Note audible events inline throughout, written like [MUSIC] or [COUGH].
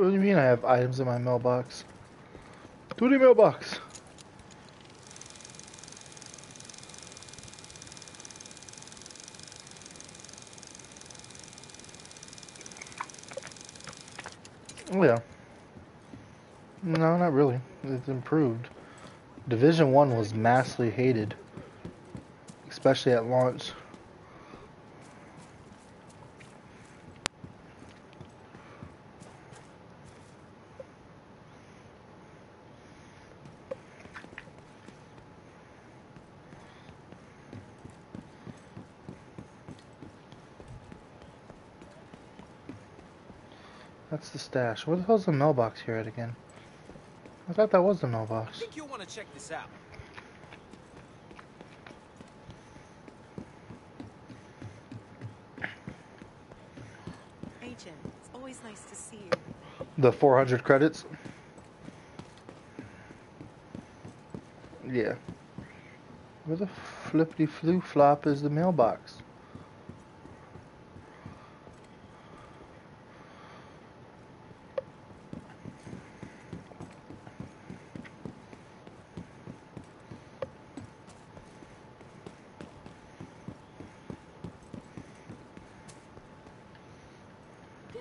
What do you mean I have items in my mailbox? Duty mailbox. Oh yeah. No, not really. It's improved. Division One was massively hated, especially at launch. That's the stash. Where the hell's the mailbox here at again? I thought that was the mailbox. I mailbox. think you'll want to check this out. Agent, it's always nice to see you. The 400 credits? Yeah. Where the flippity flu flop is the mailbox?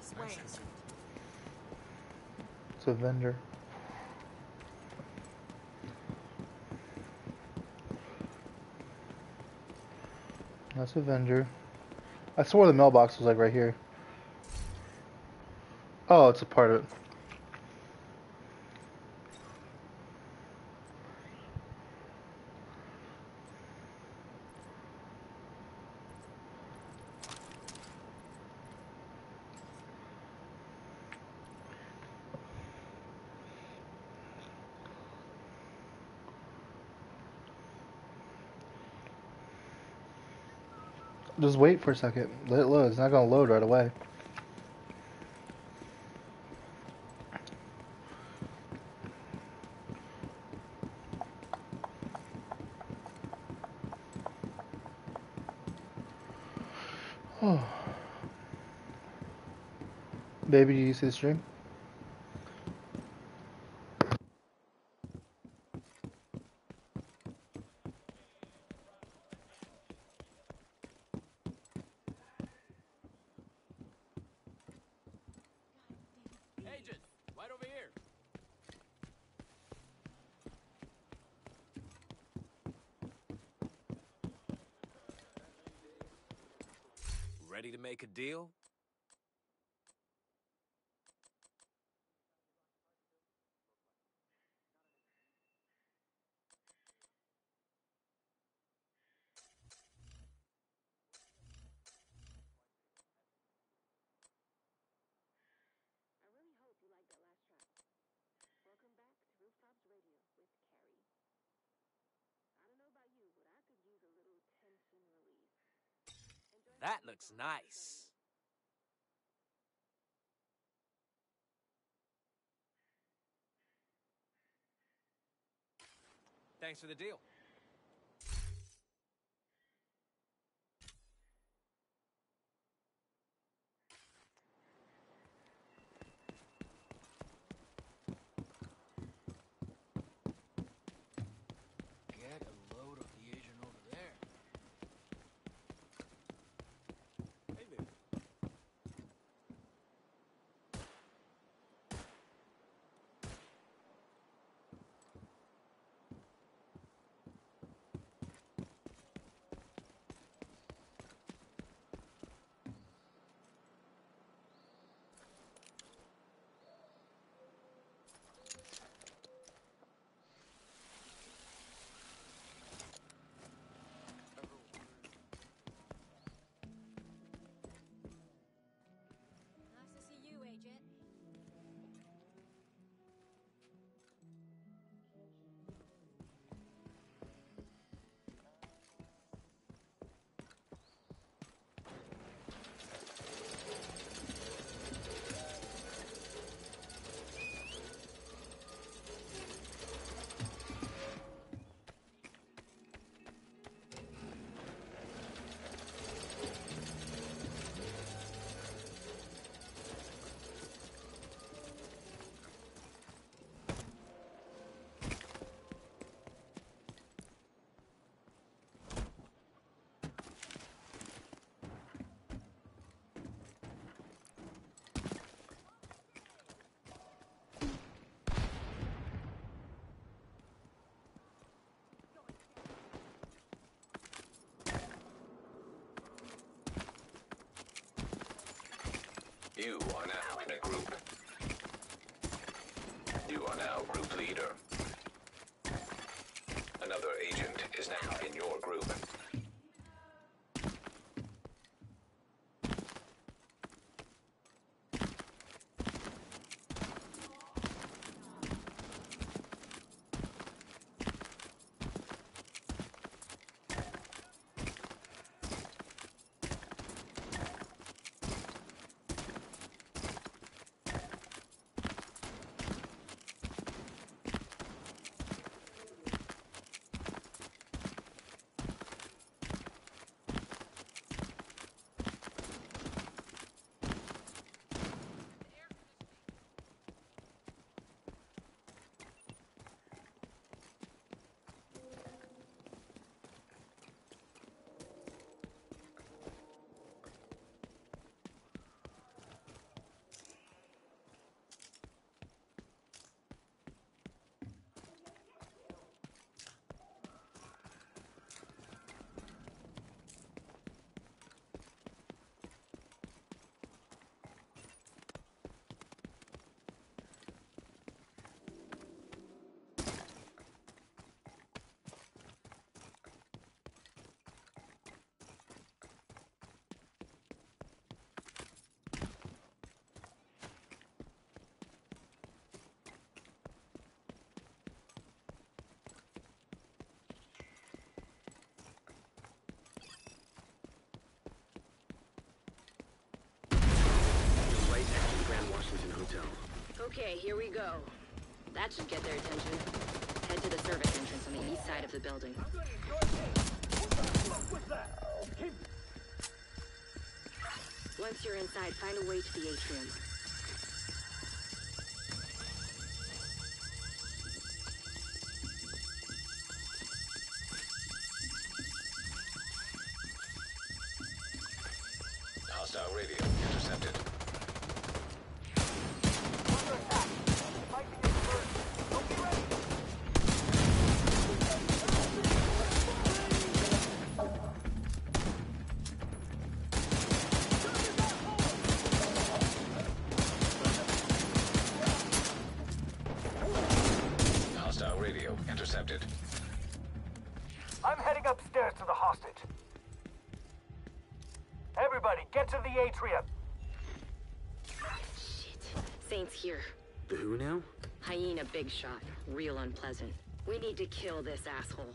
This way. It's a vendor. That's a vendor. I swore the mailbox was like right here. Oh, it's a part of it. Wait for a second. Let it load. It's not gonna load right away. Oh. [SIGHS] Baby, do you see the stream? Agent, right over here. Ready to make a deal? I really hope you liked that last track. Welcome back to Rooftops Radio with Carrie. I don't know about you, but I could use a little tension relief. Enjoy That looks nice. Thanks for the deal. You are now in a group. You are now group leader. Another agent is now in your group. right next to the Grand Washington Hotel. Okay, here we go. That should get their attention. Head to the service entrance on the east side of the building. Once you're inside, find a way to the atrium. Upstairs to hostage. Everybody, get to the atrium. Shit. Saint's here. The who now? Hyena big shot. Real unpleasant. We need to kill this asshole.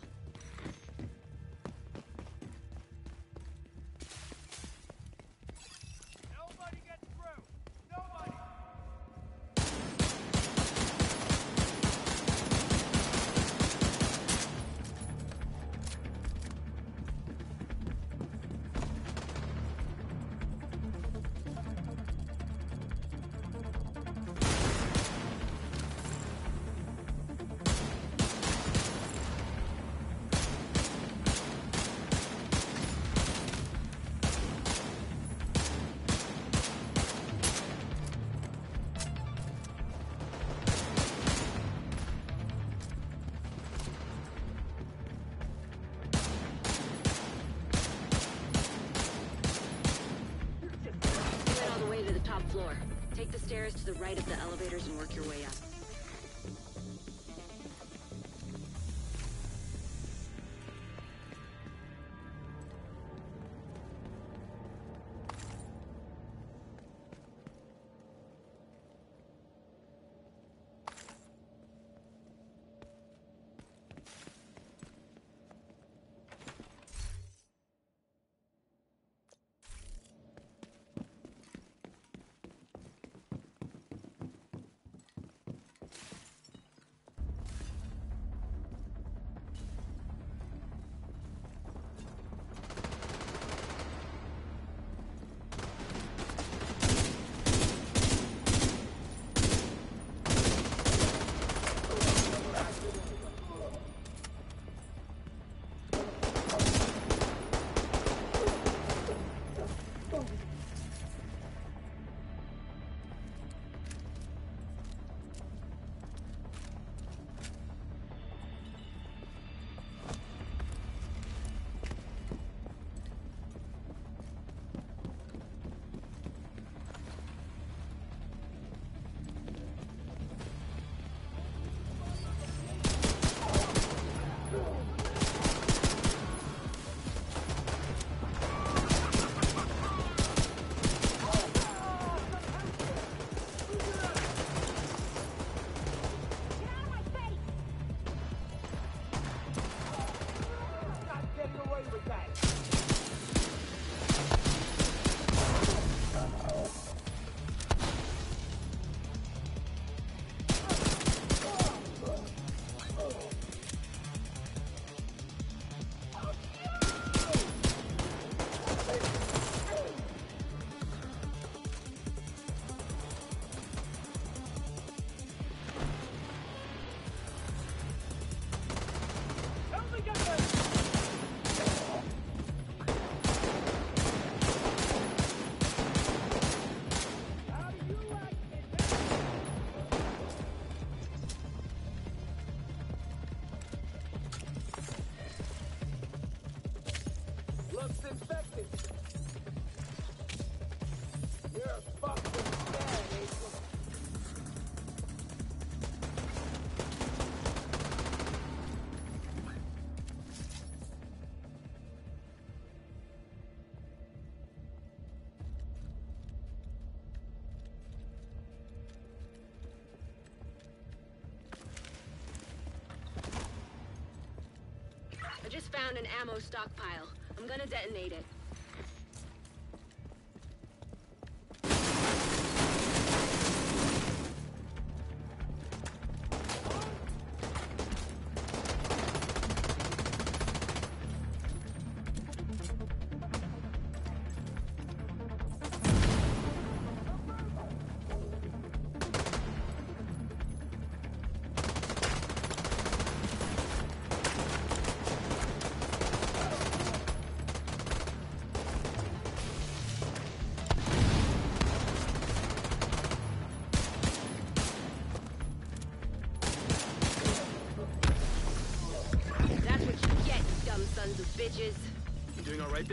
Just found an ammo stockpile. I'm gonna detonate it.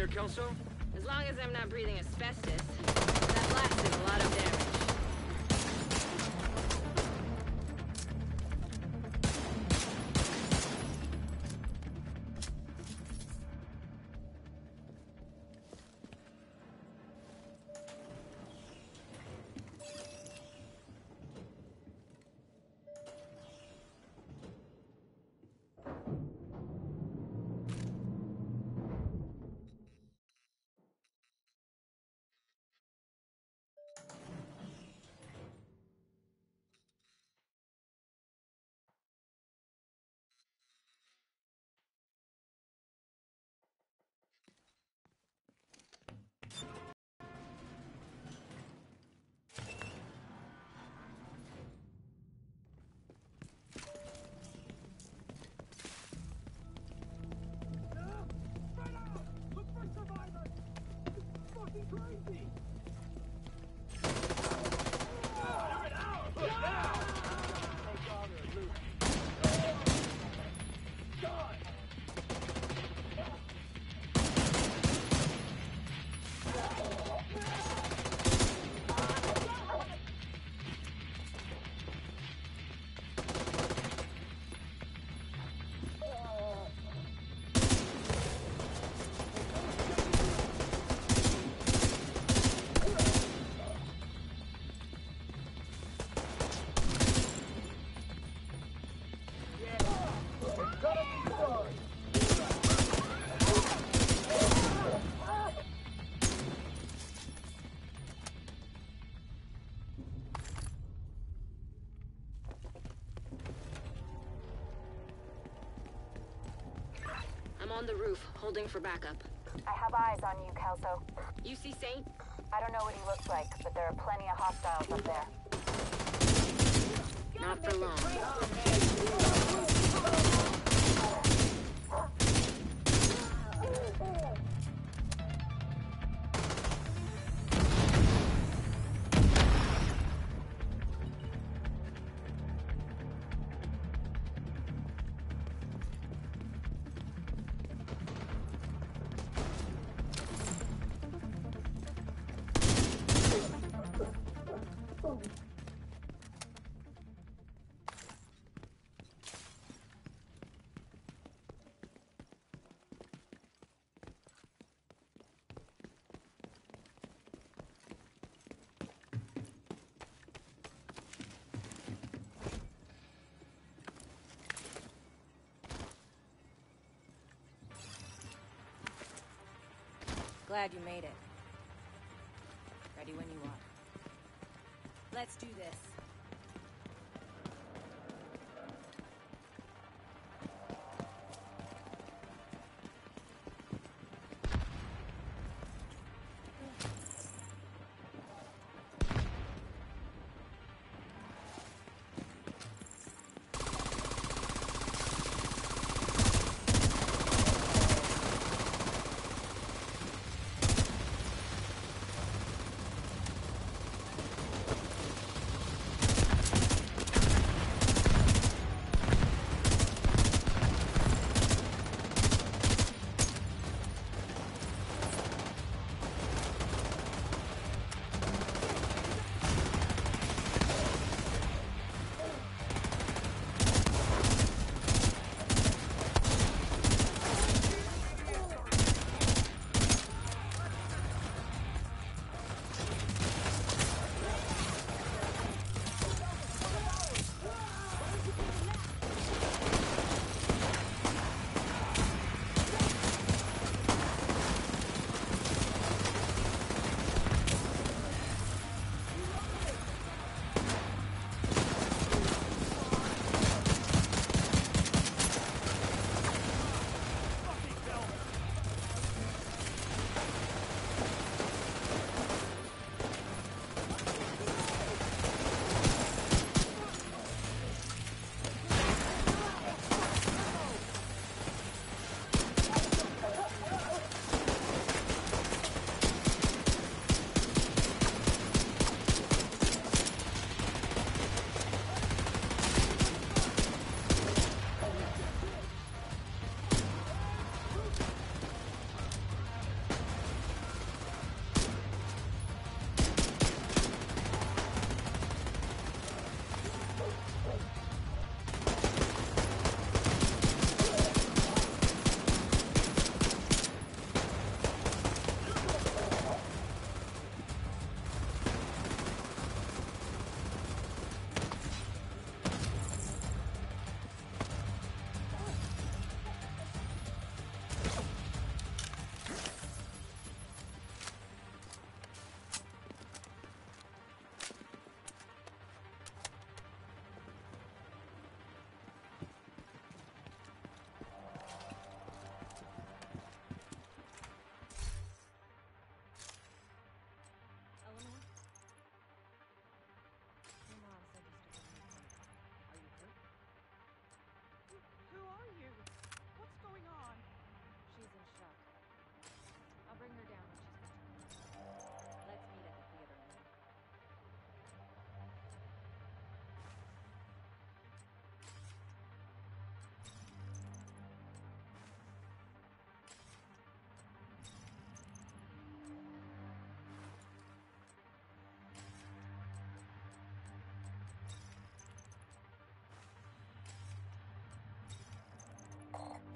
There, Kelso? As long as I'm not breathing I'm on the roof, holding for backup. I have eyes on you, Kelso. You see Saint? I don't know what he looks like, but there are plenty of hostiles up there. Not for long. Glad you made it. Ready when you are. Let's do this.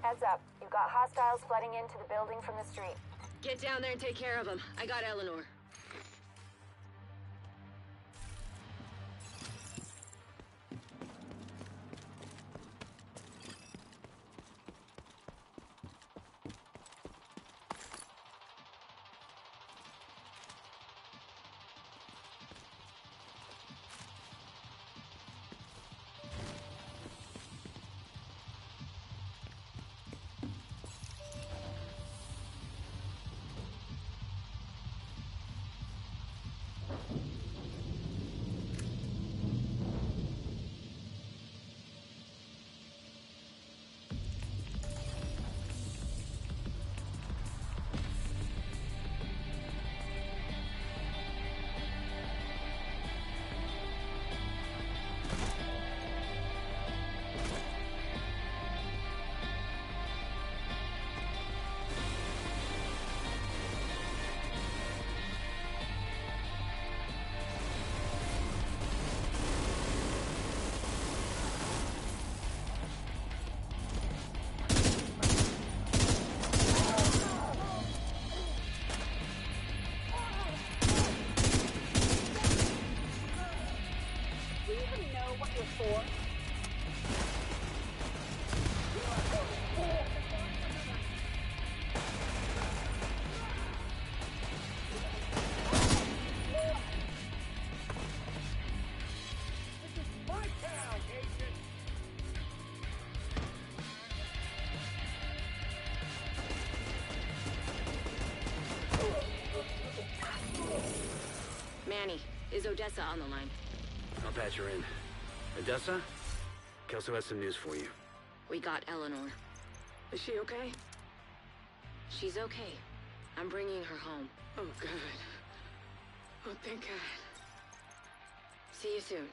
Heads up. You've got hostiles flooding into the building from the street. Get down there and take care of them. I got Eleanor. Is Odessa on the line? I'll patch her in. Odessa? Kelso has some news for you. We got Eleanor. Is she okay? She's okay. I'm bringing her home. Oh, good. Oh, thank God. See you soon.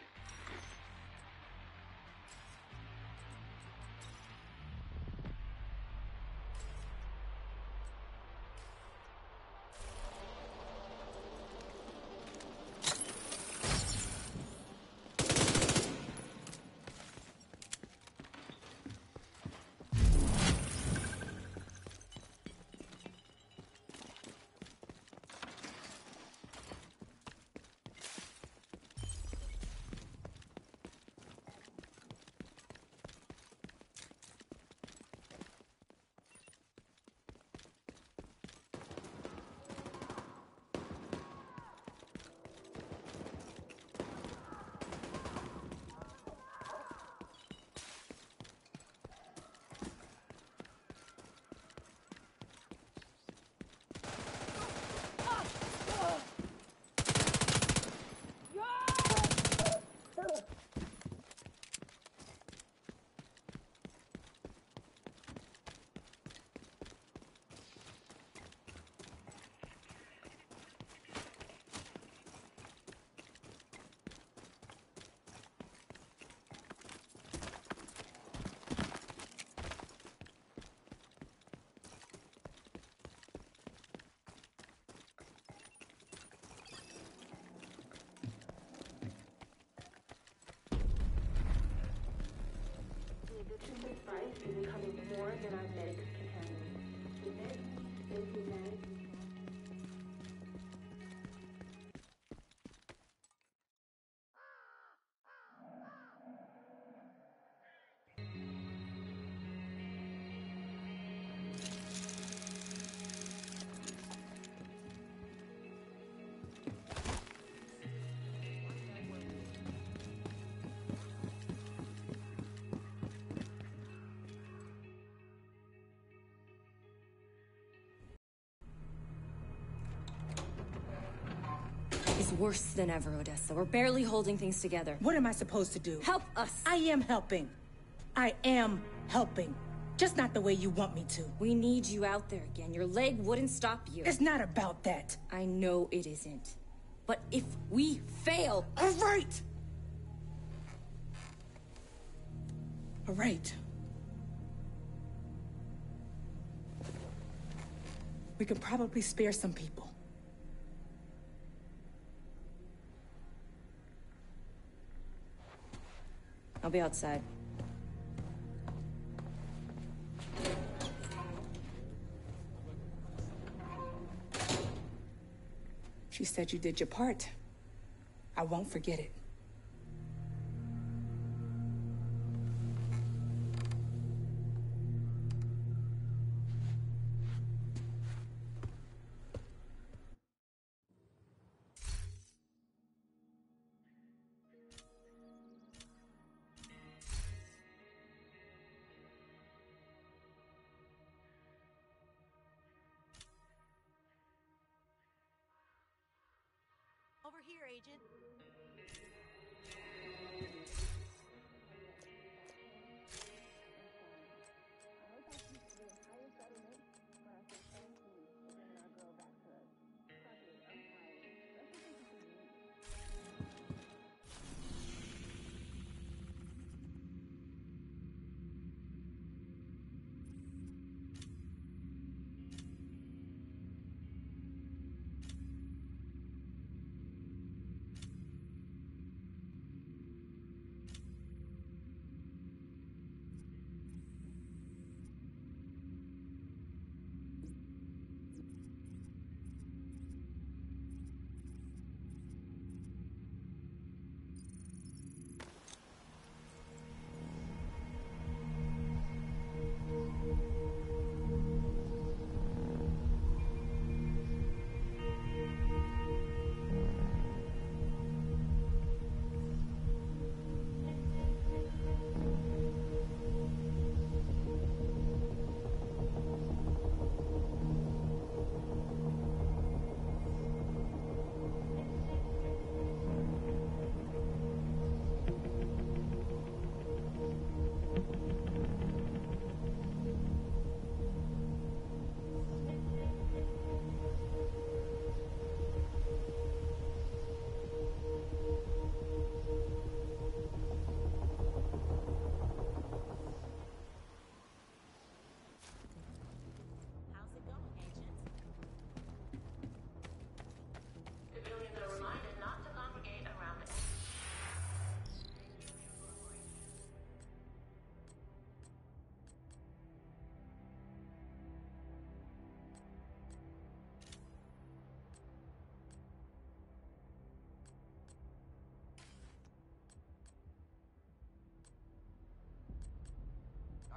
The addiction spice is becoming more than our medics can handle. It, those who manage It's worse than ever, Odessa. We're barely holding things together. What am I supposed to do? Help us! I am helping. I am helping. Just not the way you want me to. We need you out there again. Your leg wouldn't stop you. It's not about that. I know it isn't. But if we fail, All right. All right. We could probably spare some people. be outside. She said you did your part. I won't forget it.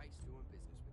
Mike's doing business.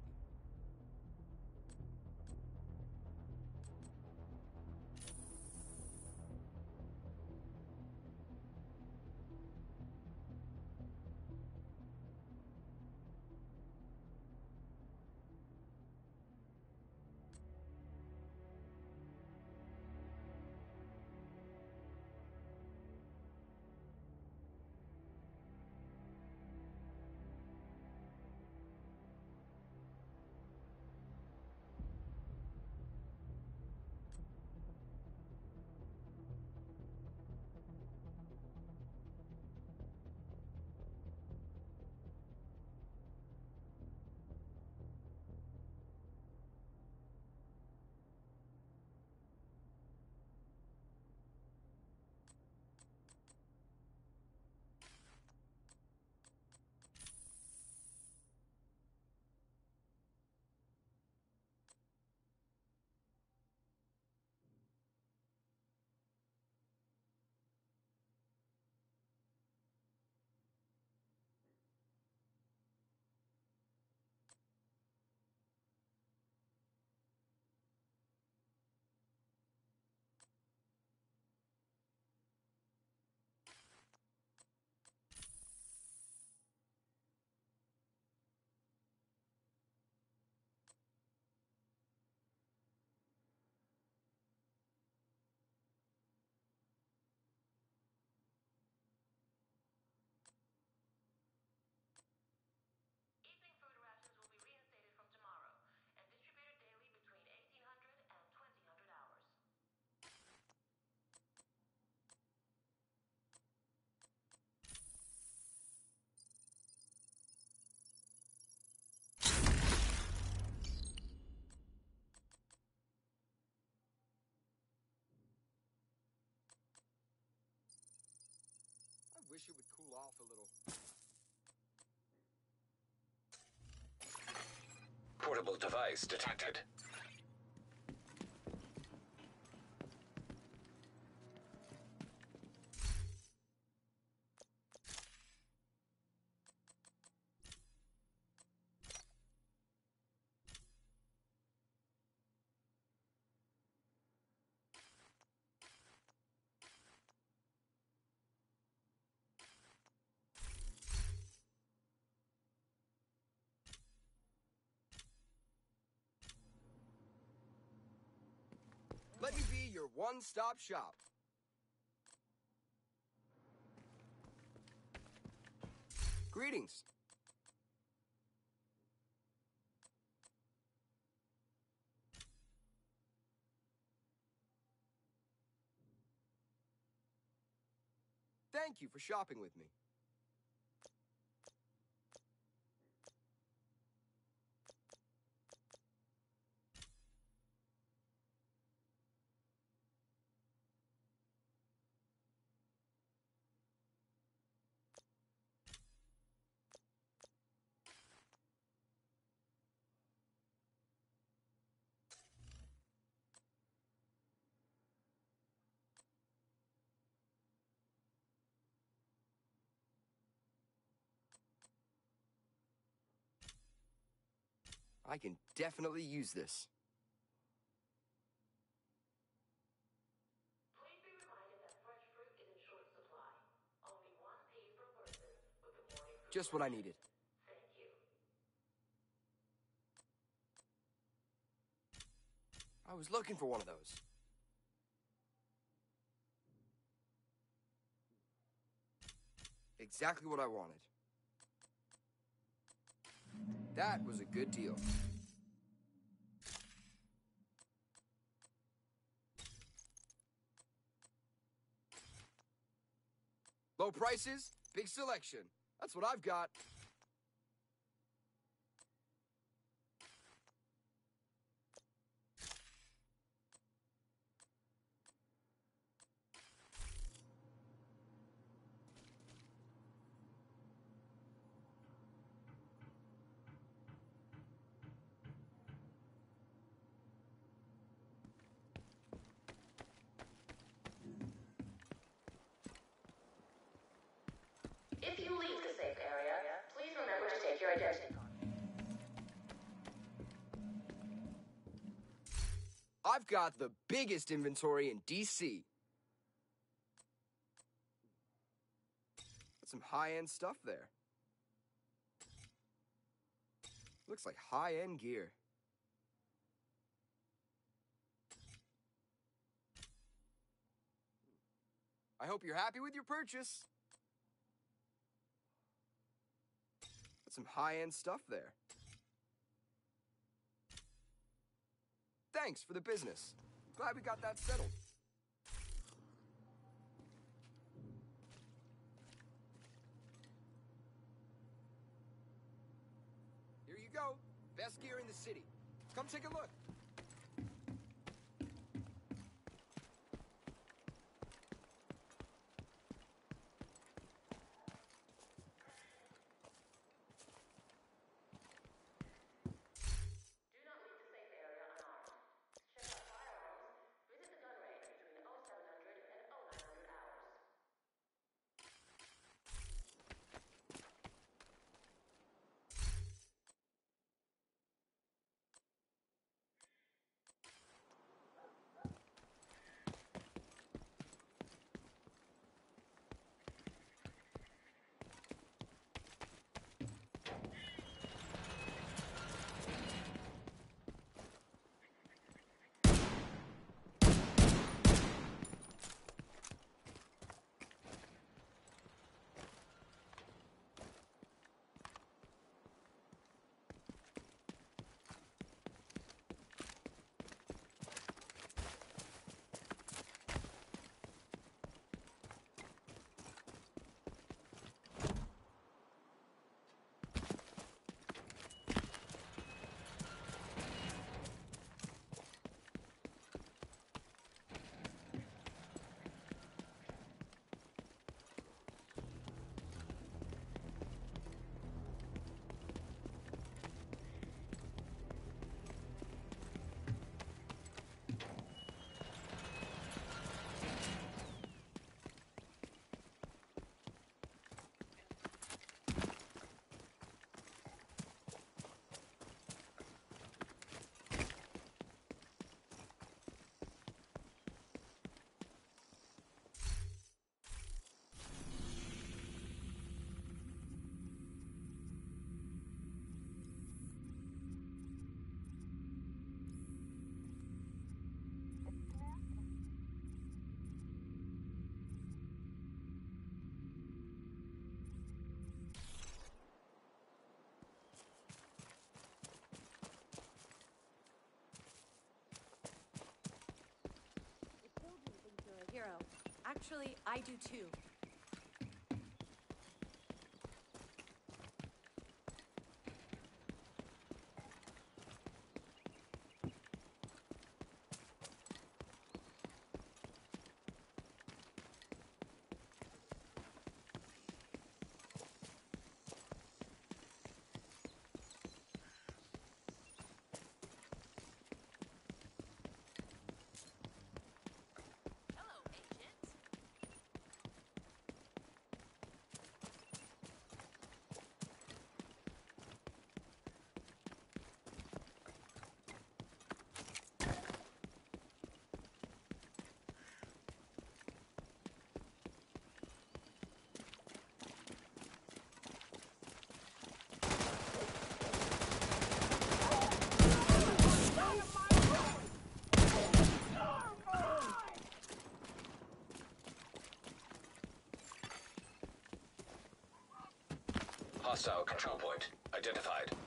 Wish it would cool off a little. Portable device detected. One-stop shop. Greetings. Thank you for shopping with me. I can definitely use this. Just what I needed. I was looking for one of those. Exactly what I wanted. That was a good deal. Low prices, big selection. That's what I've got. If you leave the safe area, please remember to take your identity card. I've got the biggest inventory in DC. Got some high-end stuff there. Looks like high-end gear. I hope you're happy with your purchase. Got some high-end stuff there. Thanks for the business. Glad we got that settled. Here you go. Best gear in the city. Come take a look. hero. Actually, I do too. Hostile control point identified.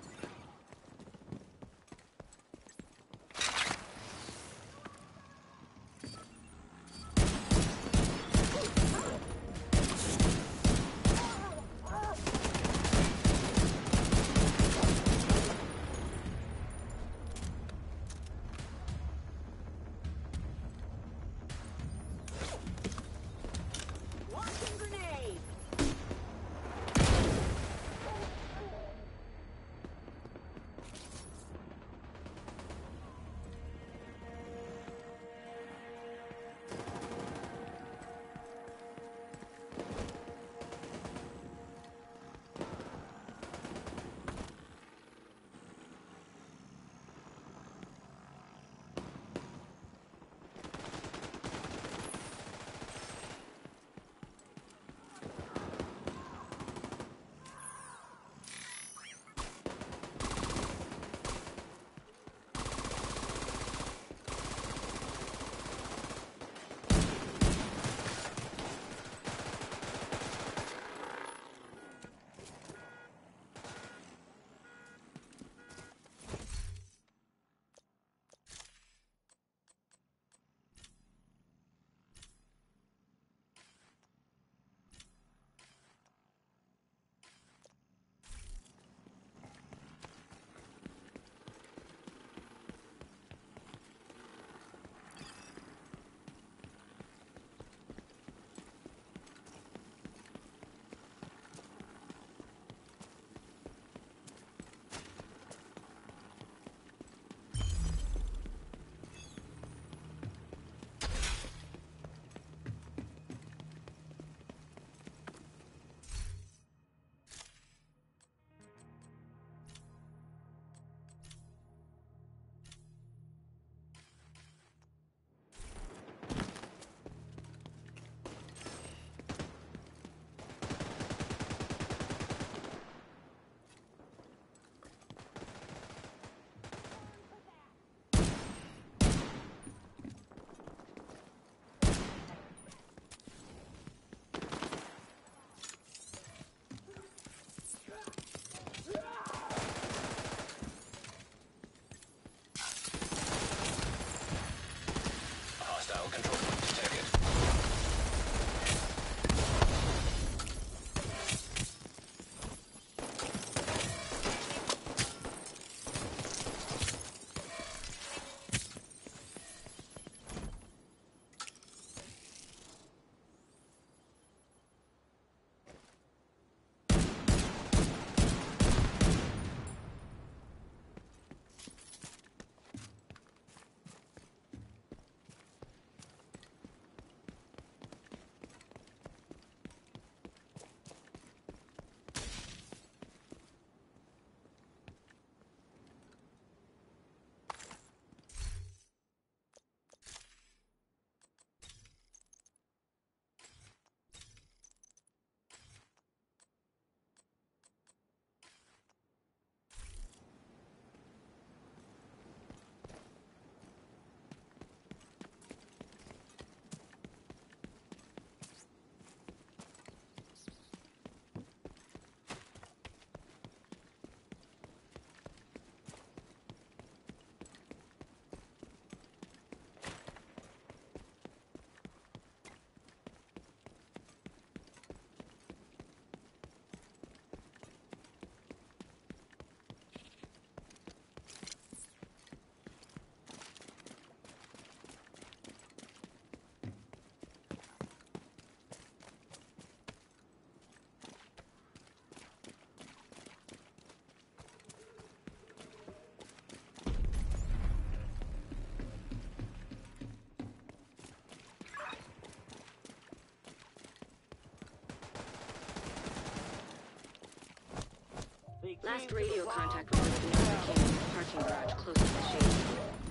Last radio contact the number came from the parking garage close to the shade.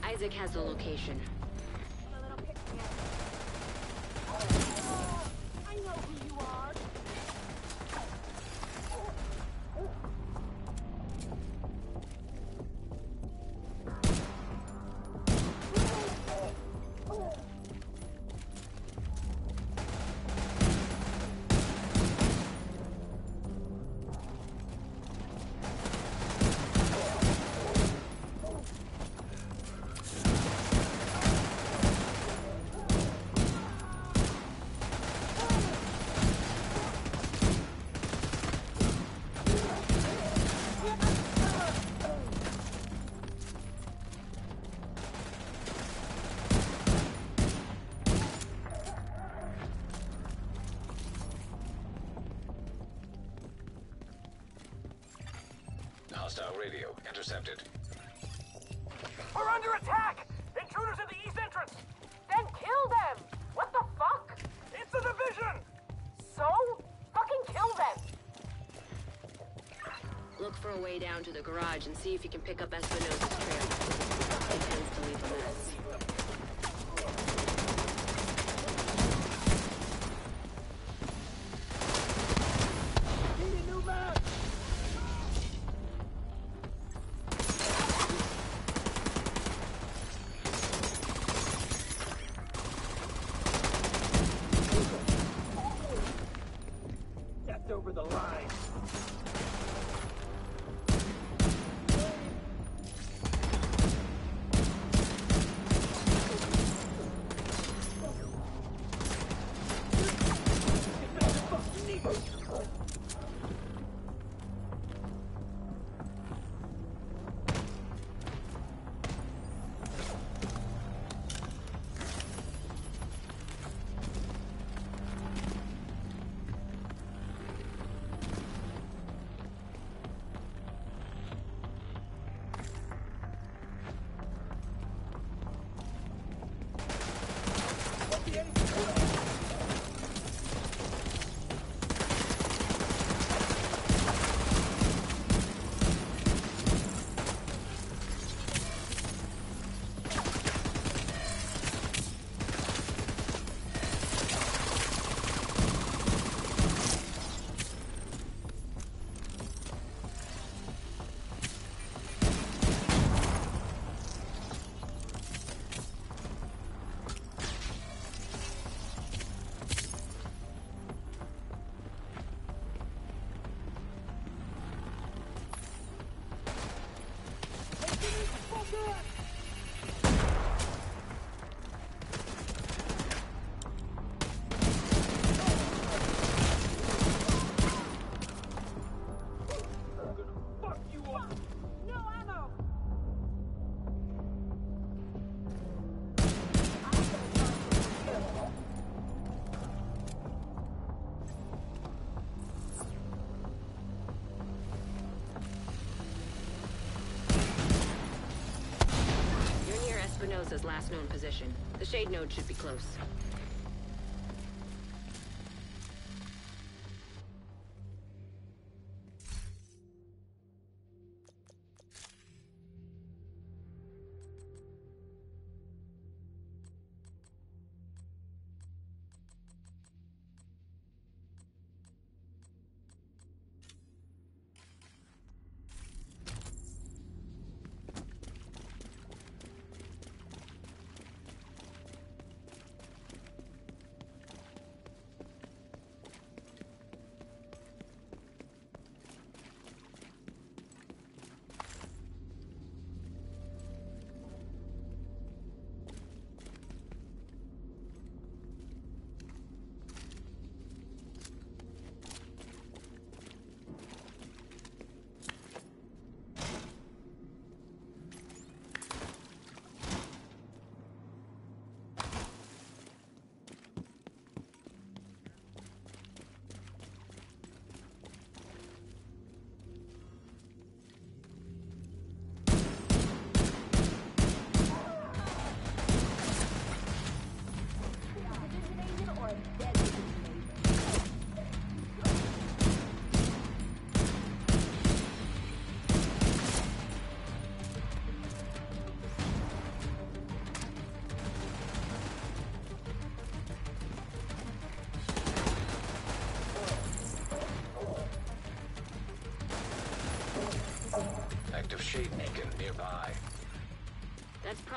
ISAC has the location. Down to the garage and see if you can pick up Espinosa's trail. He tends to leave a mess. Last known position. The shade node should be close.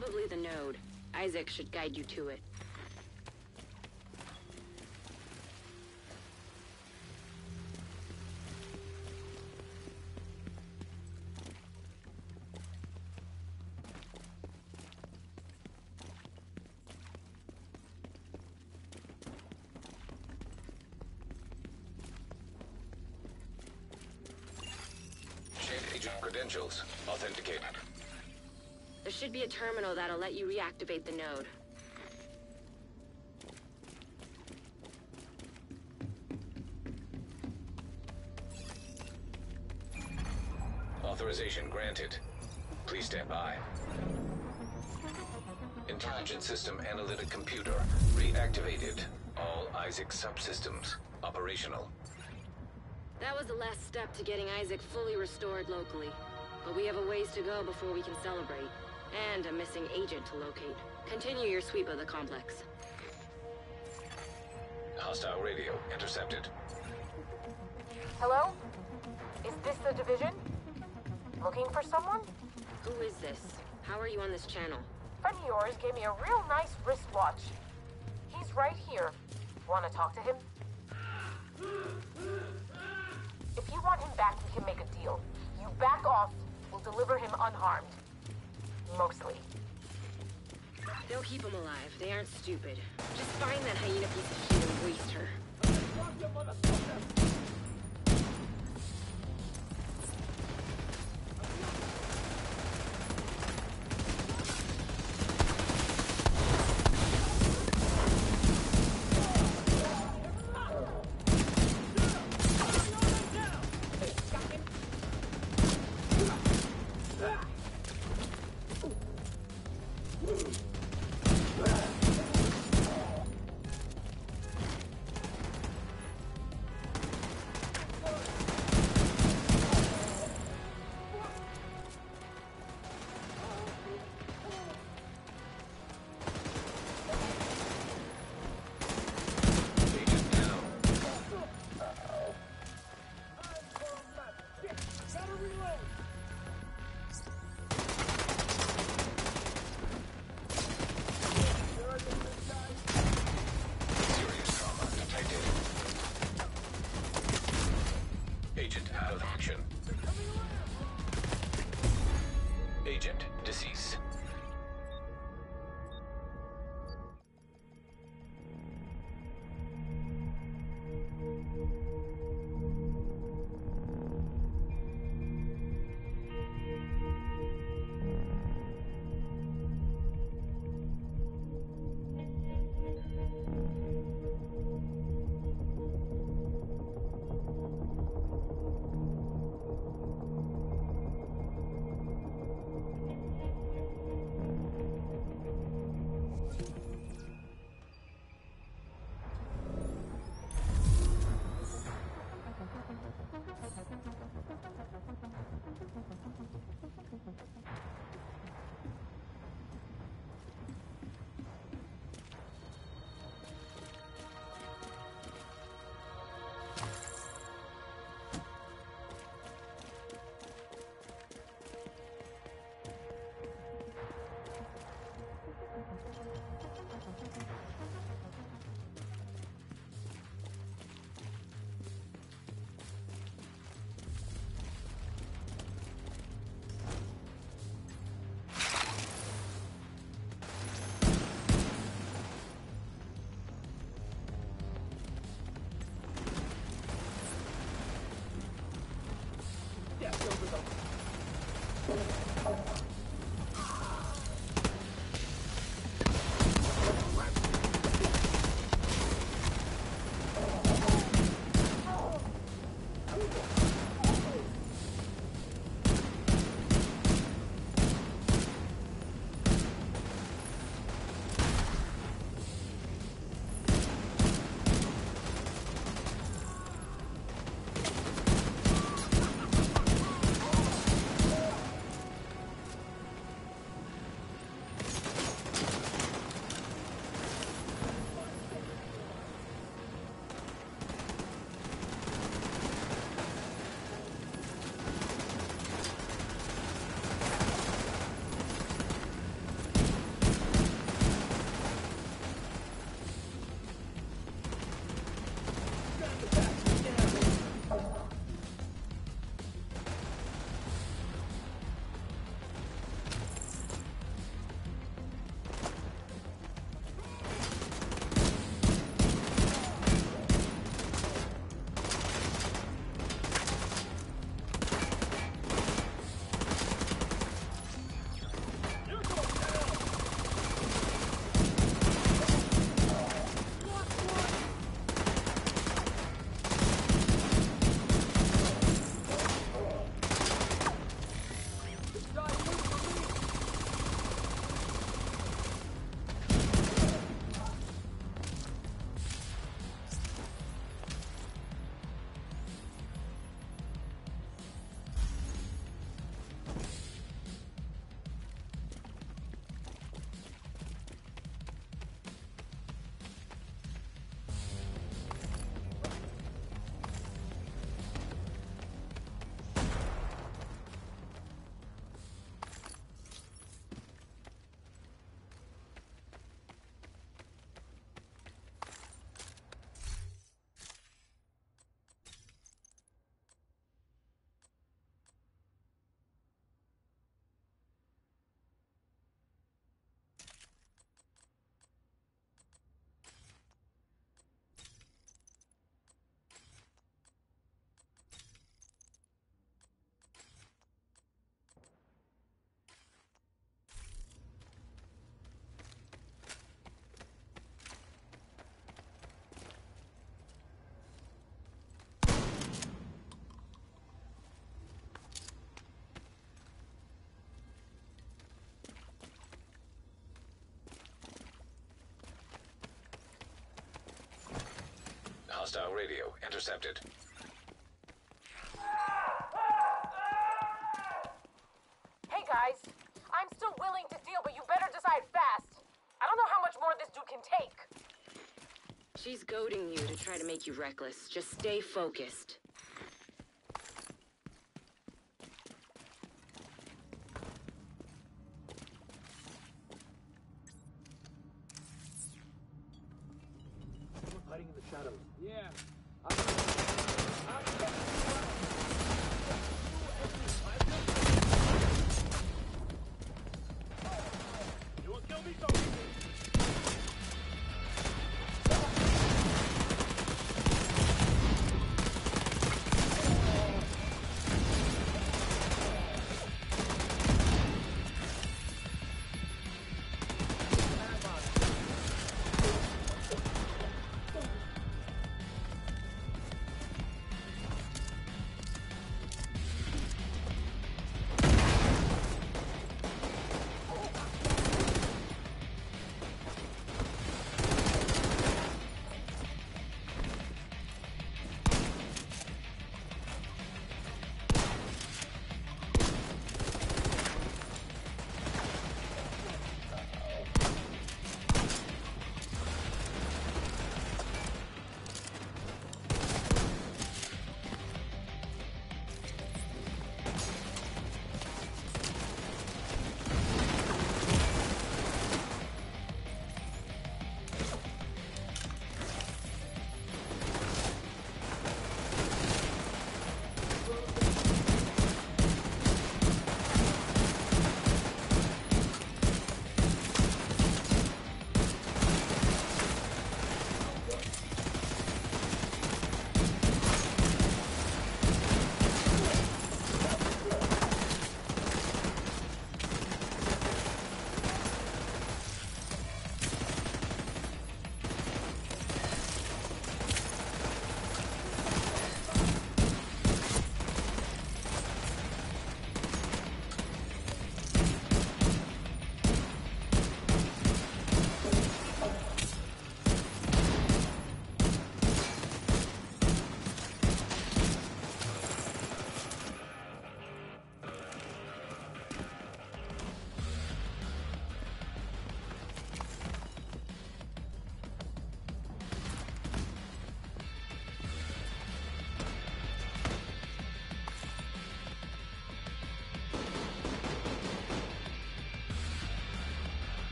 Probably the node. ISAC should guide you to it. Should be a terminal that'll let you reactivate the node. Authorization granted. Please stand by. Intelligent System Analytic Computer reactivated. All ISAC subsystems operational. That was the last step to getting ISAC fully restored locally. But we have a ways to go before we can celebrate. And a missing agent to locate. Continue your sweep of the complex. Hostile radio intercepted. Hello? Is this the division? Looking for someone? Who is this? How are you on this channel? Friend of yours gave me a real nice wristwatch. He's right here. Want to talk to him? If you want him back, we can make a deal. You back off, we'll deliver him unharmed. Mostly. They'll keep them alive. They aren't stupid. Just find that hyena piece of shit and waste her. Hostile radio intercepted. Hey guys, I'm still willing to deal, but you better decide fast. I don't know how much more this dude can take. She's goading you to try to make you reckless. Just stay focused.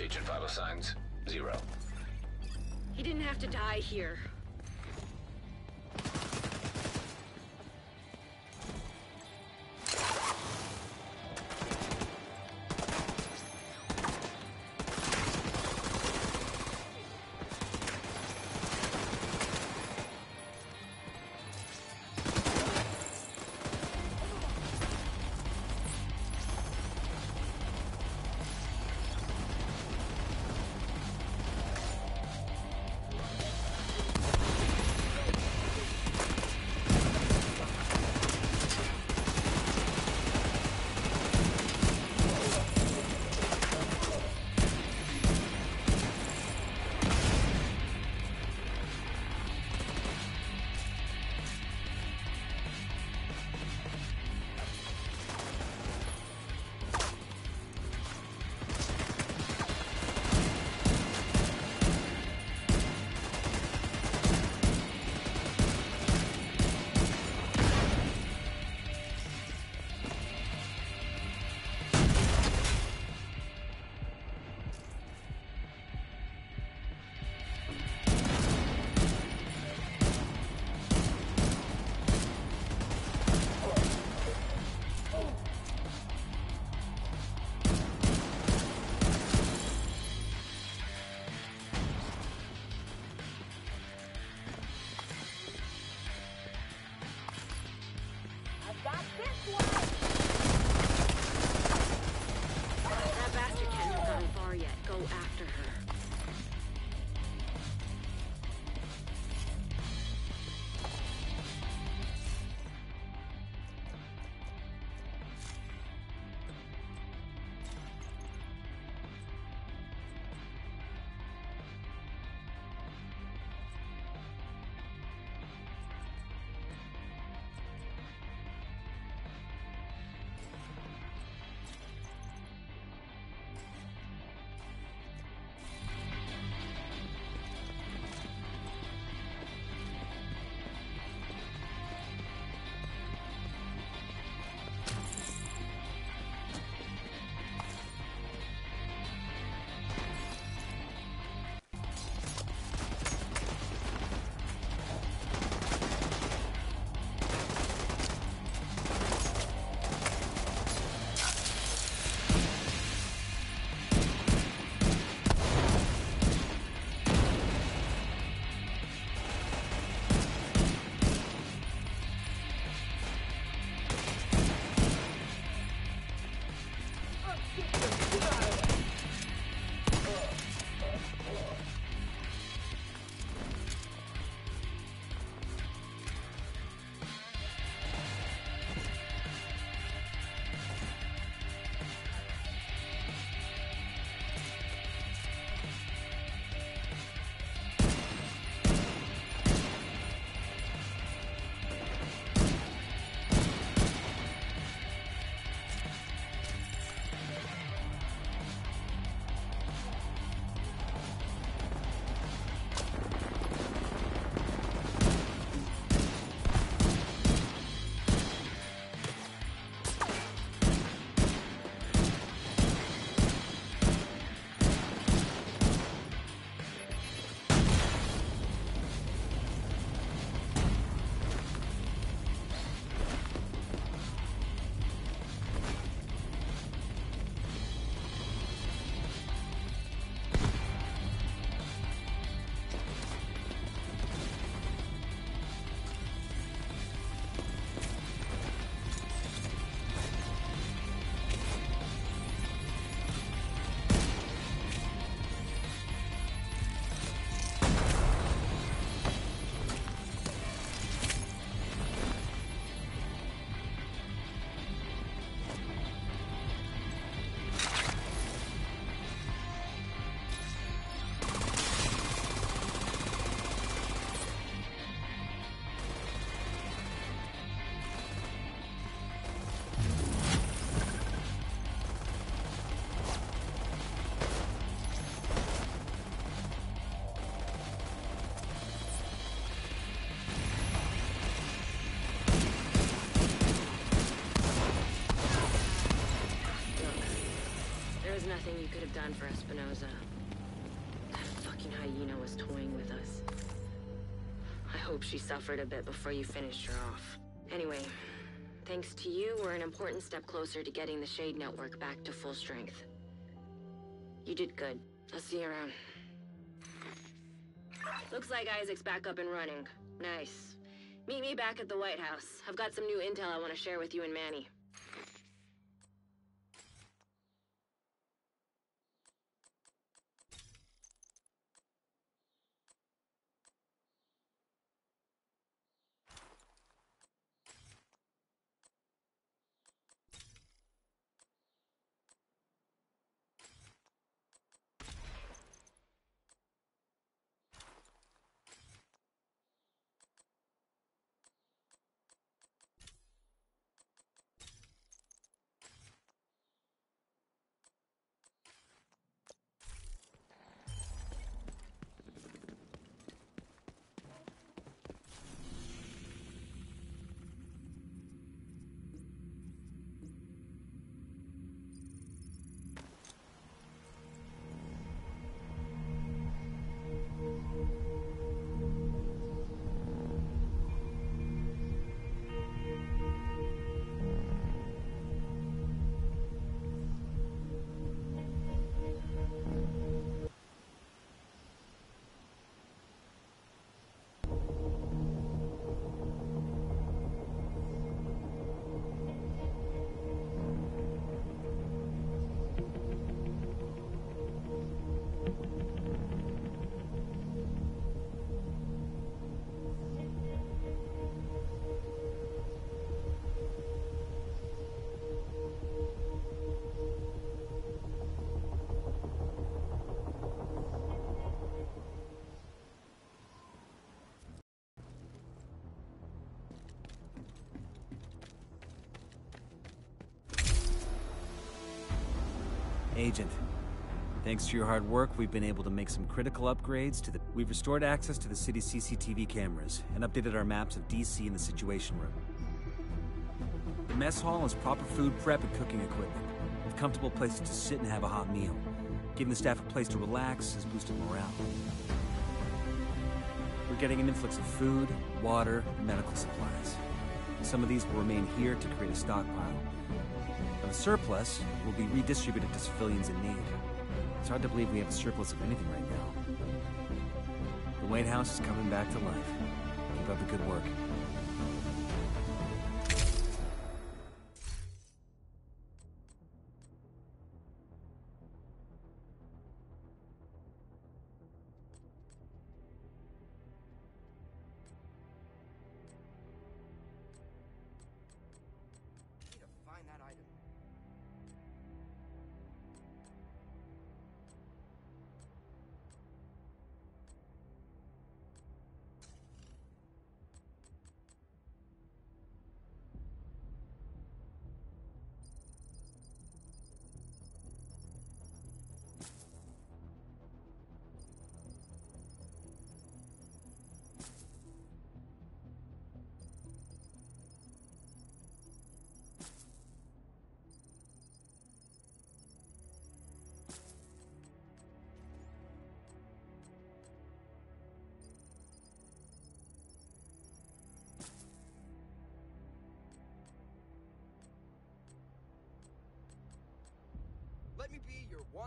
Agent vital signs, zero. He didn't have to die here. Could have done for Espinoza. That fucking hyena was toying with us. I hope she suffered a bit before you finished her off. Anyway, thanks to you, we're an important step closer to getting the Shade Network back to full strength. You did good. I'll see you around. Looks like ISAC's back up and running. Nice. Meet me back at the White House. I've got some new intel I want to share with you and Manny. Agent, thanks to your hard work, we've been able to make some critical upgrades to the. We've restored access to the city's CCTV cameras and updated our maps of DC and the Situation Room. The mess hall has proper food prep and cooking equipment, with comfortable places to sit and have a hot meal. Giving the staff a place to relax has boosted morale. We're getting an influx of food, water, medical supplies. Some of these will remain here to create a stockpile. The surplus will be redistributed to civilians in need. It's hard to believe we have a surplus of anything right now. The White House is coming back to life. Keep up the good work.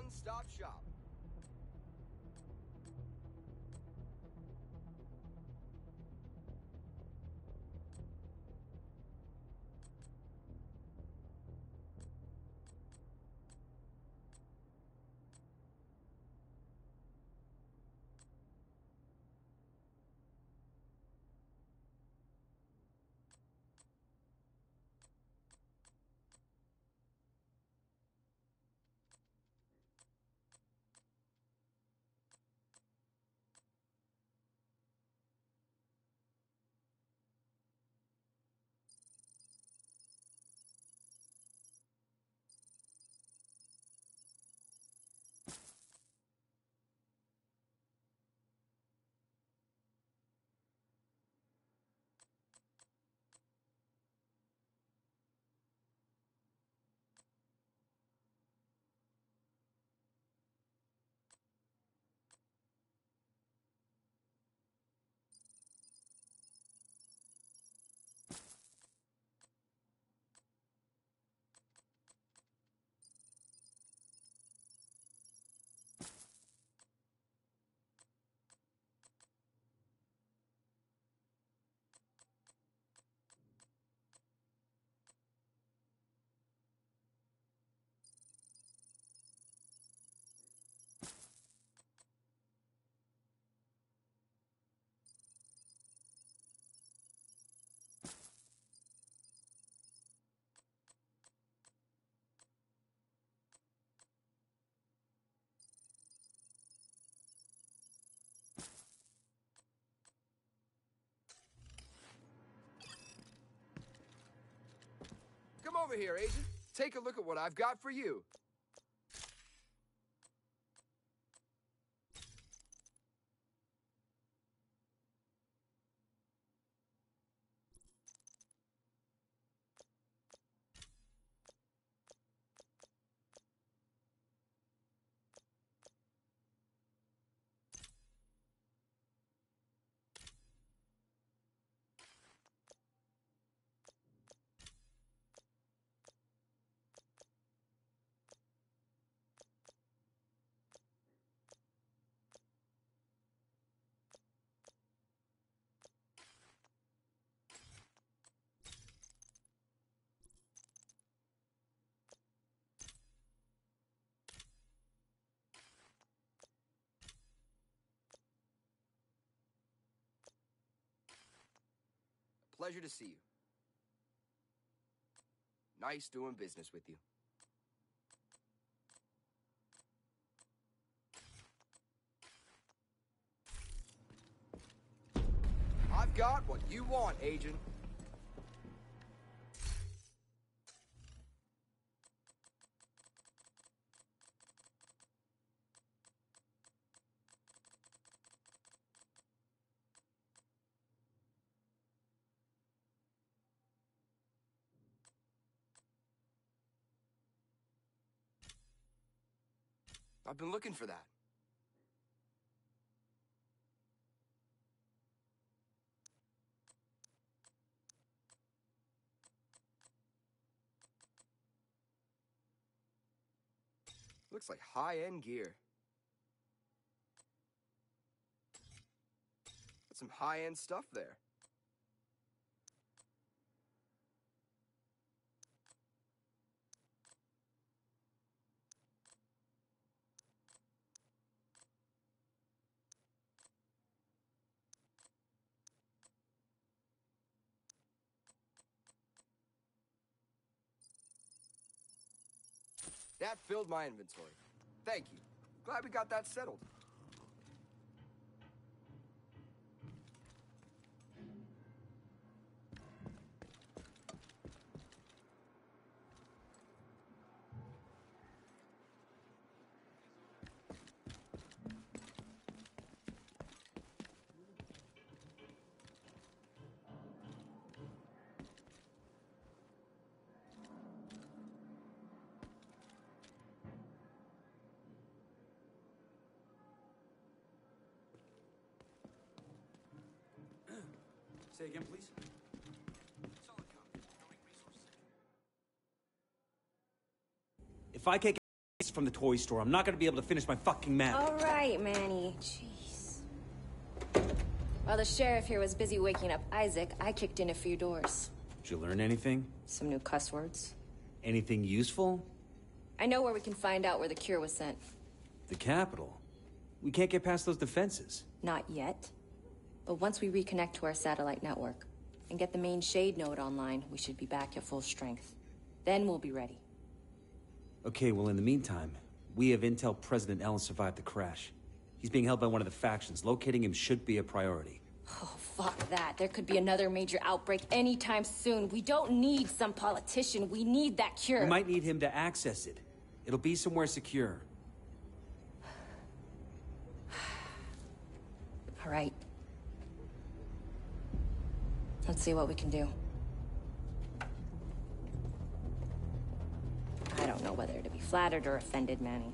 One-stop shop. Over here, Agent. Take a look at what I've got for you. Pleasure to see you. Nice doing business with you. I've got what you want, Agent. I've been looking for that. Looks like high-end gear. Got some high-end stuff there. That filled my inventory. Thank you. Glad we got that settled. Say again, please. If I can't get from the toy store, I'm not gonna be able to finish my fucking map. All right, Manny. Jeez. While the sheriff here was busy waking up ISAC, I kicked in a few doors. Did you learn anything? Some new cuss words. Anything useful? I know where we can find out where the cure was sent. The capital. We can't get past those defenses. Not yet. But once we reconnect to our satellite network and get the main Shade node online, we should be back at full strength. Then we'll be ready. Okay, well, in the meantime, we have intel President Ellis survived the crash. He's being held by one of the factions. Locating him should be a priority. Oh, fuck that. There could be another major outbreak anytime soon. We don't need some politician. We need that cure. We might need him to access it. It'll be somewhere secure. All right. Let's see what we can do. I don't know whether to be flattered or offended, Manny.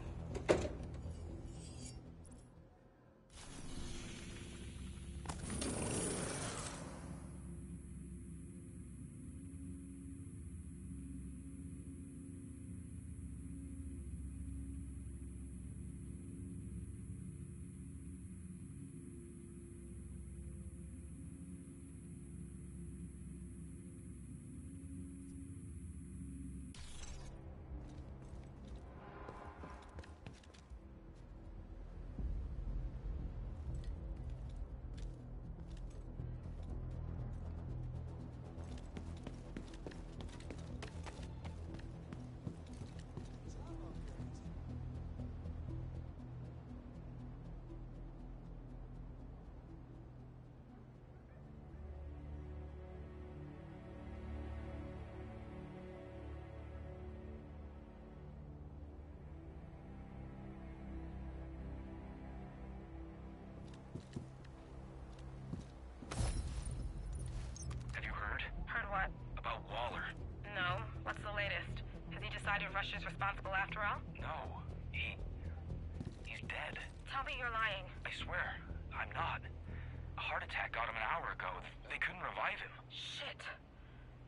Attack got him an hour ago. They couldn't revive him. Shit.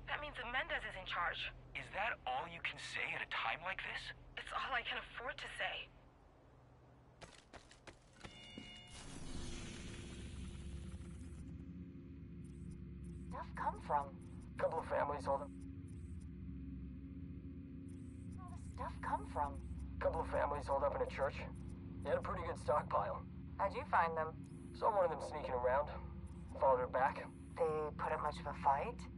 That means that Mendez is in charge. Is that all you can say at a time like this? It's all I can afford to say. Stuff come from? couple of families hold up. Where all this stuff come from? couple of families hold up in a church. They had a pretty good stockpile. How'd you find them? Saw one of them sneaking around. Back. They put up much of a fight?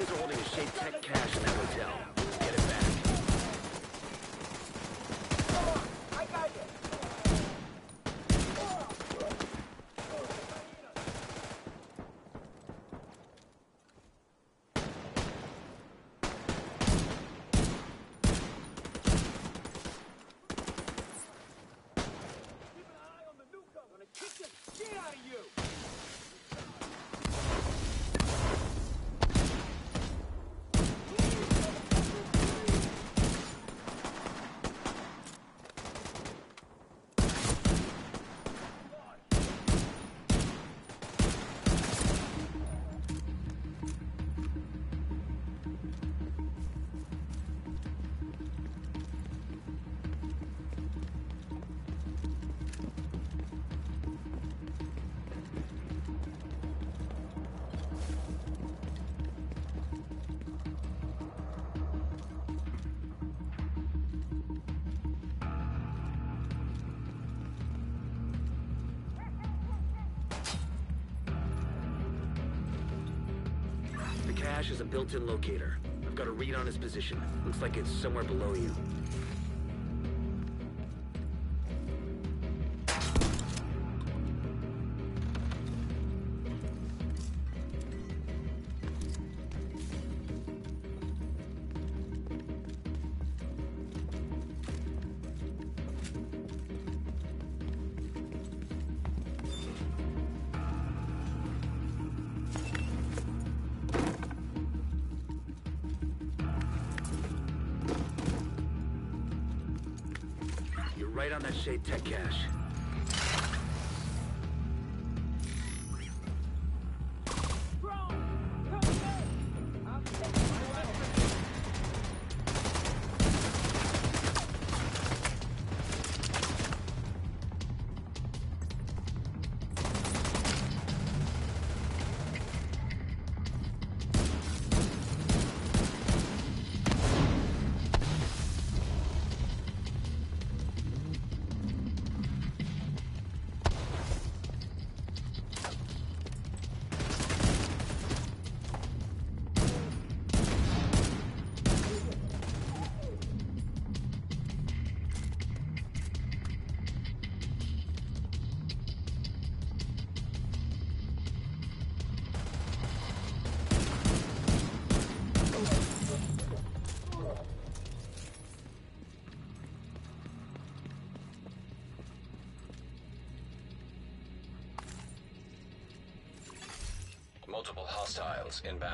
Things are holding a Shade Tech cache in that hotel. The cache is a built-in locator. I've got a read on his position. Looks like it's somewhere below you. Inbound.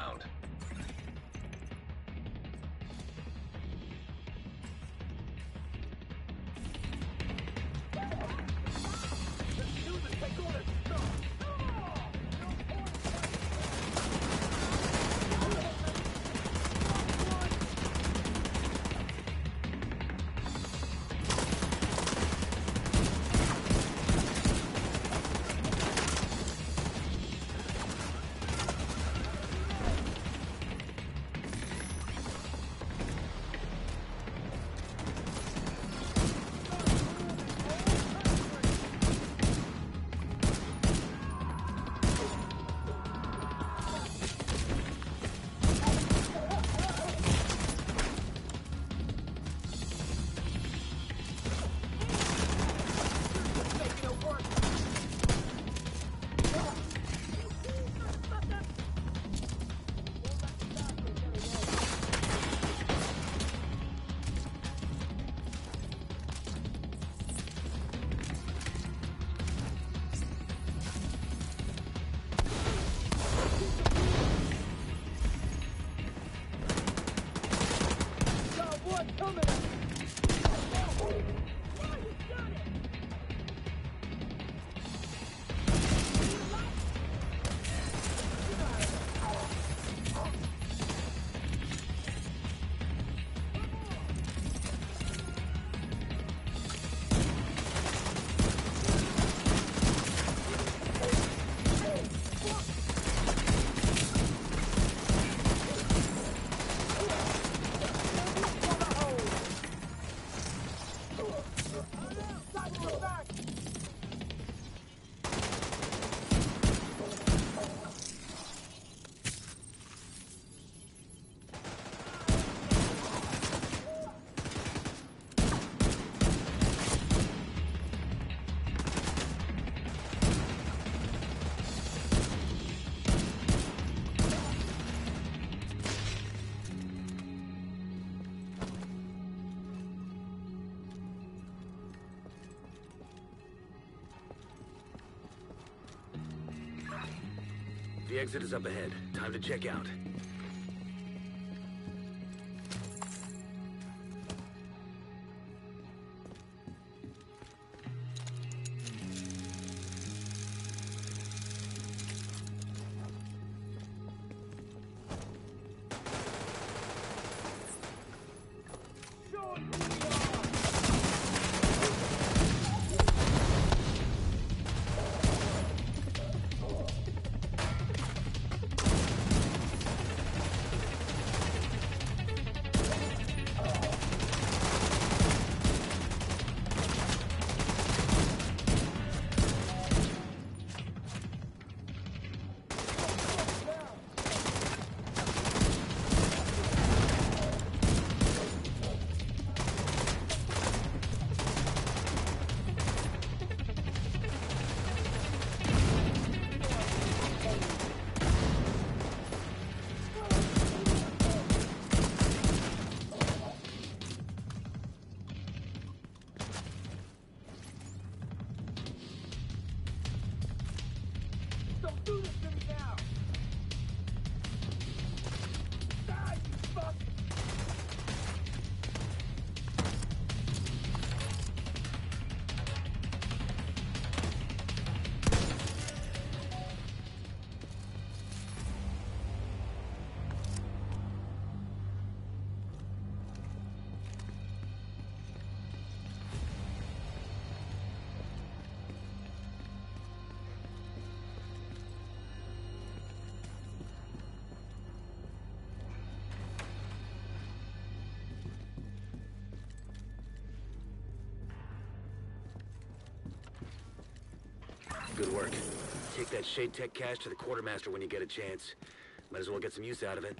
The exit is up ahead. Time to check out. Good work. Take that Shade Tech cache to the quartermaster when you get a chance. Might as well get some use out of it.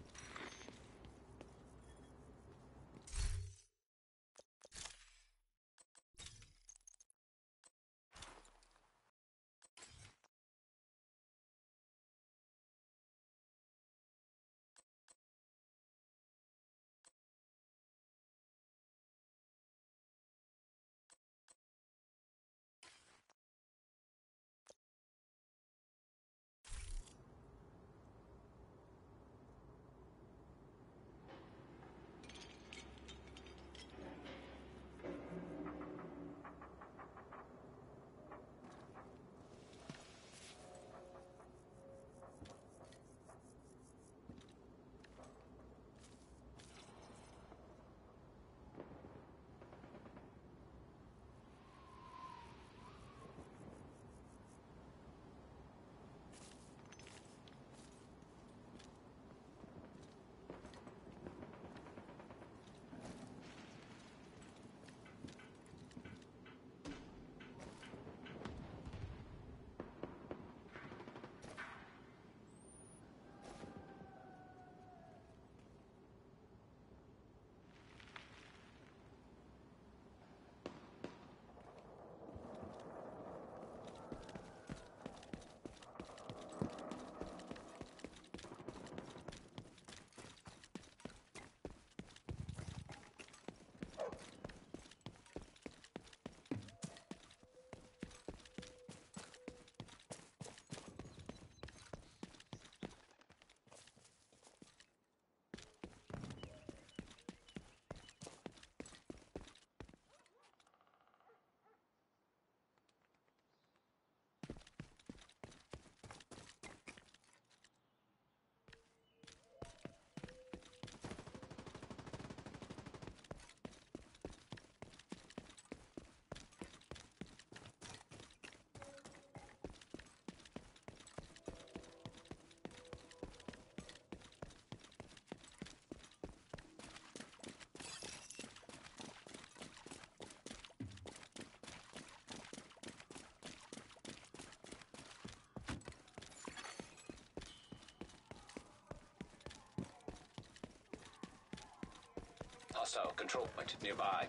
Hostile control point nearby.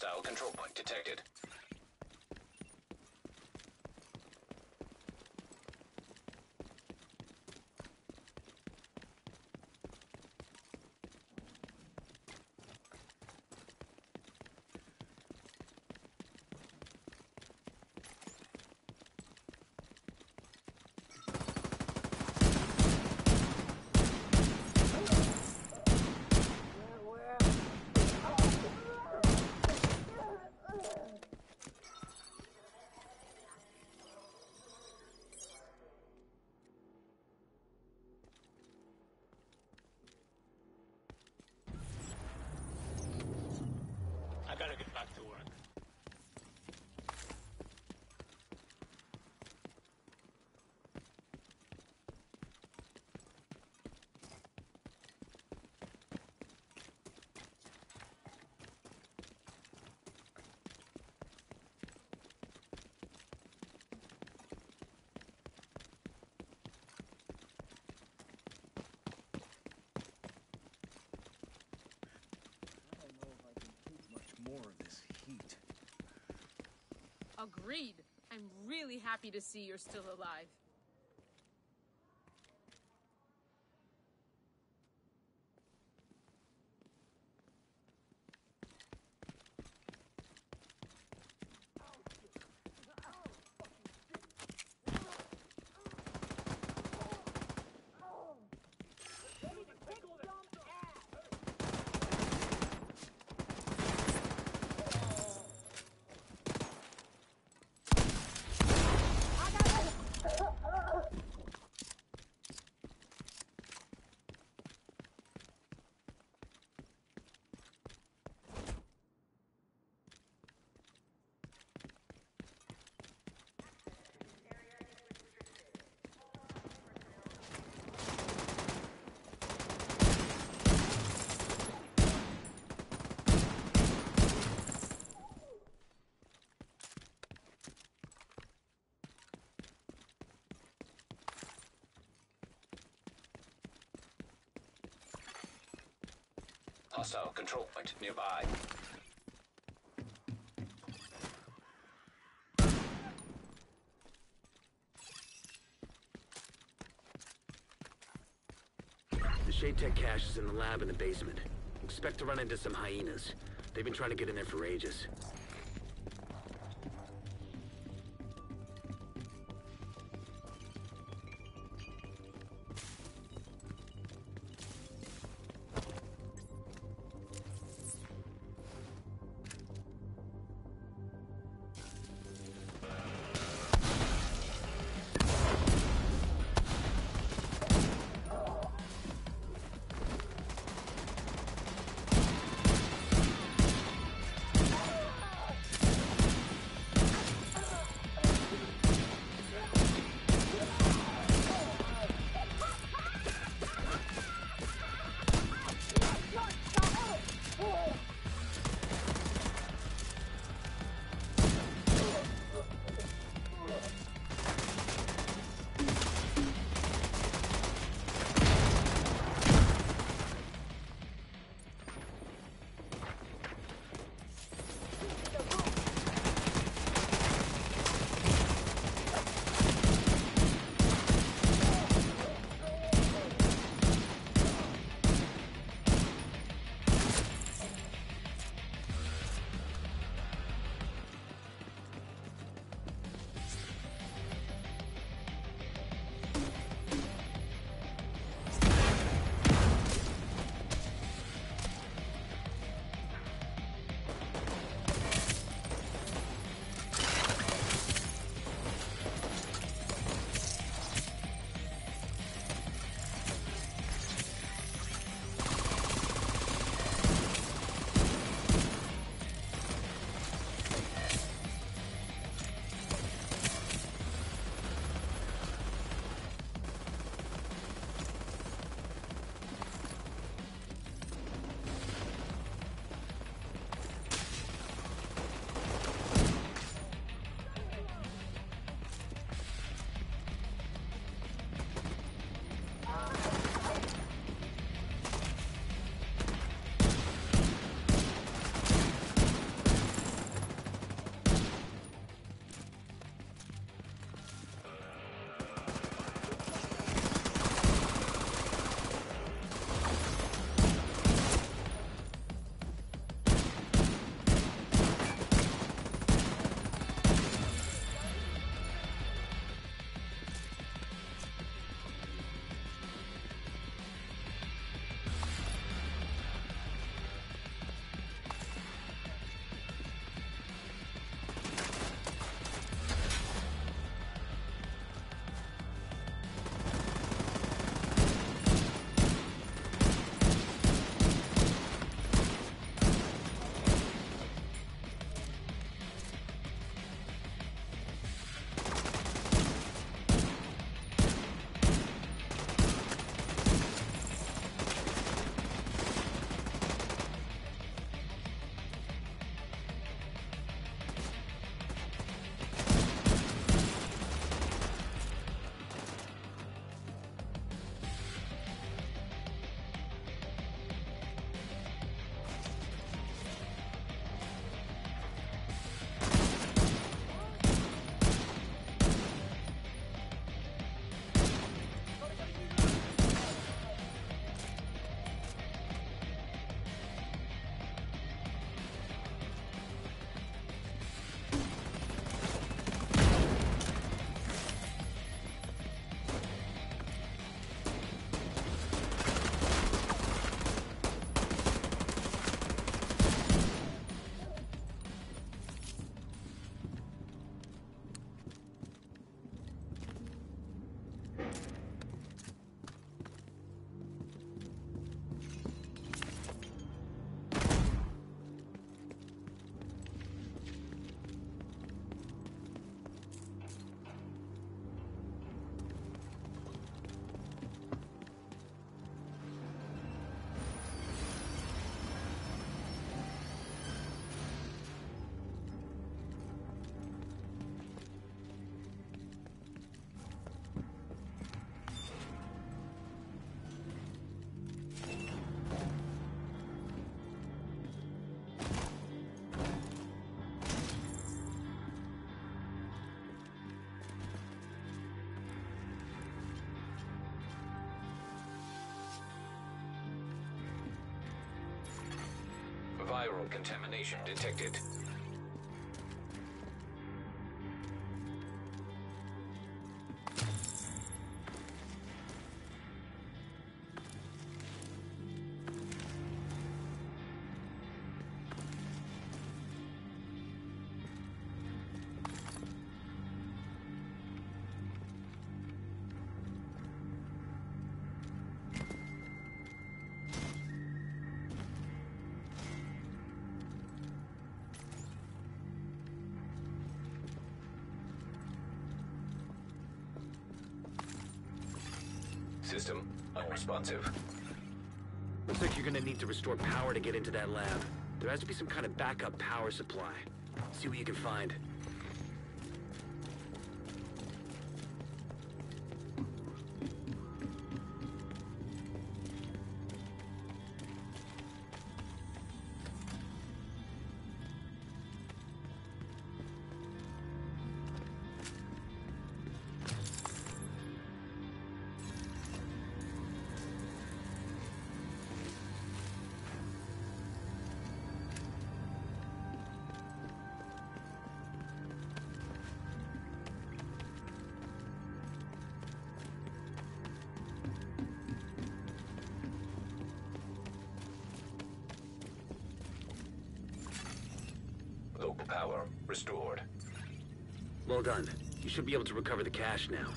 hostile control point detected. Agreed. I'm really happy to see you're still alive. Hostile control point nearby. The Shade Tech cache is in the lab in the basement. Expect to run into some hyenas. They've been trying to get in there for ages. Contamination detected. System unresponsive. Looks like you're gonna need to restore power to get into that lab. There has to be some kind of backup power supply. See what you can find. Well done. You should be able to recover the cache now.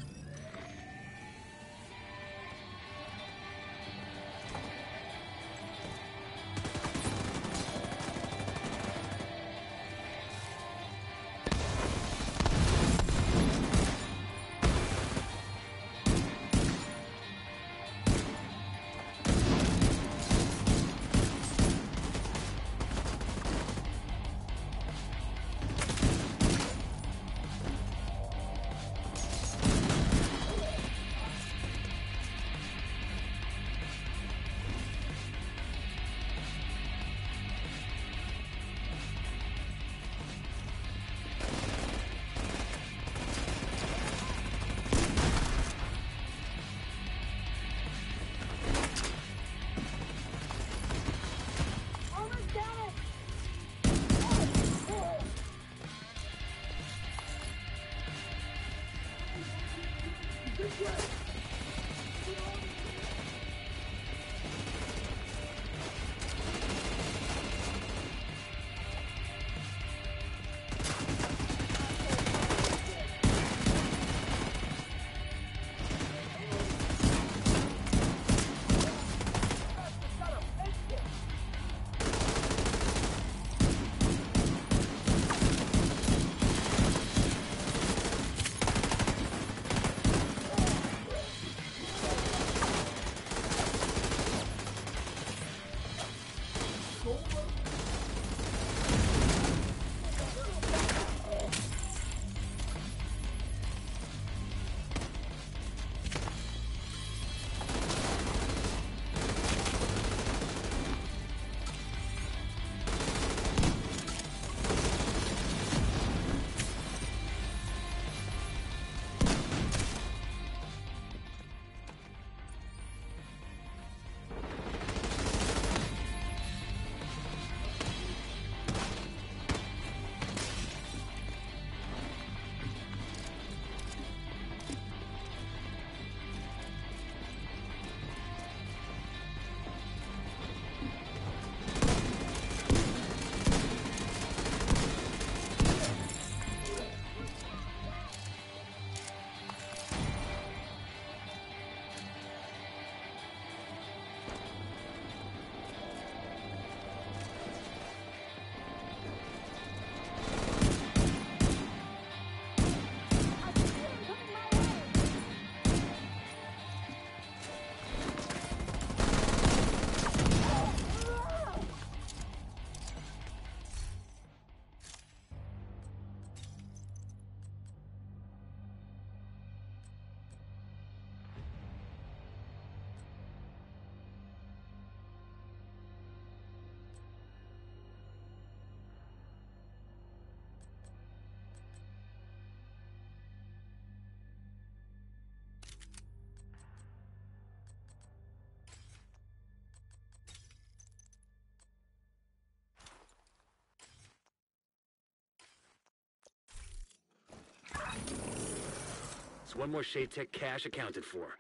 One more Shade Tech cache accounted for.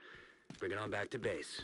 Bring it on back to base.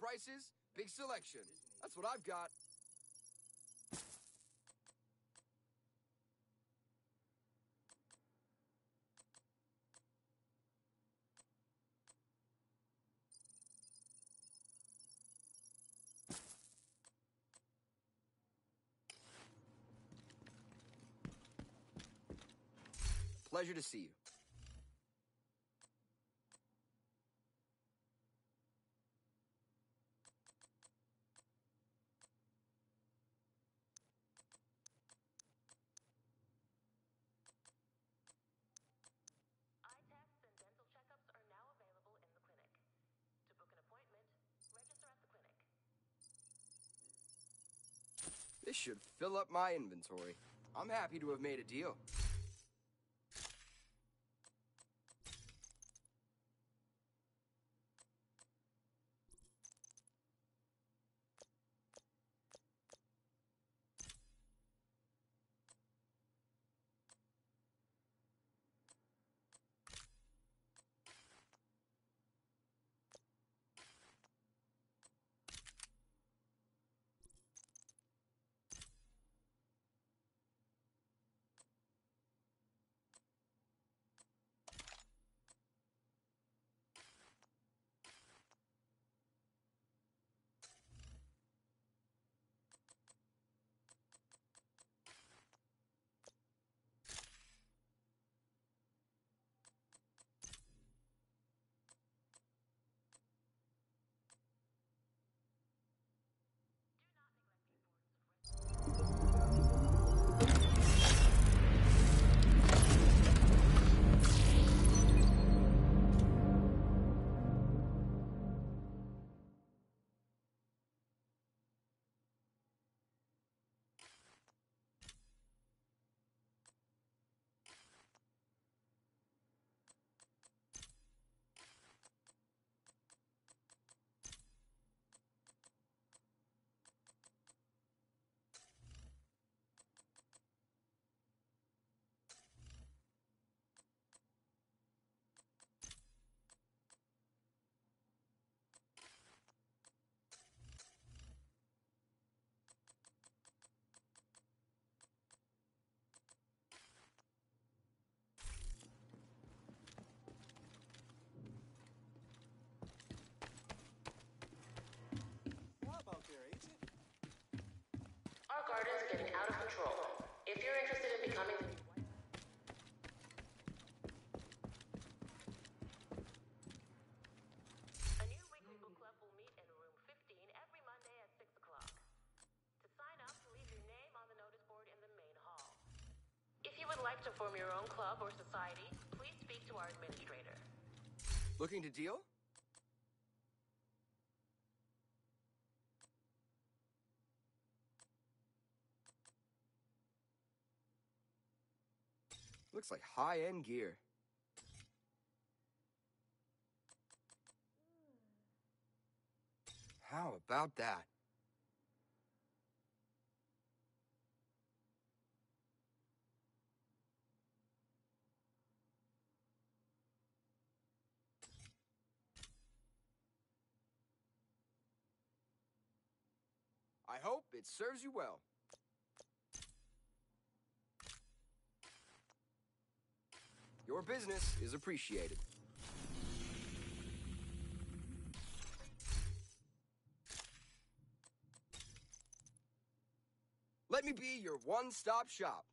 Prices, big selection. That's what I've got. Pleasure to see you. This should fill up my inventory. I'm happy to have made a deal. Gardens getting out of control. If you're interested in becoming A new weekly book club will meet in room 15 every Monday at 6 o'clock. To sign up, leave your name on the notice board in the main hall. If you would like to form your own club or society, please speak to our administrator. Looking to deal? Looks like high-end gear. How about that? I hope it serves you well. Your business is appreciated. Let me be your one-stop shop.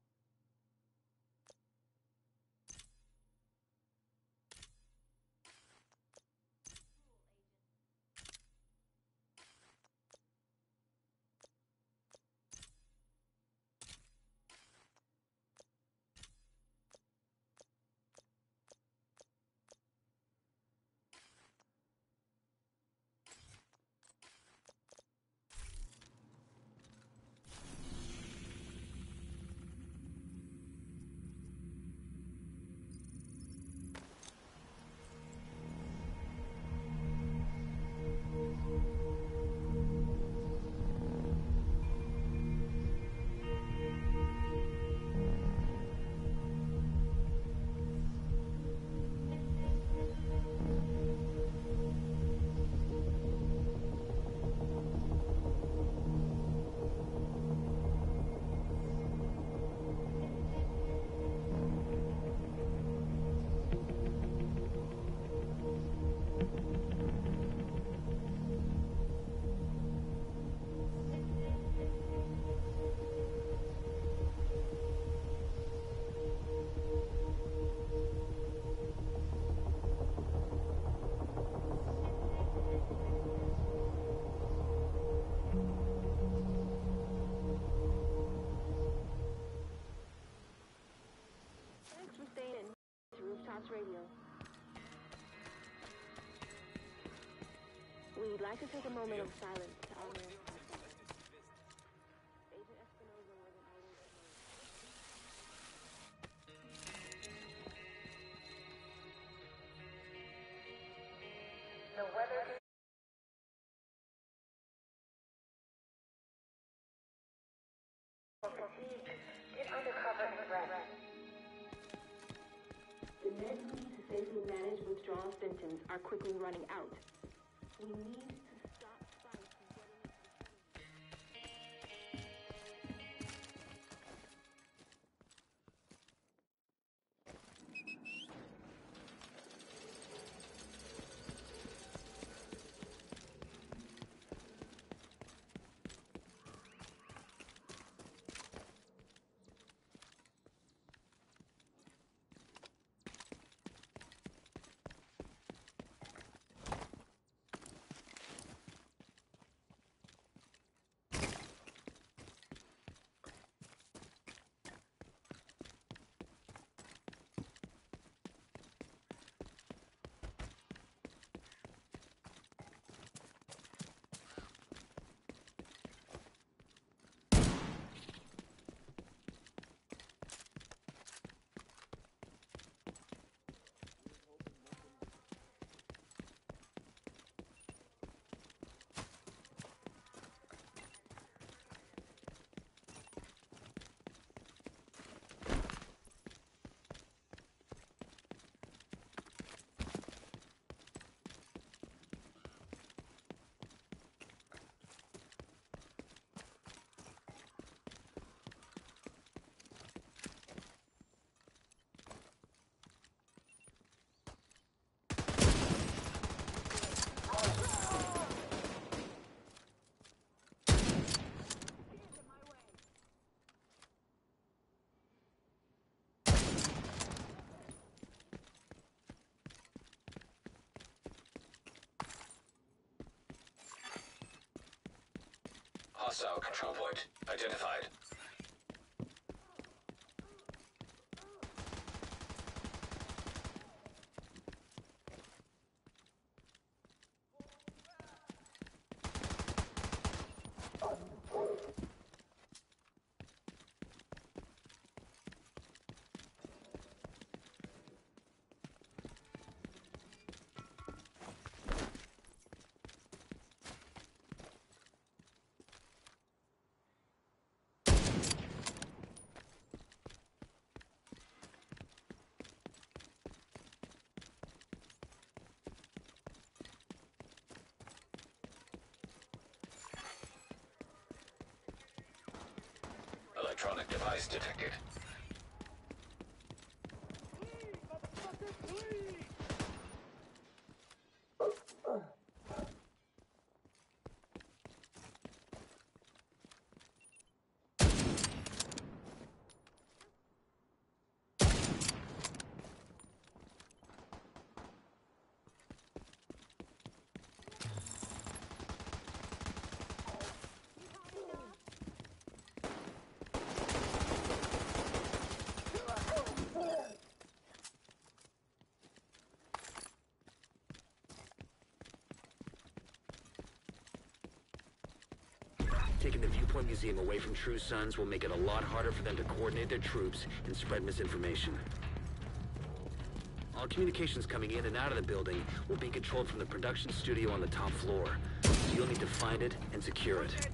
Like to take a moment of silence to honor Agent Espinosa was an idol that The weather Get undercover and rest. The meds we need to safely manage withdrawal symptoms are quickly running out. We need Hostile control point identified. Electronic device detected. Taking the Viewpoint Museum away from True Sons will make it a lot harder for them to coordinate their troops and spread misinformation. All communications coming in and out of the building will be controlled from the production studio on the top floor. You'll need to find it and secure it.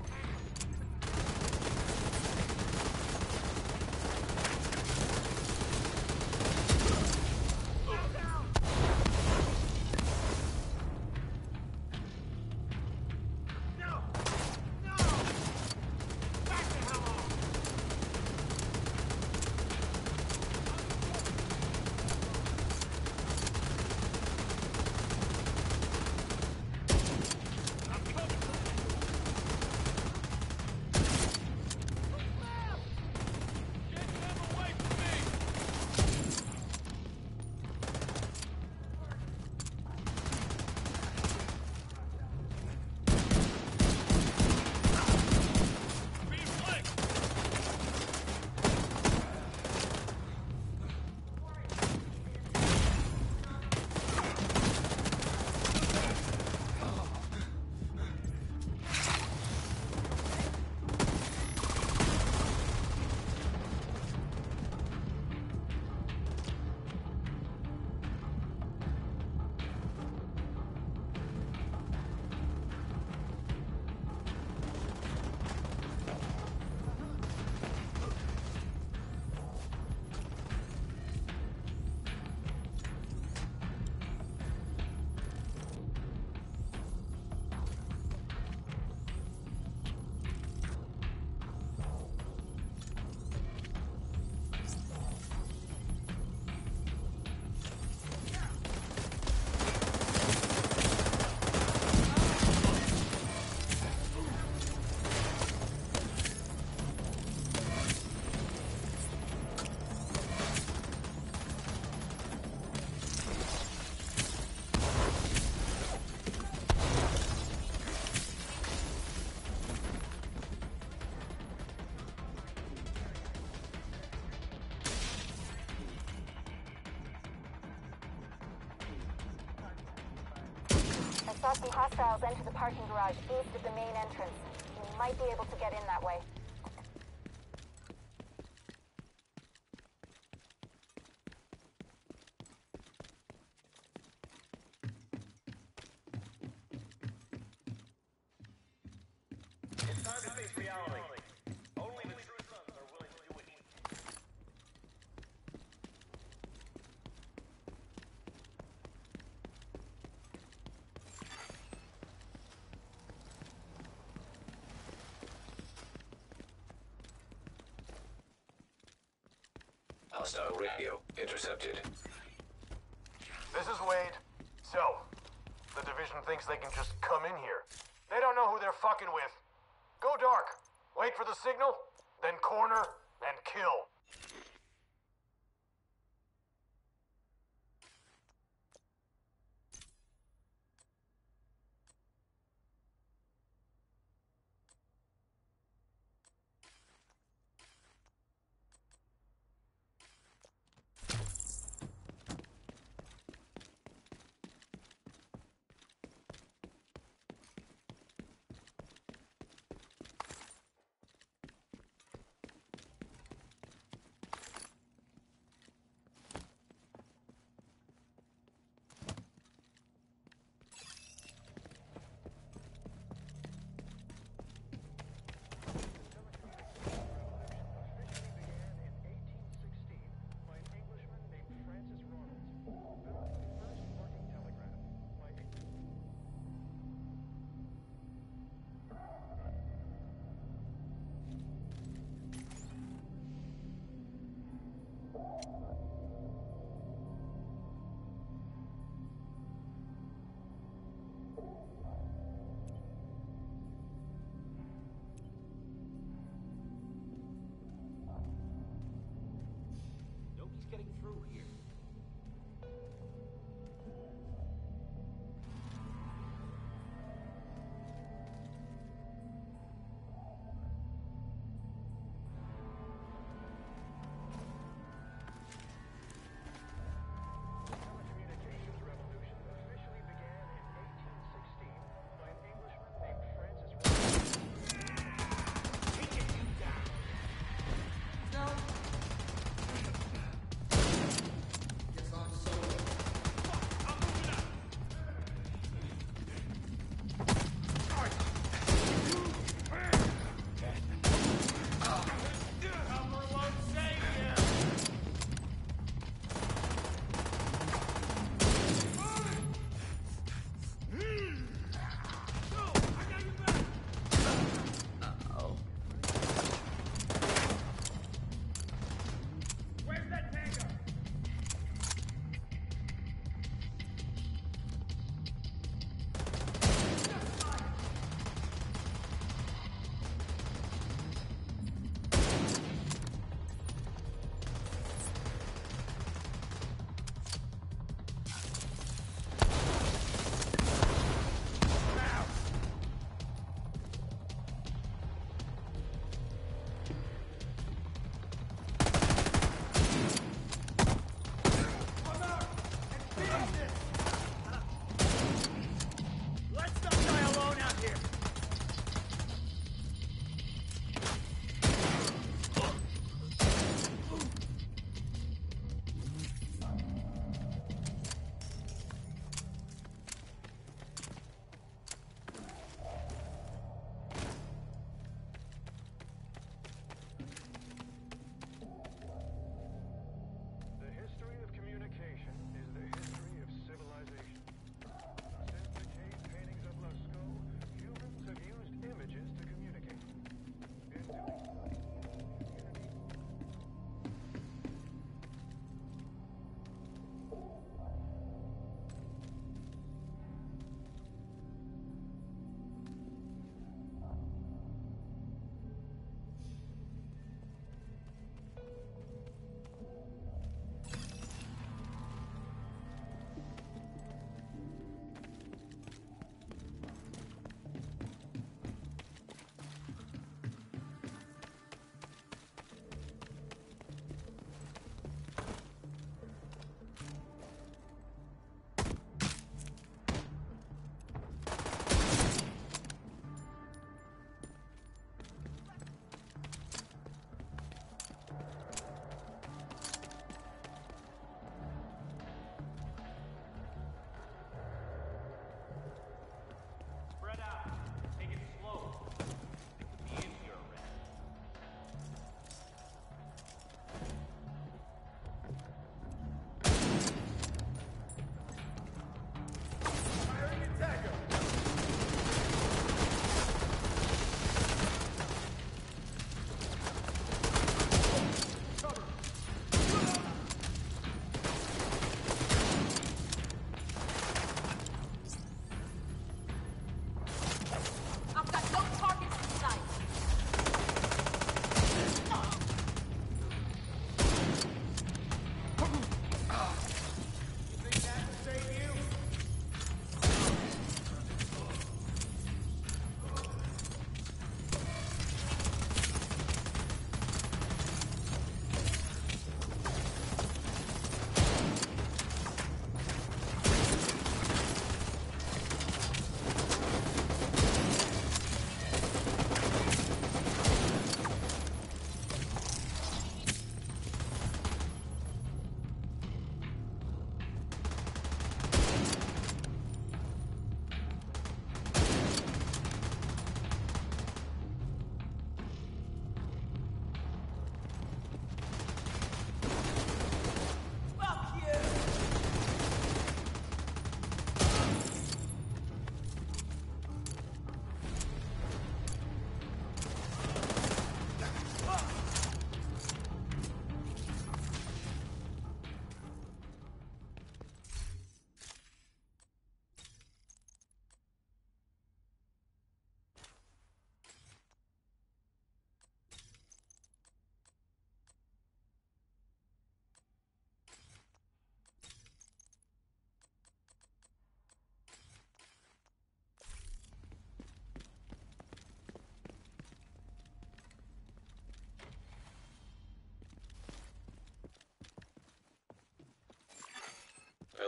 Hostiles enter the parking garage east of the main entrance. You might be able to get in that way. It's time to face reality. Only the true sons are willing to do it. Hostile radio intercepted. This is Wade. So, the division thinks they can just come in here. They don't know who they're fucking with. Go dark. Wait for the signal, then corner,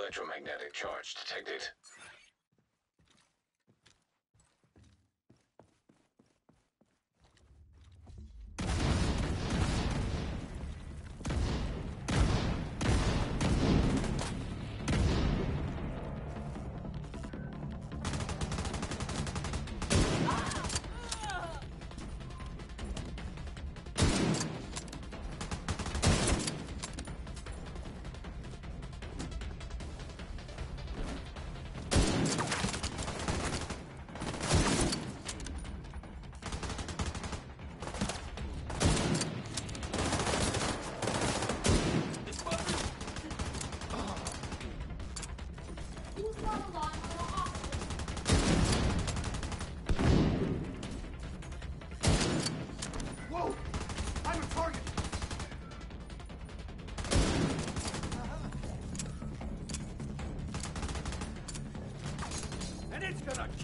electromagnetic charge detected.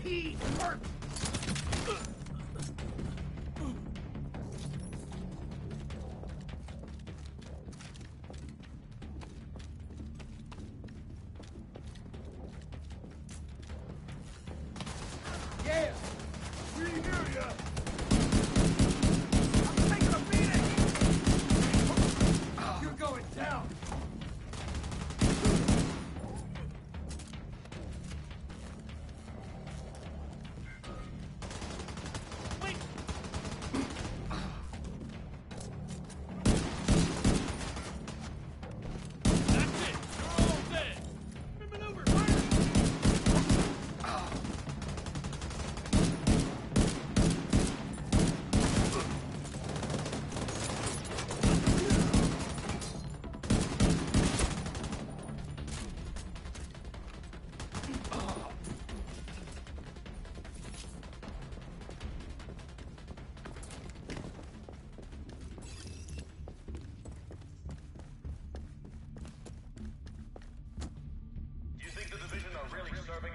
Gonna hurt! division are really serving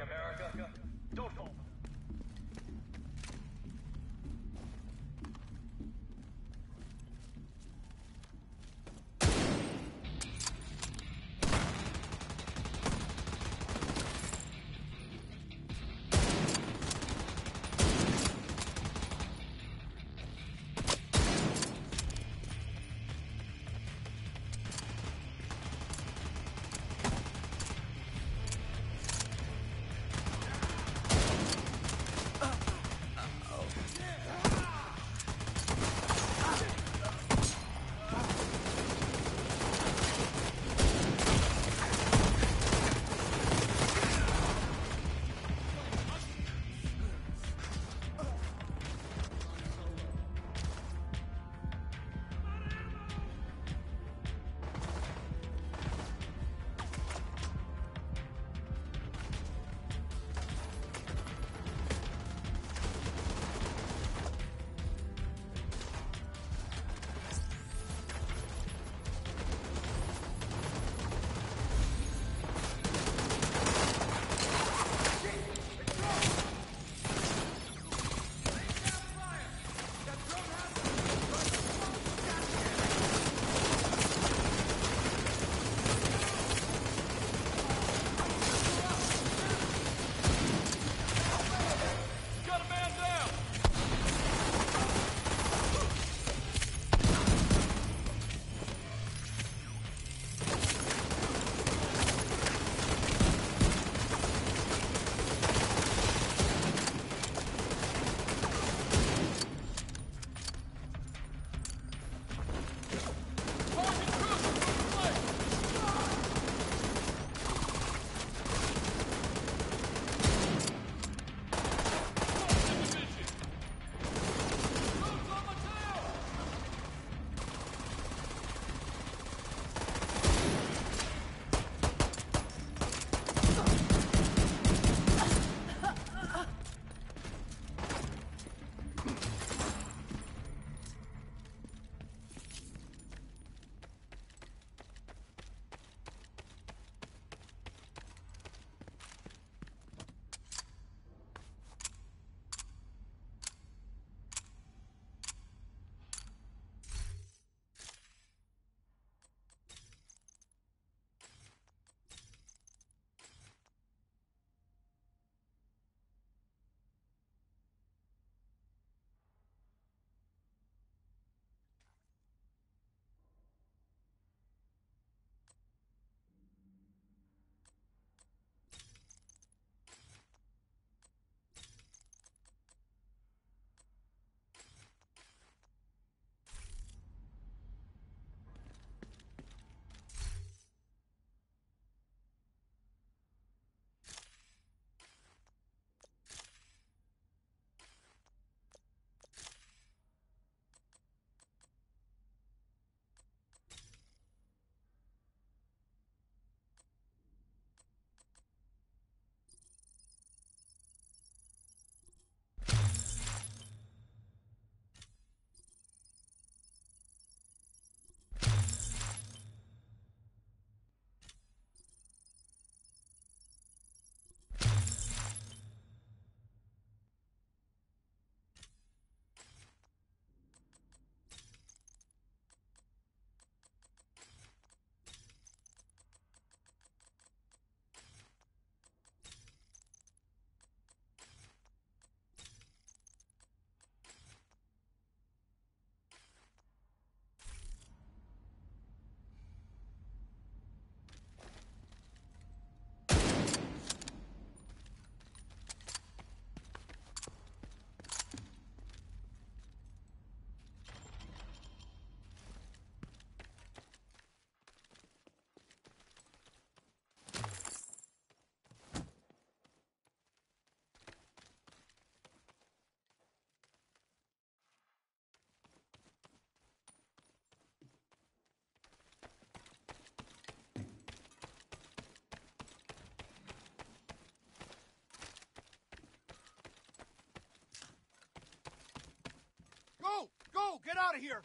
Get out of here!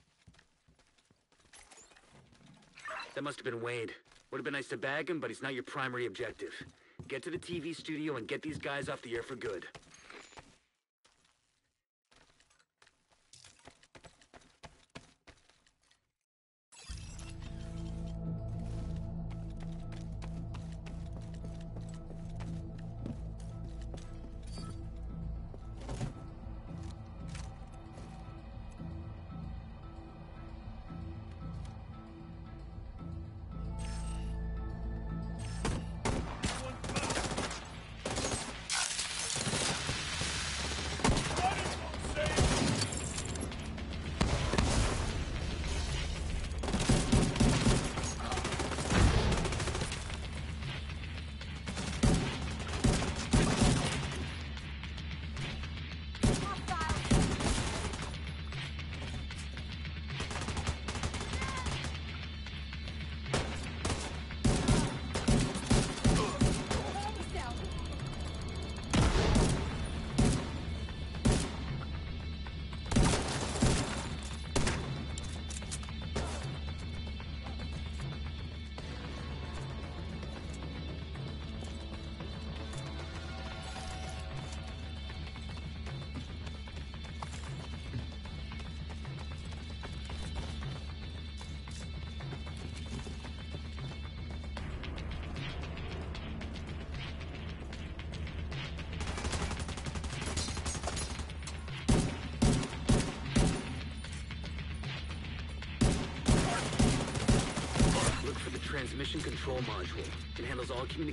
That must have been Wade. Would have been nice to bag him, but he's not your primary objective. Get to the TV studio and get these guys off the air for good.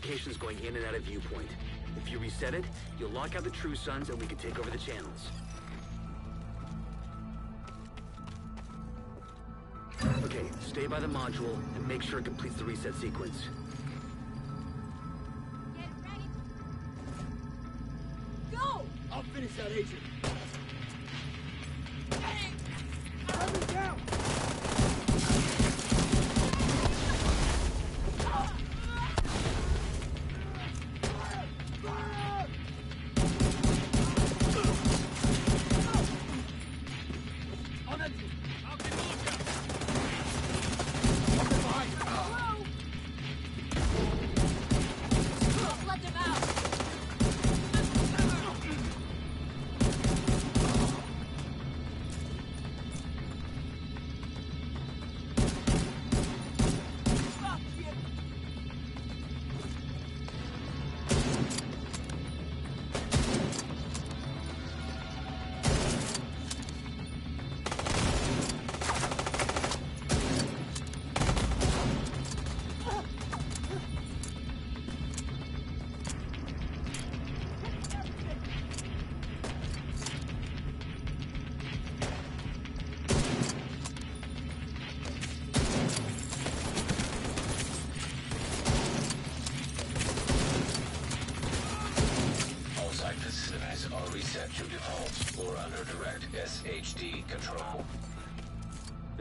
Communications going in and out of viewpoint. If you reset it, you'll lock out the True Sons and we can take over the channels. Okay, stay by the module and make sure it completes the reset sequence. Go! I'll finish that agent.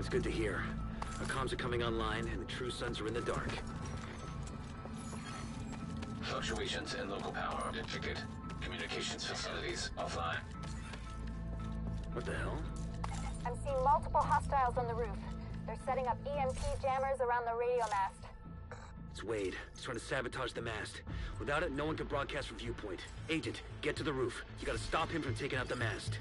That's good to hear. Our comms are coming online and the True Sons are in the dark. Fluctuations in local power are detected. Communications facilities offline. What the hell? I'm seeing multiple hostiles on the roof. They're setting up EMP jammers around the radio mast. It's Wade. He's trying to sabotage the mast. Without it, no one can broadcast from viewpoint. Agent, get to the roof. You gotta stop him from taking out the mast.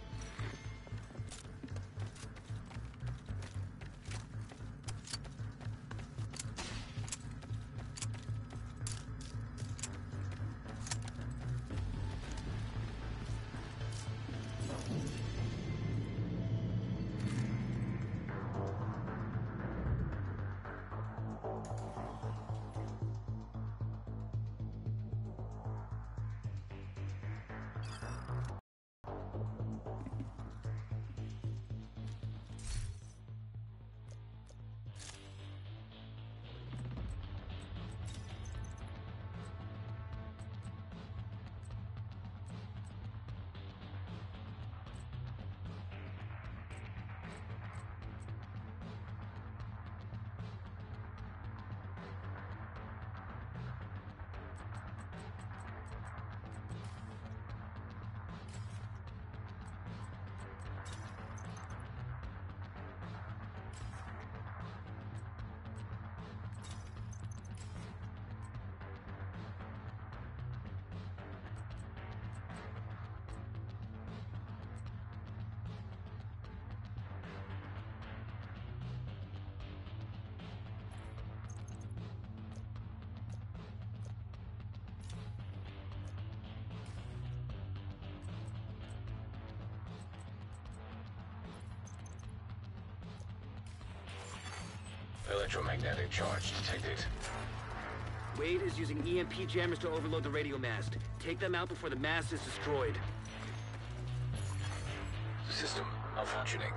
Electromagnetic charge detected. Wade is using EMP jammers to overload the radio mast. Take them out before the mast is destroyed. System malfunctioning.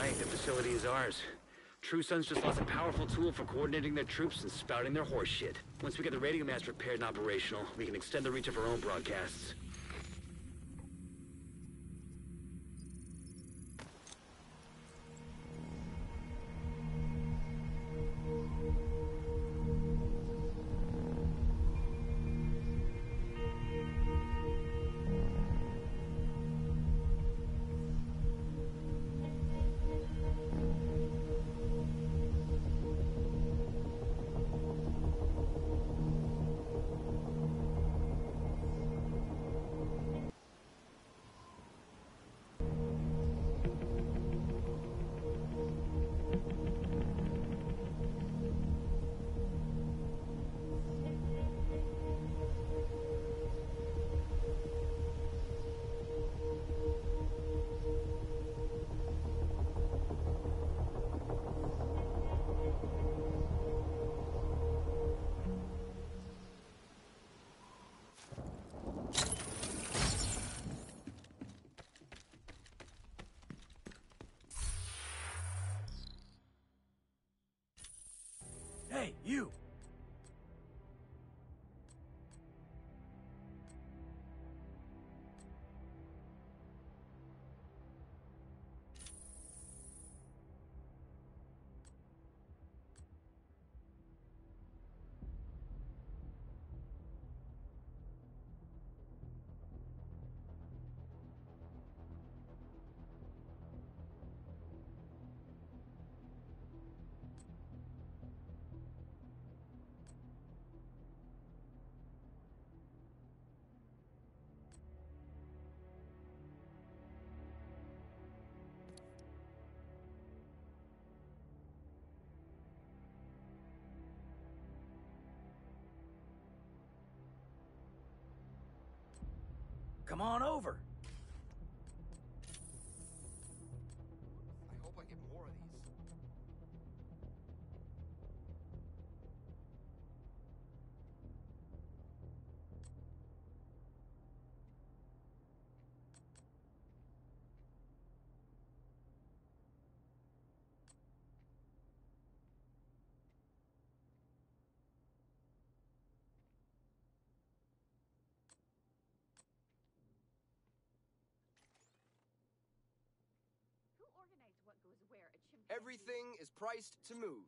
Right, the facility is ours. True Sons just lost a powerful tool for coordinating their troops and spouting their horse shit. Once we get the radio mast repaired and operational, we can extend the reach of our own broadcasts. Come on over. Everything is priced to move.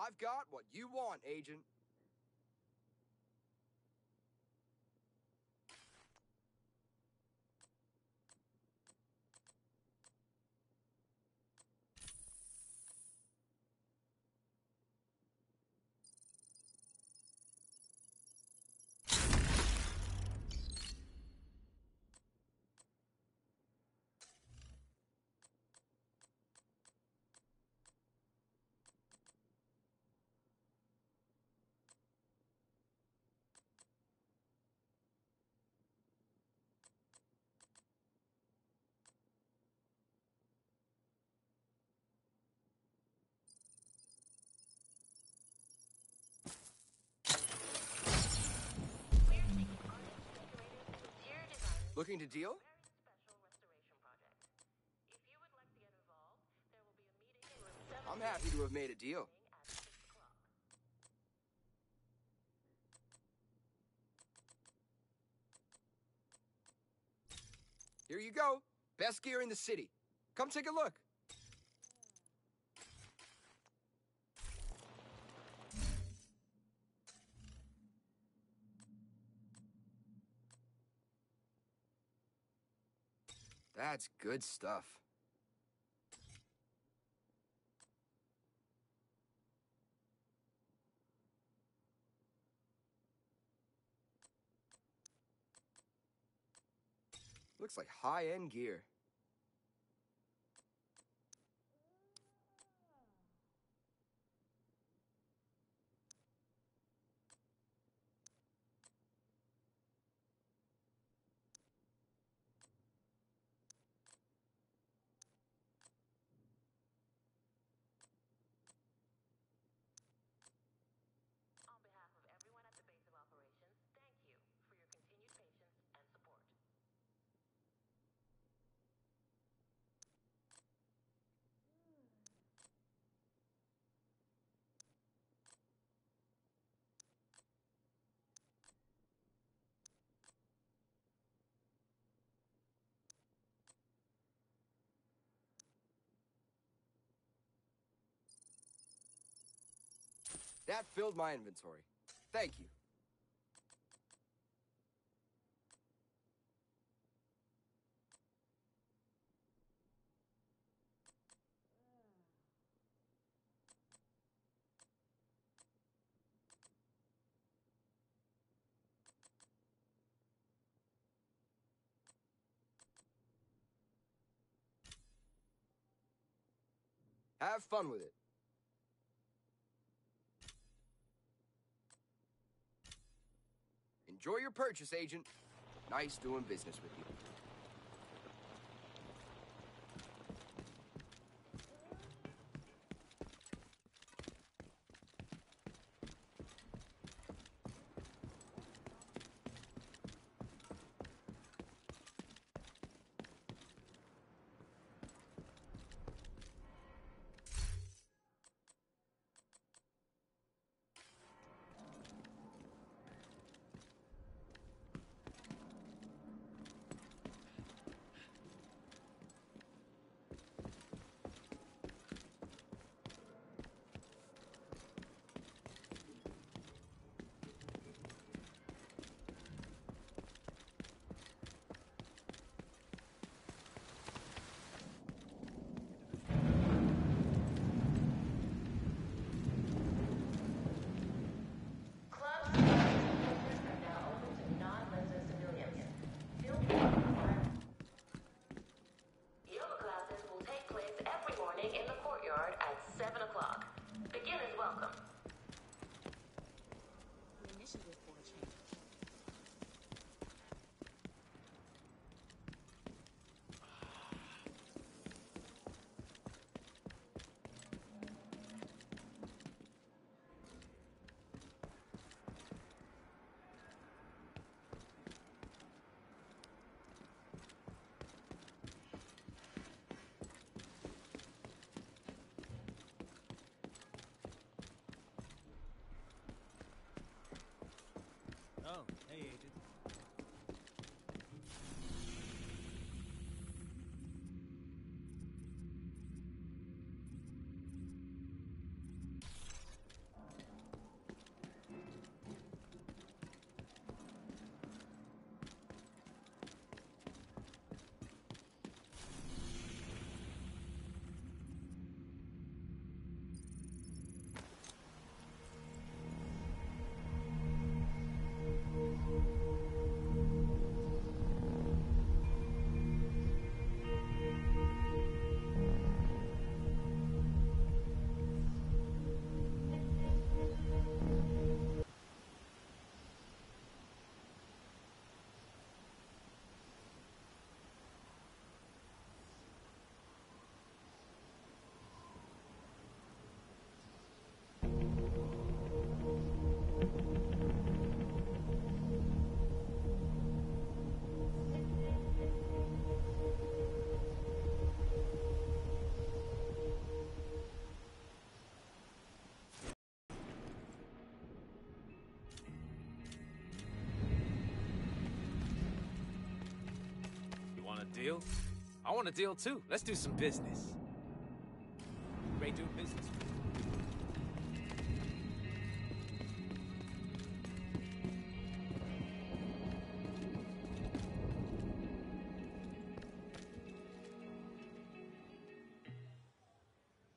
I've got what you want, Agent. Looking to deal? I'm happy to have made a deal. Here you go. Best gear in the city. Come take a look. That's good stuff. Looks like high-end gear. That filled my inventory. Thank you. Have fun with it. Enjoy your purchase, Agent. Nice doing business with you. Deal? I want a deal too. Let's do some business. Ready doing business?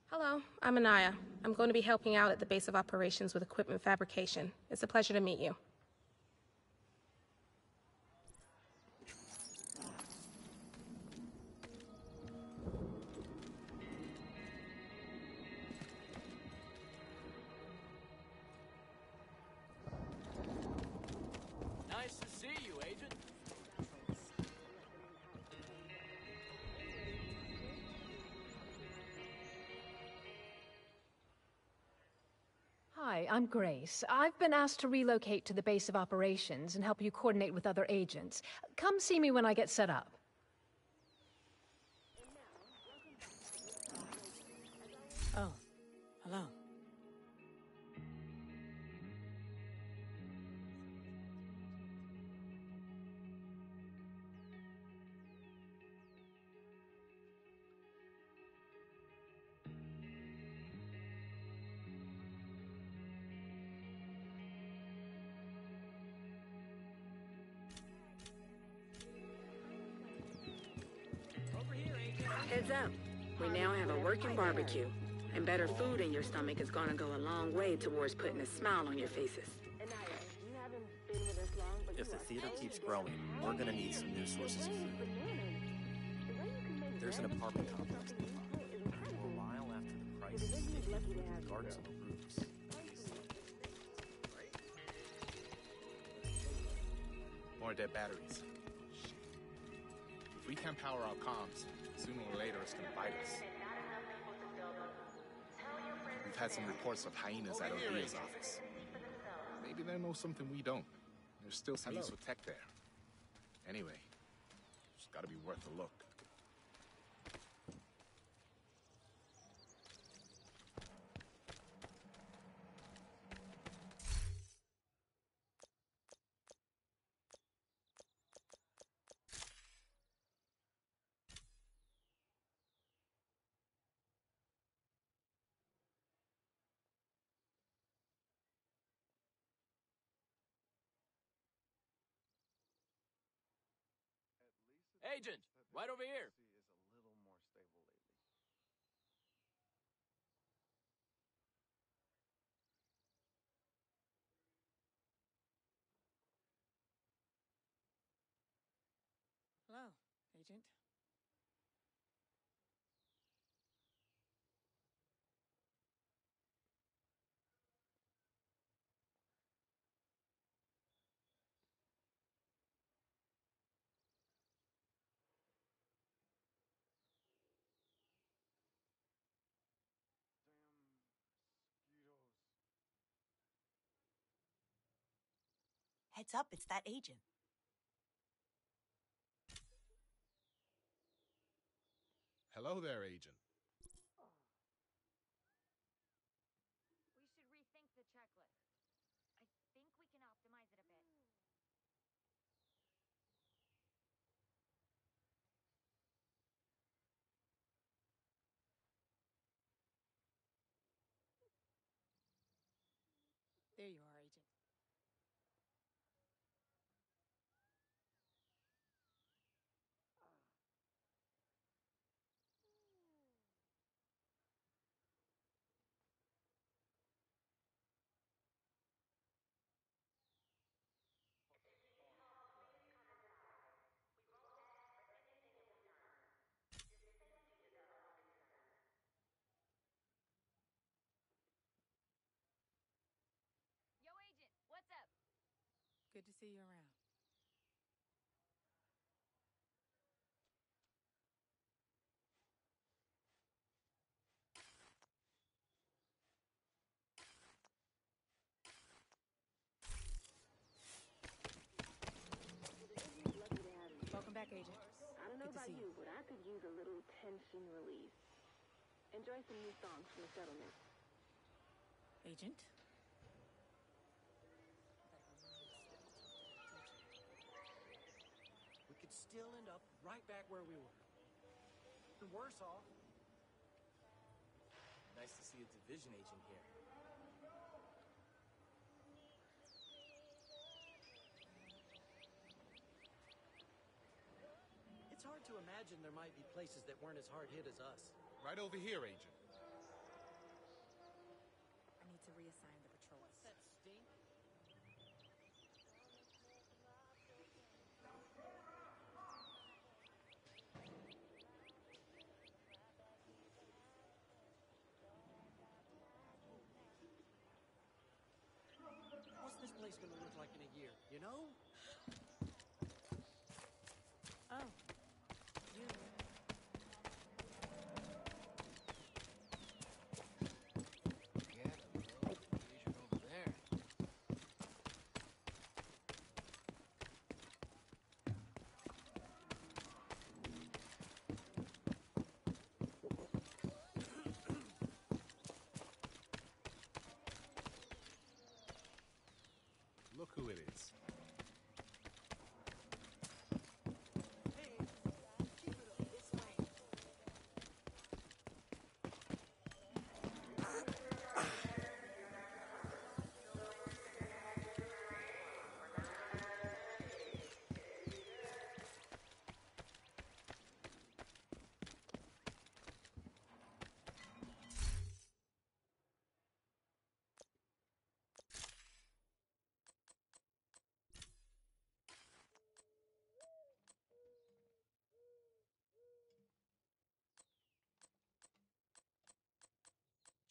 Hello, I'm Anaya. I'm going to be helping out at the base of operations with equipment fabrication. It's a pleasure to meet you. I'm Grace. I've been asked to relocate to the base of operations and help you coordinate with other agents. Come see me when I get set up. Barbecue. And better food in your stomach is gonna go a long way towards putting a smile on your faces. If the theater keeps growing, we're gonna need some new sources of food. There's an apartment complex. A mile after the guards on the roofs. More dead batteries. If we can't power our comms, sooner or later it's gonna bite us. We've had some reports of hyenas at O'Neill's office. Maybe they know something we don't. There's still some useful tech there. Anyway, it's gotta be worth a look. Agent, right over here. Heads up, it's that agent. Hello there, Agent. We should rethink the checklist. I think we can optimize it a bit. There you are, Agent. Yo, Agent, what's up? Good to see you around. Welcome back, Agent. I don't know about you, but I could use a little tension release. Enjoy some new songs from the settlement. Agent? Still end up right back where we were. And worse off. Nice to see a division agent here. It's hard to imagine there might be places that weren't as hard hit as us. Right over here, Agent. I need to reassign the patrols. That stink? What's this place gonna look like in a year, you know? Oh, you. Yeah, agent over there. Look who it is.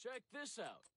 Check this out.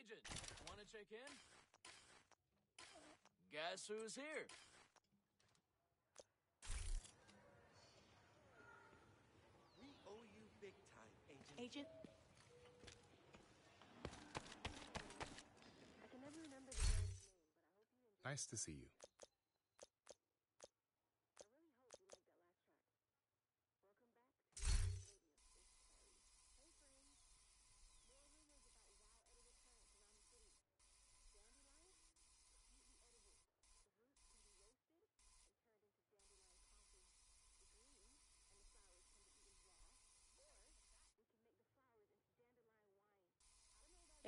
agent. Wanna check in? Guess who's here? We owe you big time, agent. Agent? Nice to see you.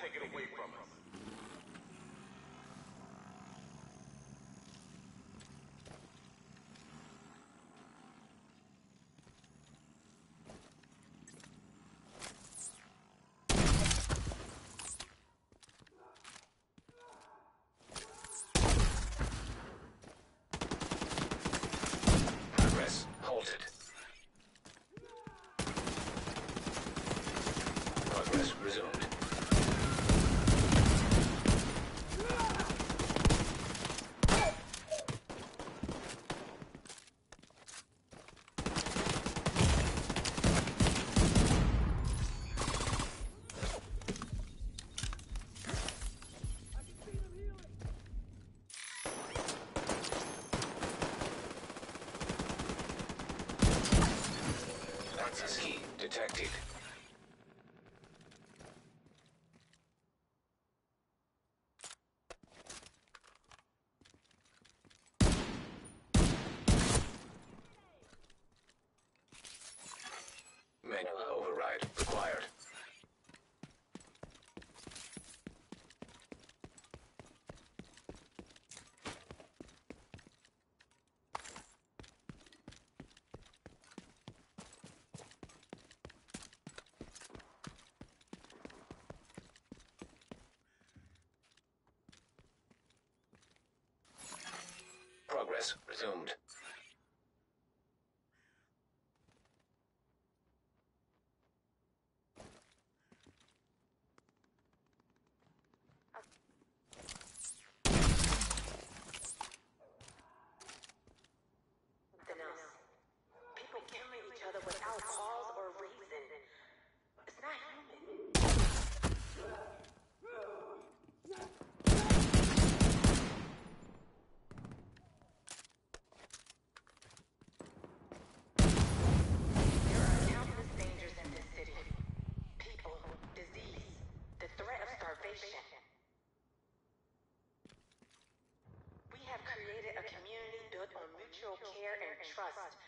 take it away from her. Key detected. progress resumed. trust.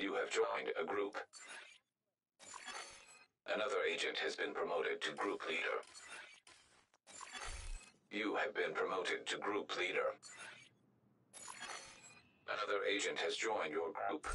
You have joined a group. Another agent has been promoted to group leader. You have been promoted to group leader. Another agent has joined your group.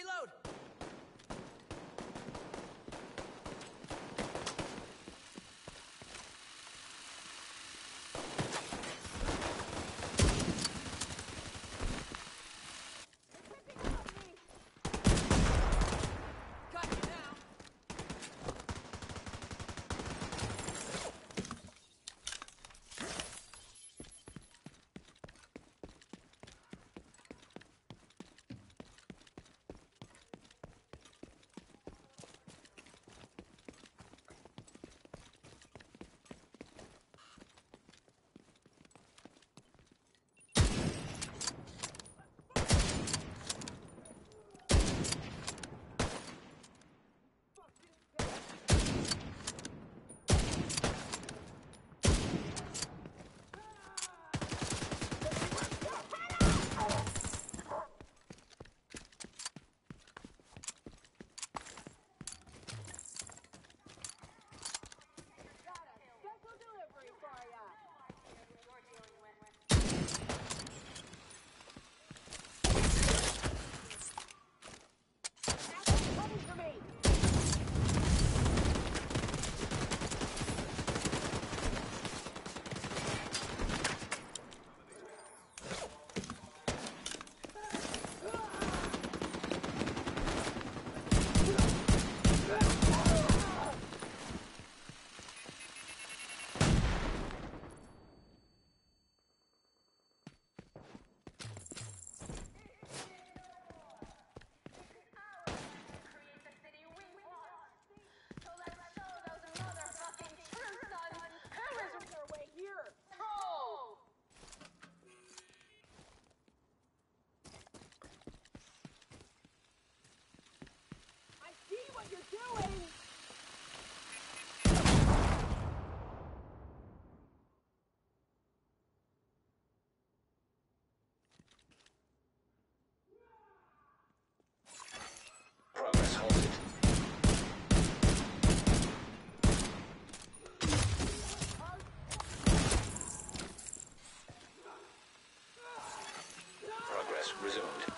Reload! resumed.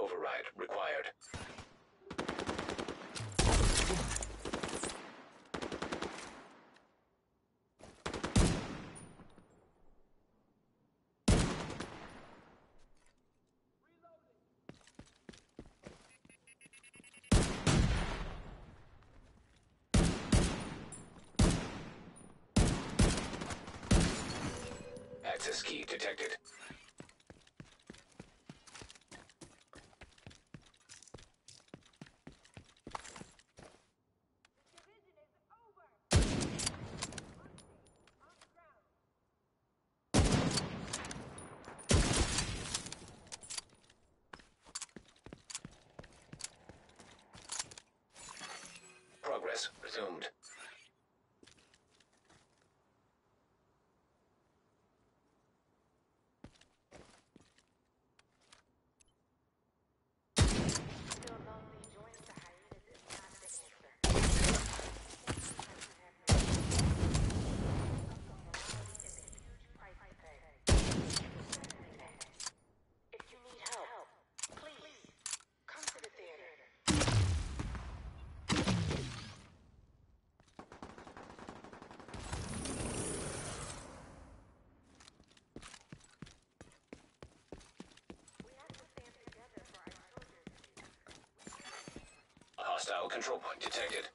override required. Access key detected. Hostile control point detected.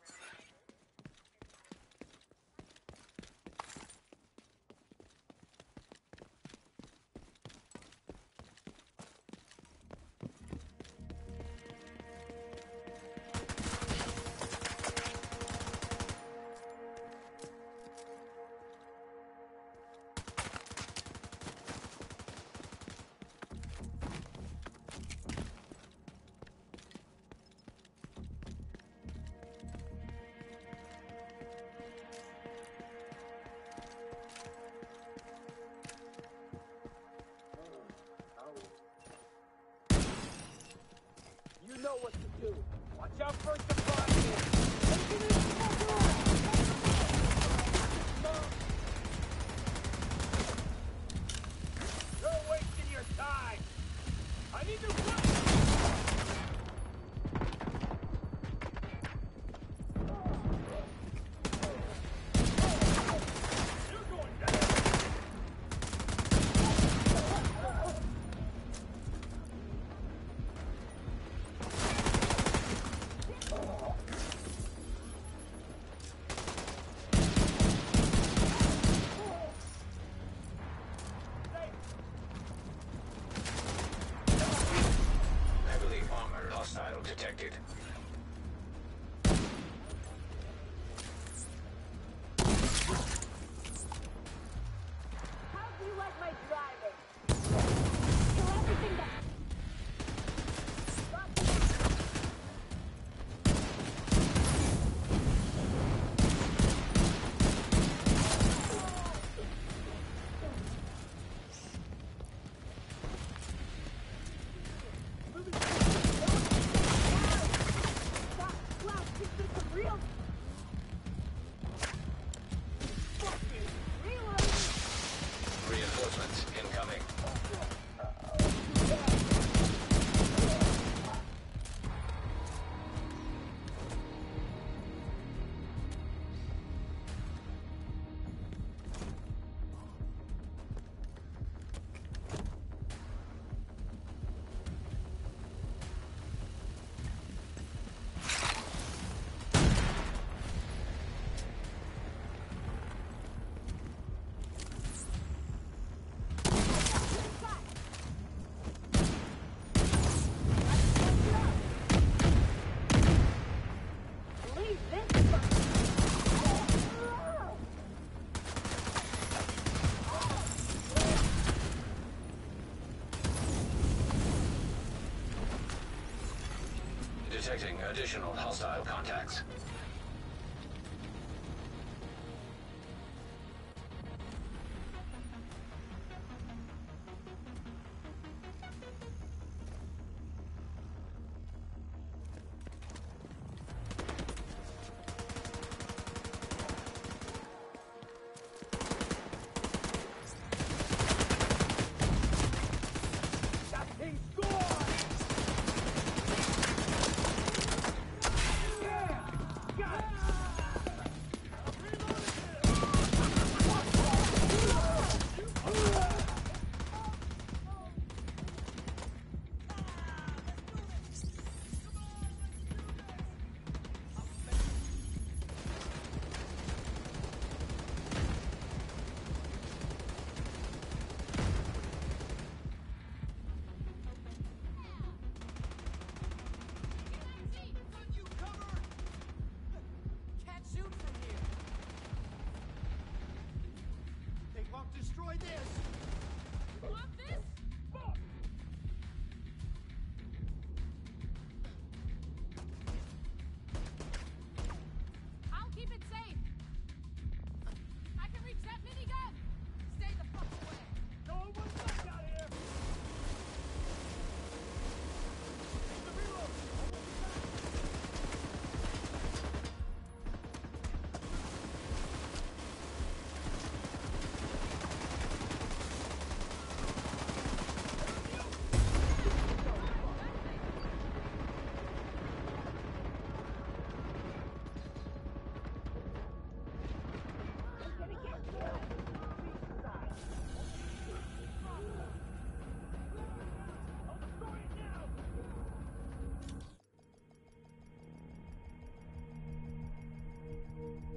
Additional hostile contacts.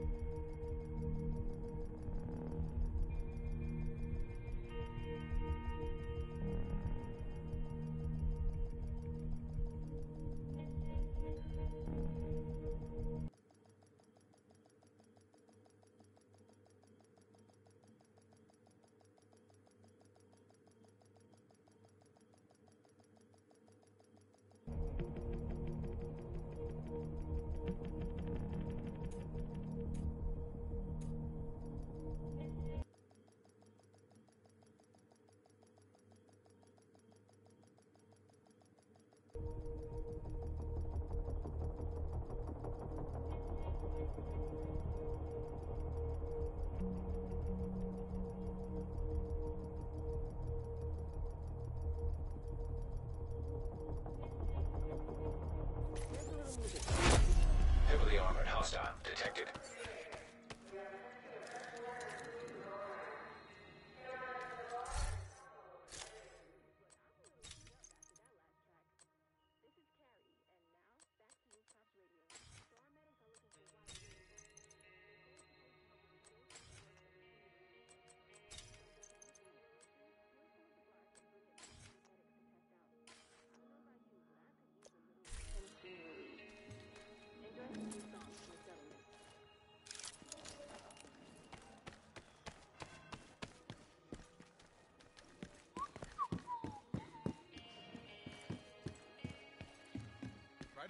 うん。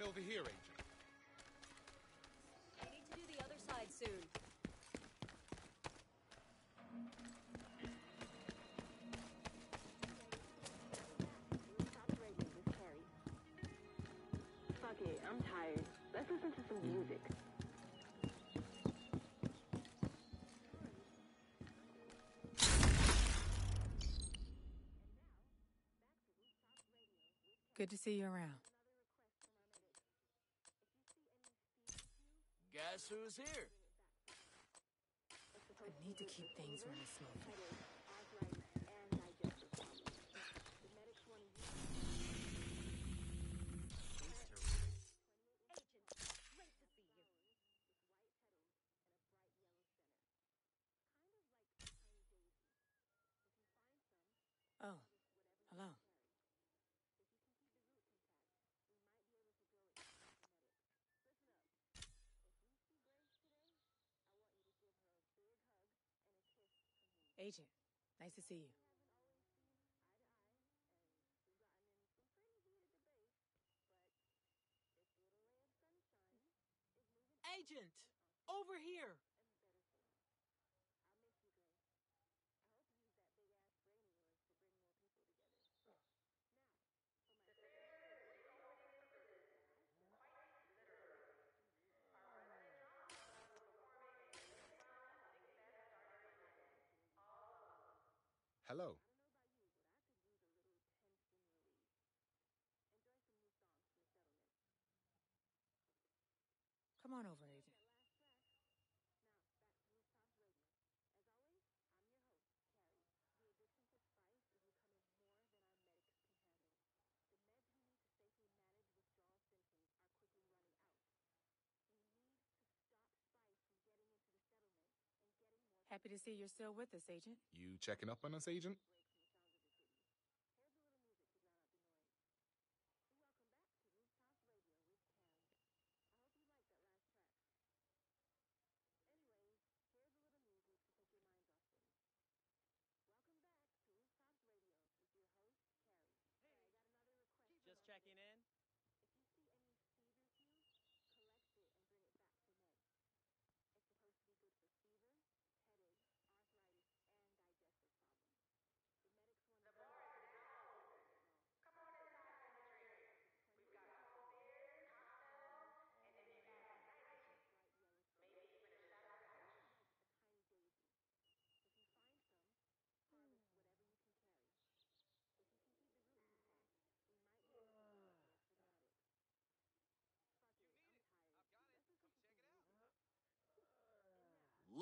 Over here, Agent. We need to do the other side soon. Fuck it, I'm tired. Let's listen to some music. Good to see you around. Guess who's here? I need to keep things running smoothly. Oh, hello. Agent, nice to see you. Agent! Over here! Hello. Come on over, Agent. Happy to see you're still with us, Agent. You checking up on us, Agent?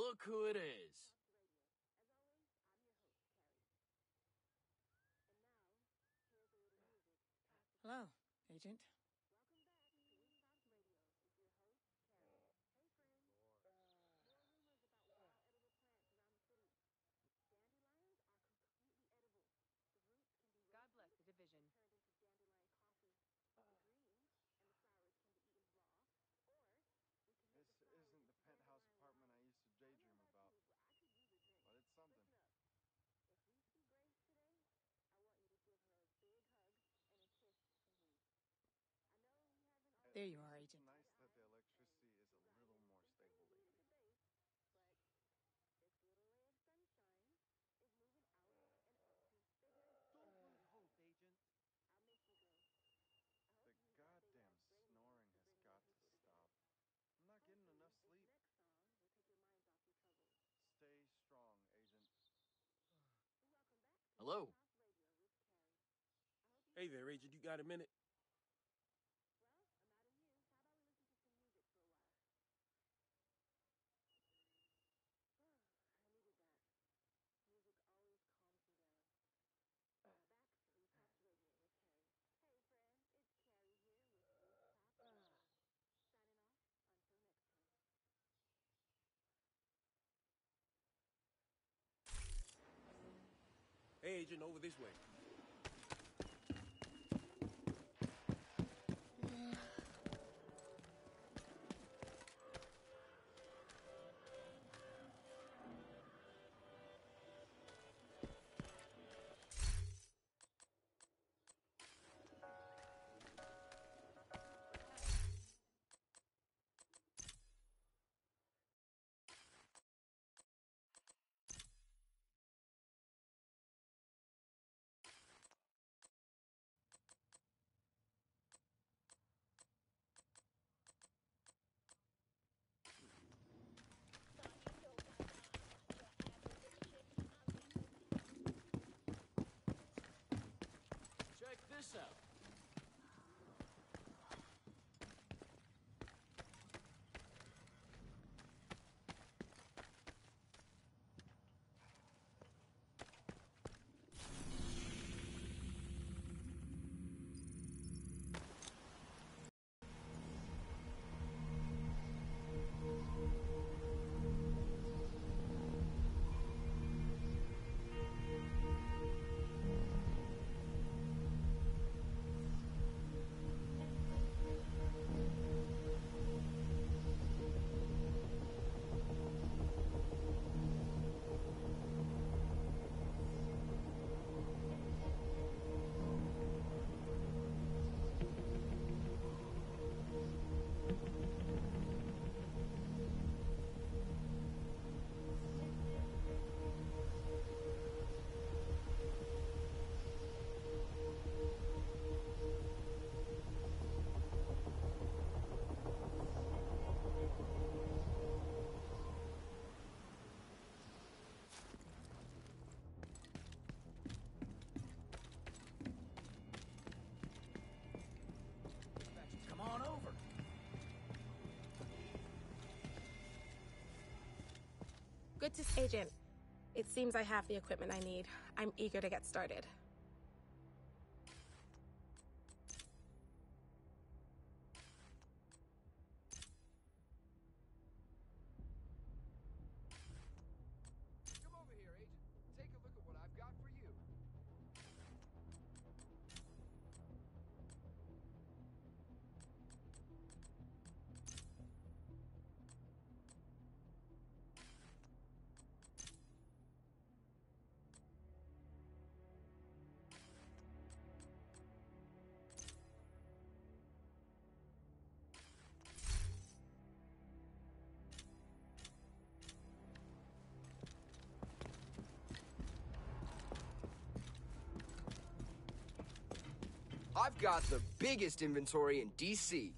Look who it is. Hello, Agent. There you are, Agent. It's Nice that the electricity is a little more stable lately. Don't lose hope, Agent. The goddamn snoring has got to stop. I'm not getting enough sleep. Stay strong, Agent. Hello. Hey there, Agent. You got a minute? edge and over this way. so. Good to see Agent, it seems I have the equipment I need. I'm eager to get started. Got the biggest inventory in DC.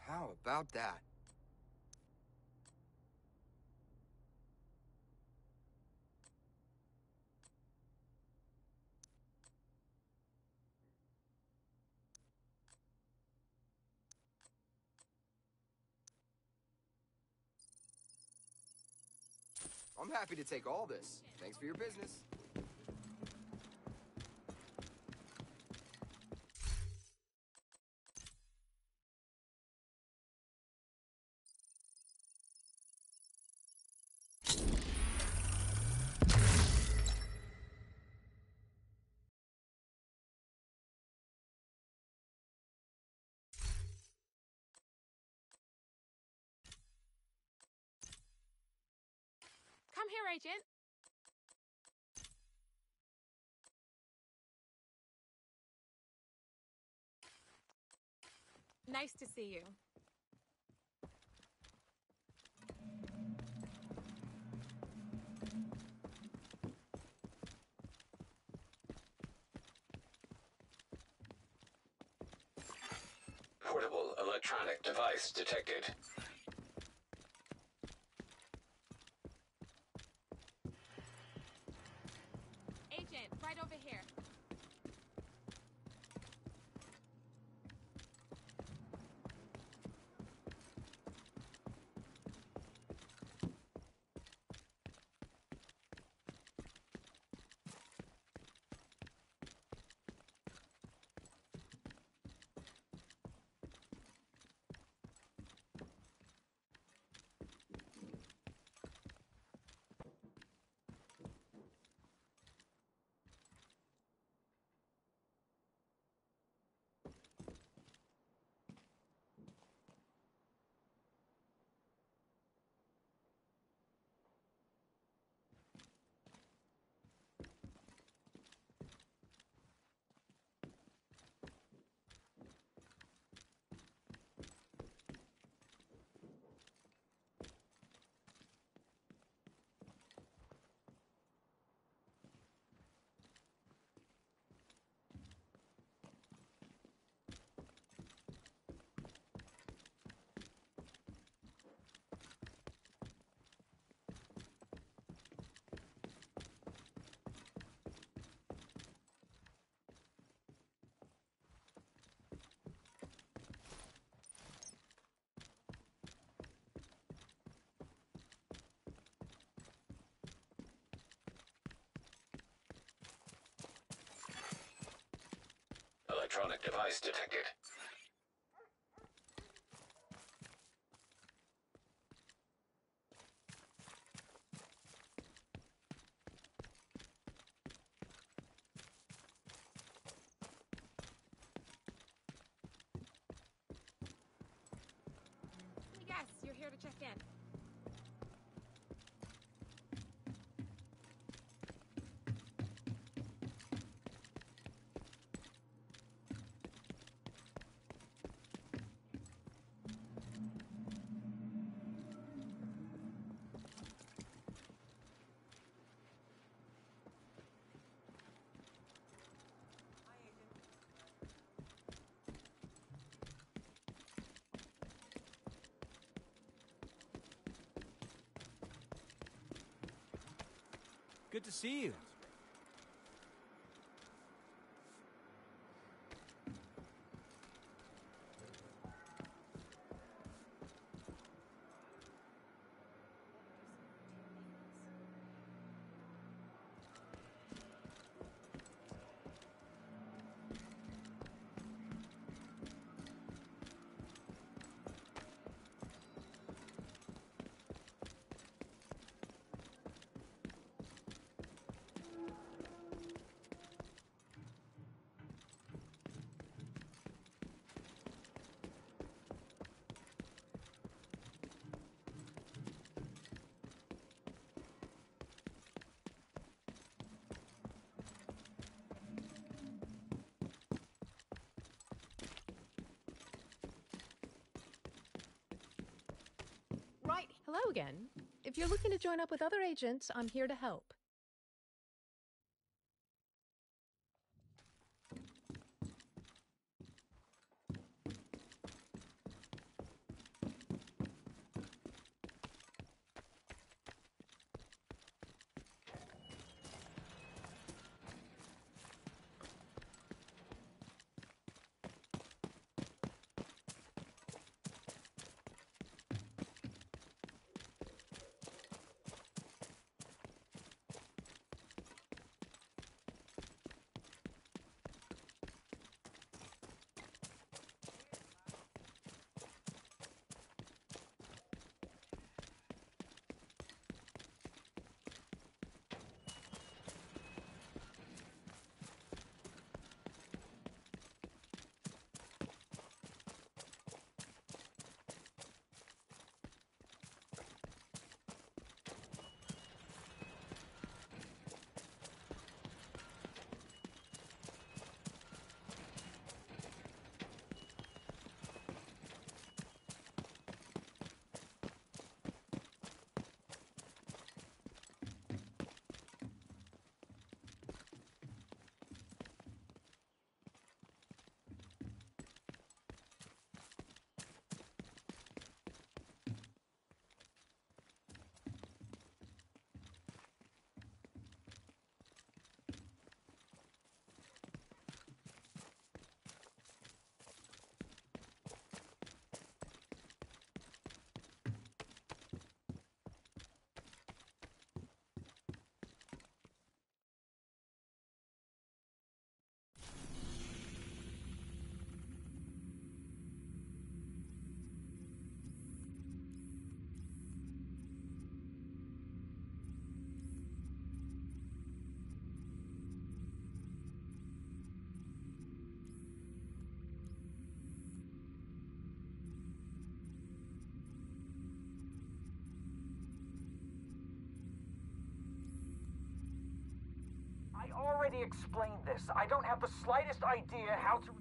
How about that? I'm happy to take all this. Thanks for your business. Agent. Nice to see you. Portable electronic device detected. Device detected. Good to see you. Right. Hello again. If If you're looking to join up with other agents, I'm here to help. Explained this. I don't have the slightest idea how to.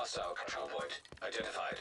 Hostile control point identified.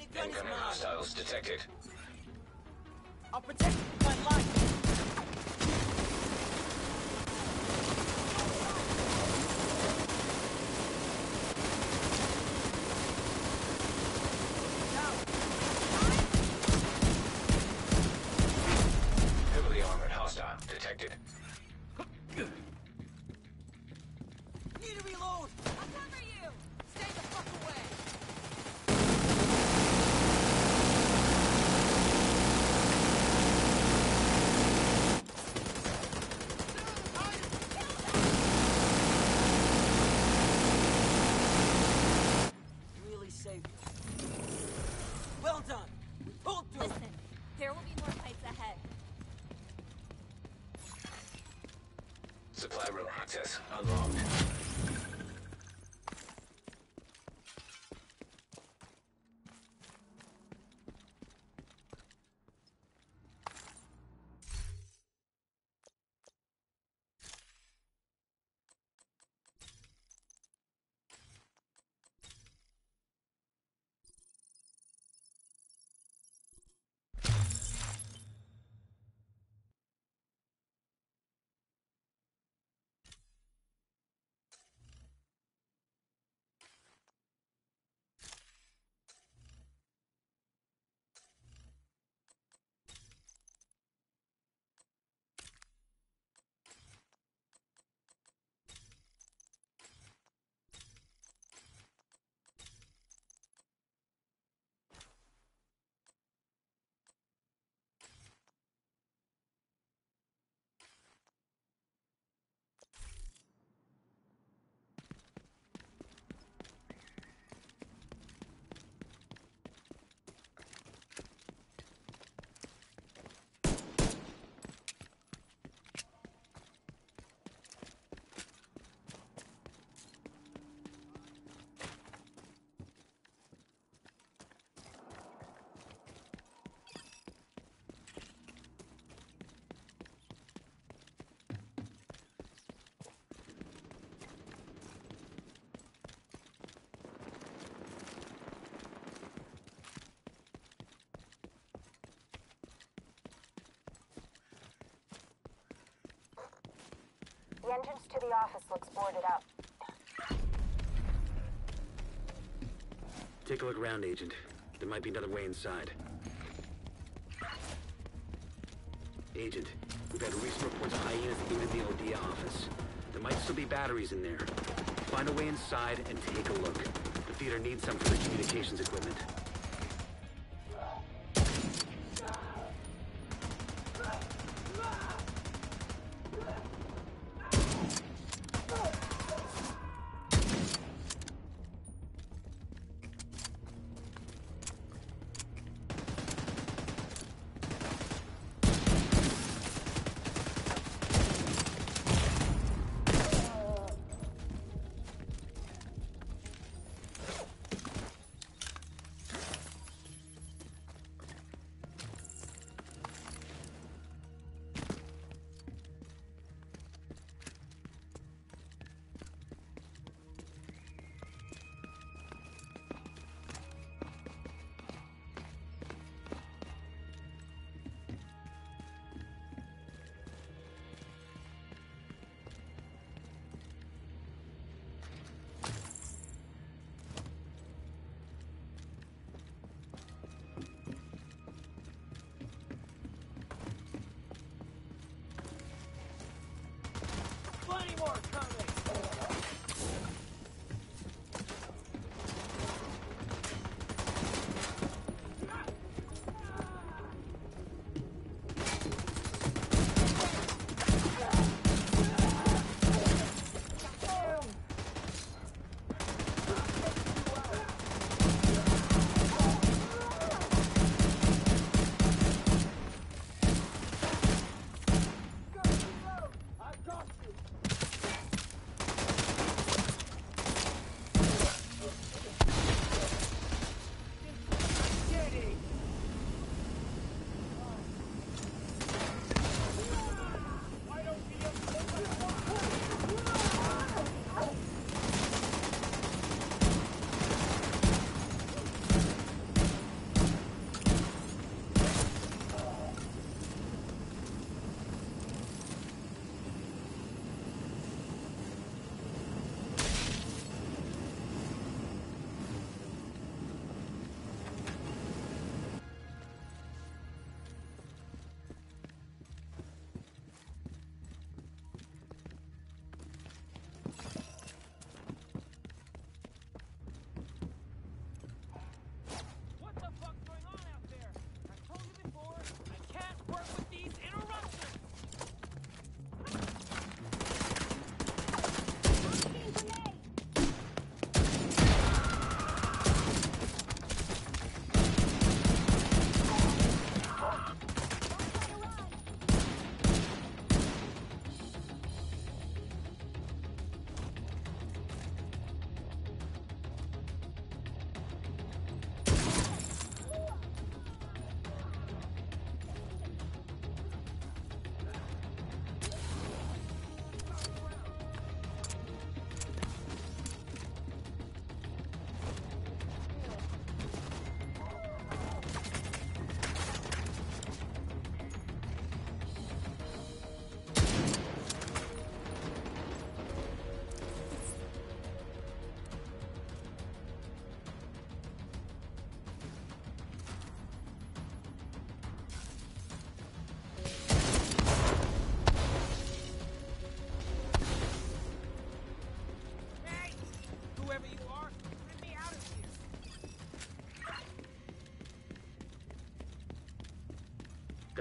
Incoming hostiles detected. I'll protect The entrance to the office looks boarded up. Take a look around, Agent. There might be another way inside. Agent, we've had recent reports of hyenas in the Odia office. There might still be batteries in there. Find a way inside and take a look. The theater needs some for the communications equipment.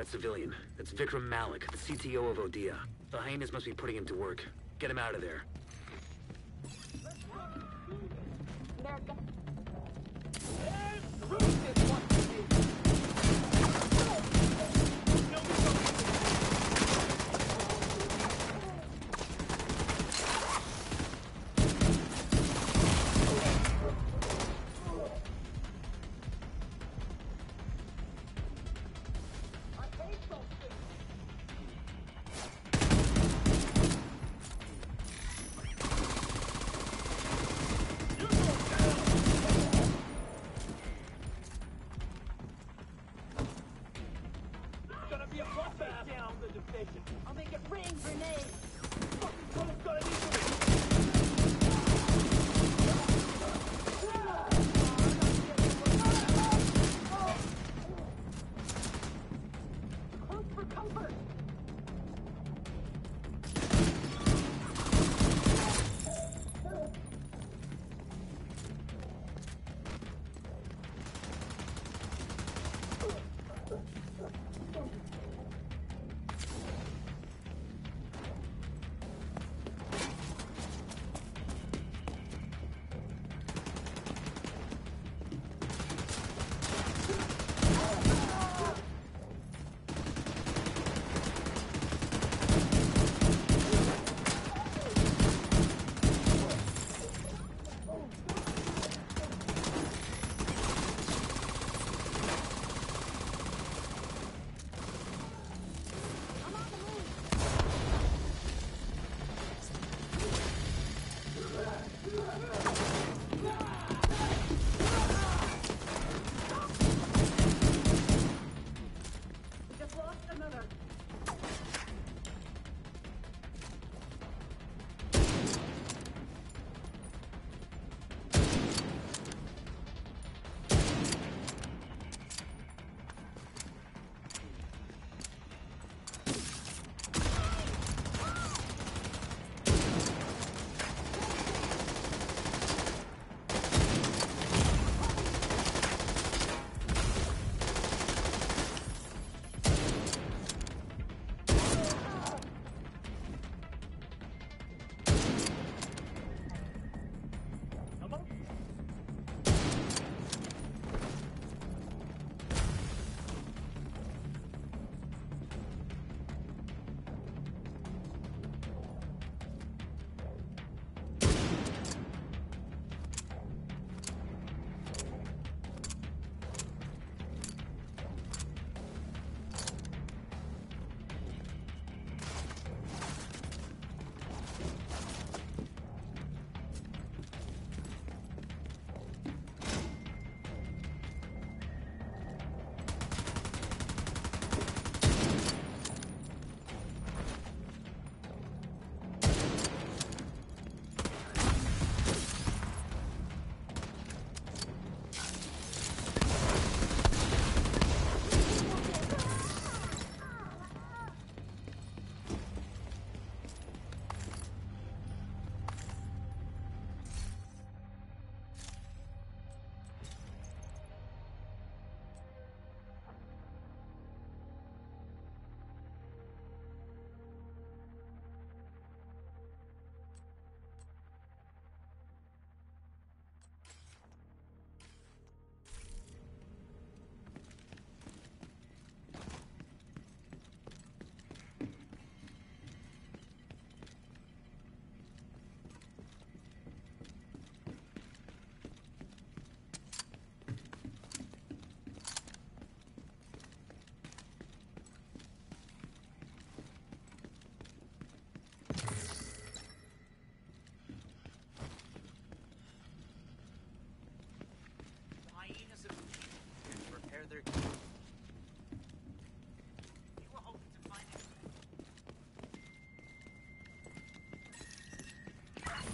That civilian. That's Vikram Malik, the CTO of Odia. The hyenas must be putting him to work. Get him out of there.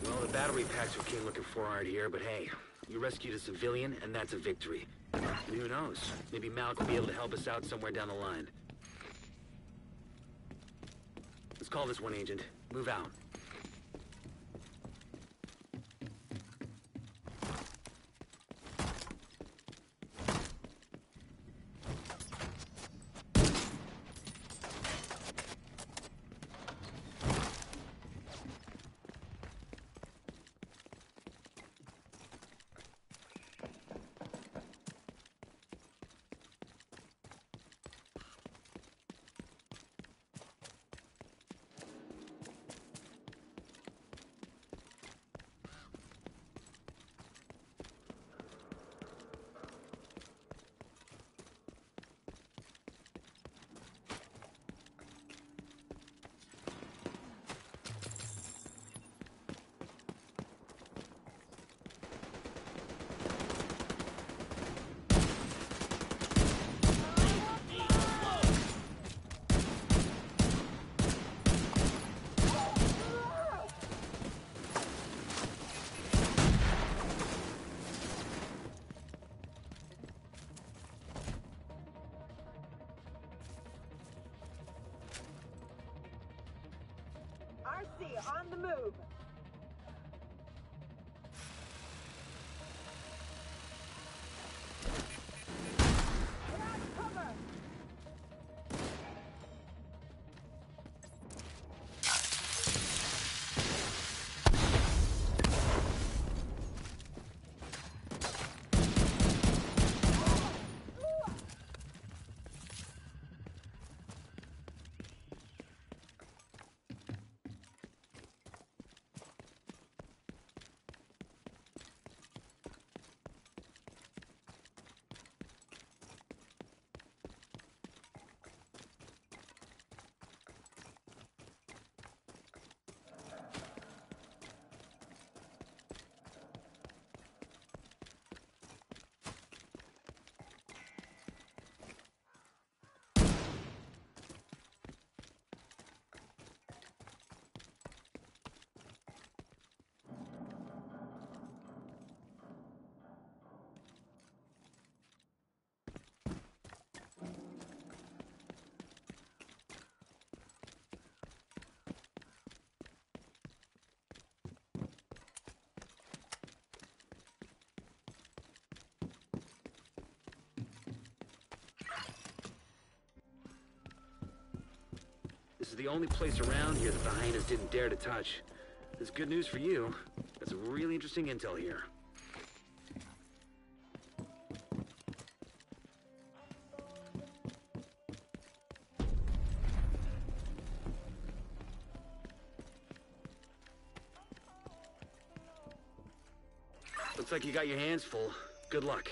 Well, the battery packs we came looking for aren't here, but hey, you rescued a civilian, and that's a victory. And who knows? Maybe Malik will be able to help us out somewhere down the line. Let's call this one, Agent. Move out. This is the only place around here that the hyenas didn't dare to touch. There's good news for you. That's really interesting intel here. Looks like you got your hands full. Good luck.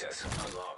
Access unlocked.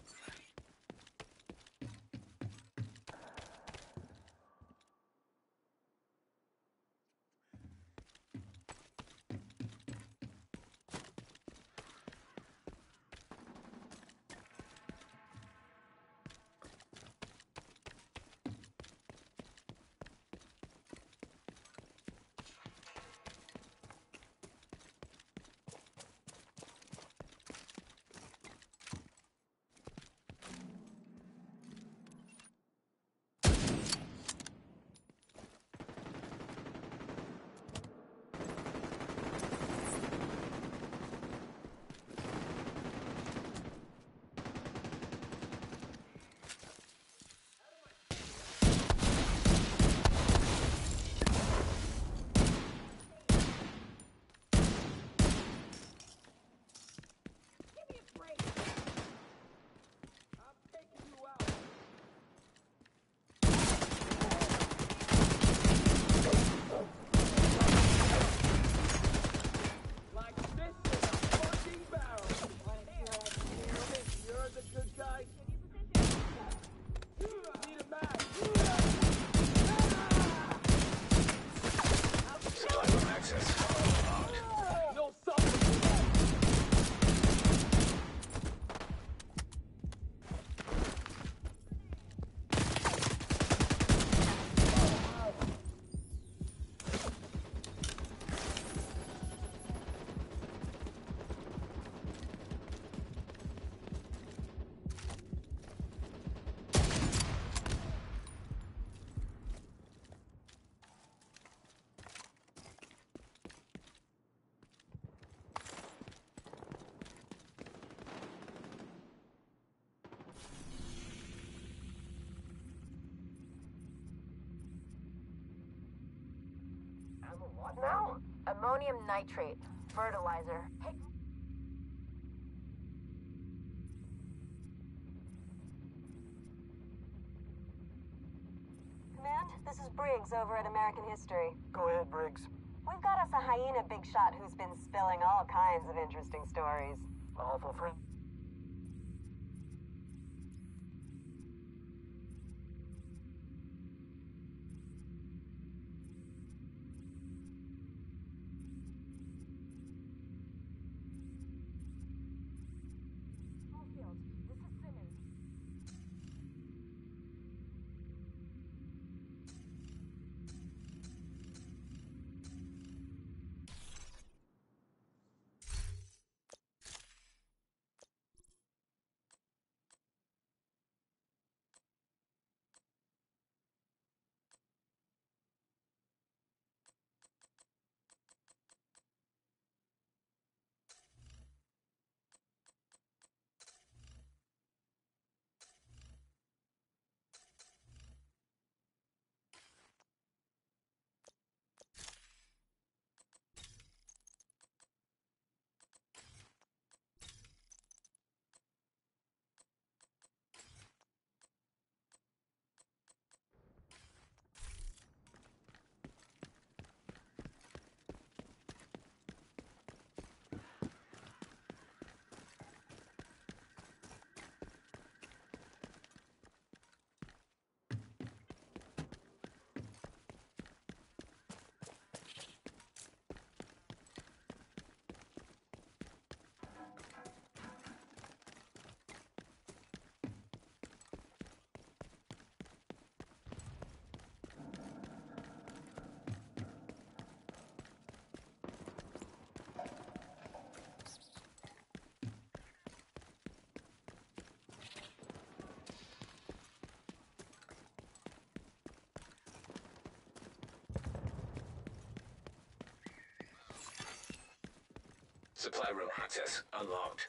Now? Ammonium nitrate. Fertilizer. Hey. Command, this is Briggs over at American History. Go ahead, Briggs. We've got us a hyena big shot who's been spilling all kinds of interesting stories. Awful friend. Supply room access unlocked.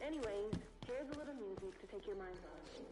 Anyways, here's a little music to take your mind off.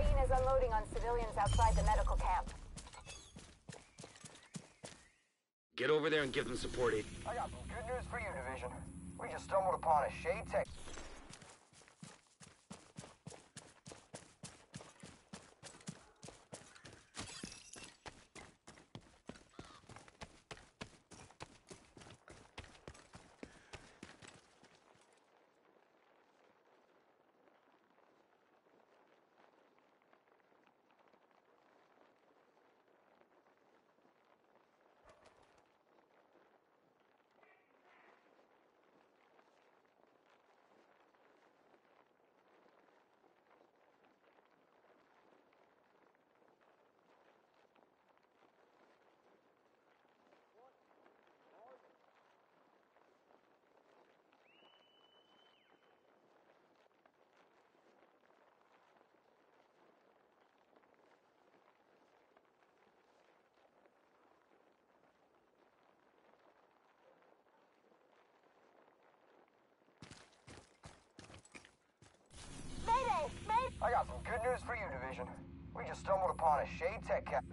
Is unloading on civilians outside the medical camp. Get over there and give them support, Agent. I got some good news for you, Division. We just stumbled upon a Shade Tech. Mayday! May I got some good news for you, Division. We just stumbled upon a Shade Tech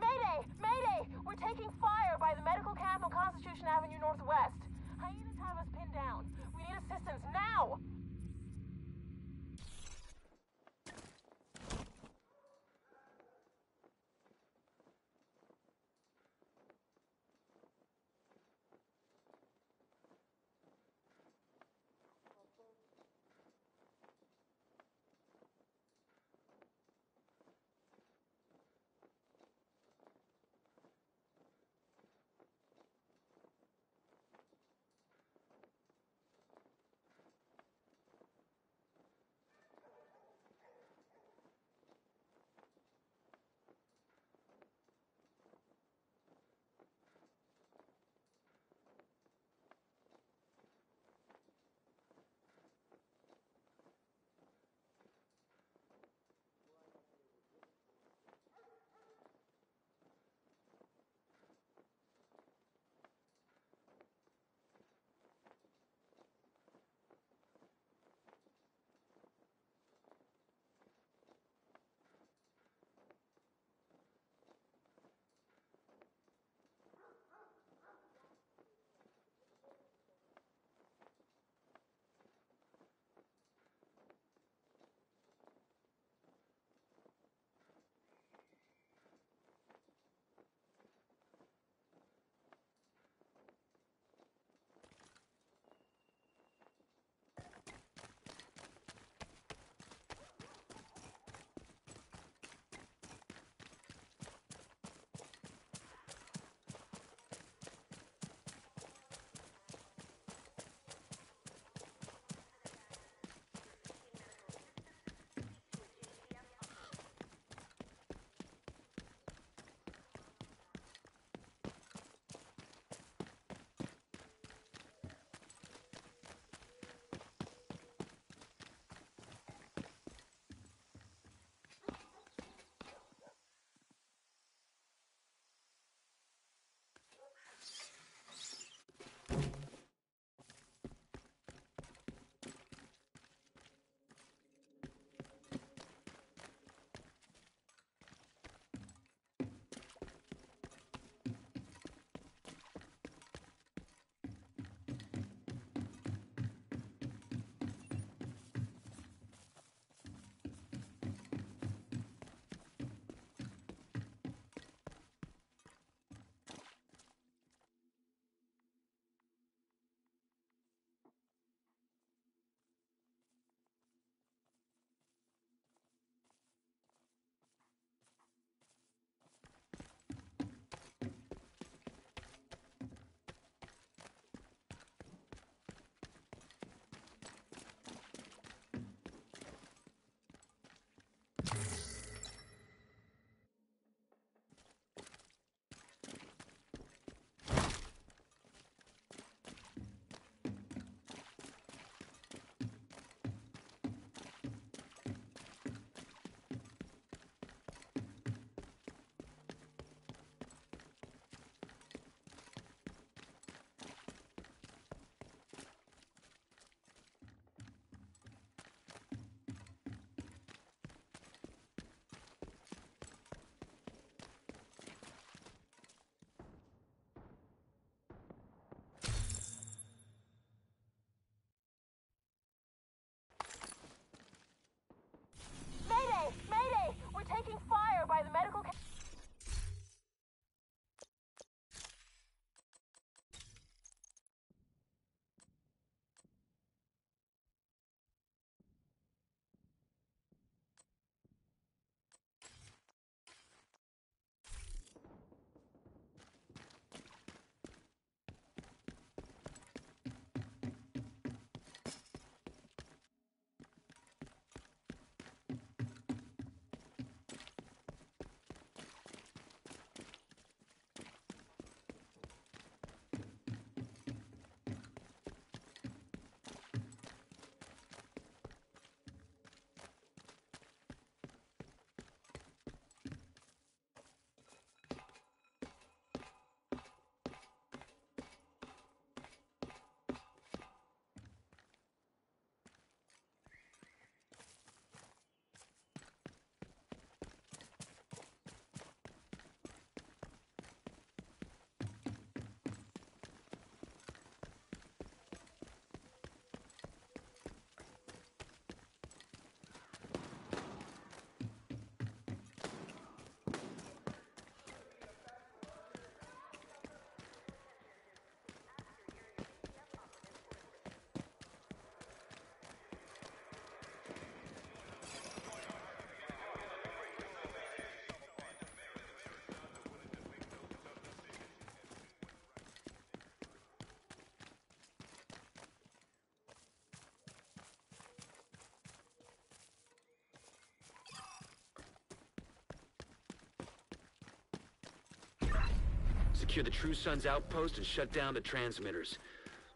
Secure the True Sons outpost and shut down the transmitters.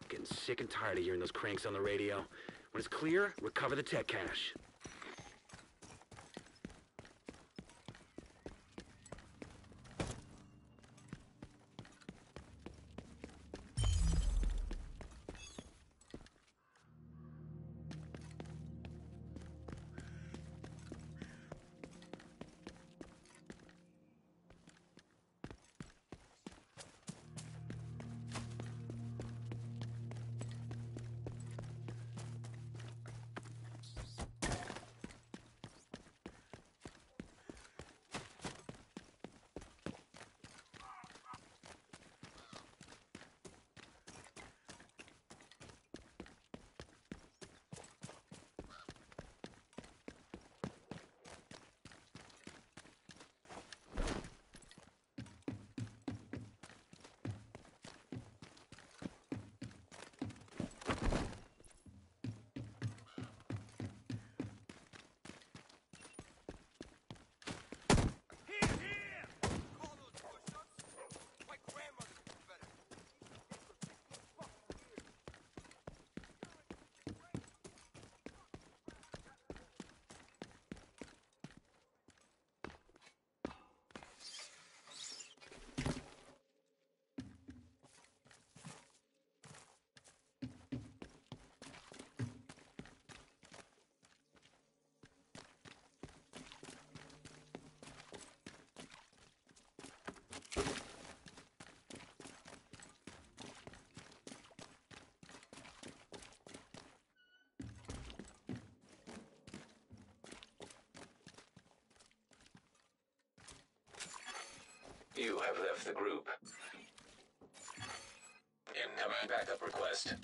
I'm getting sick and tired of hearing those cranks on the radio. When it's clear, recover the tech cache. You have left the group. Incoming backup request.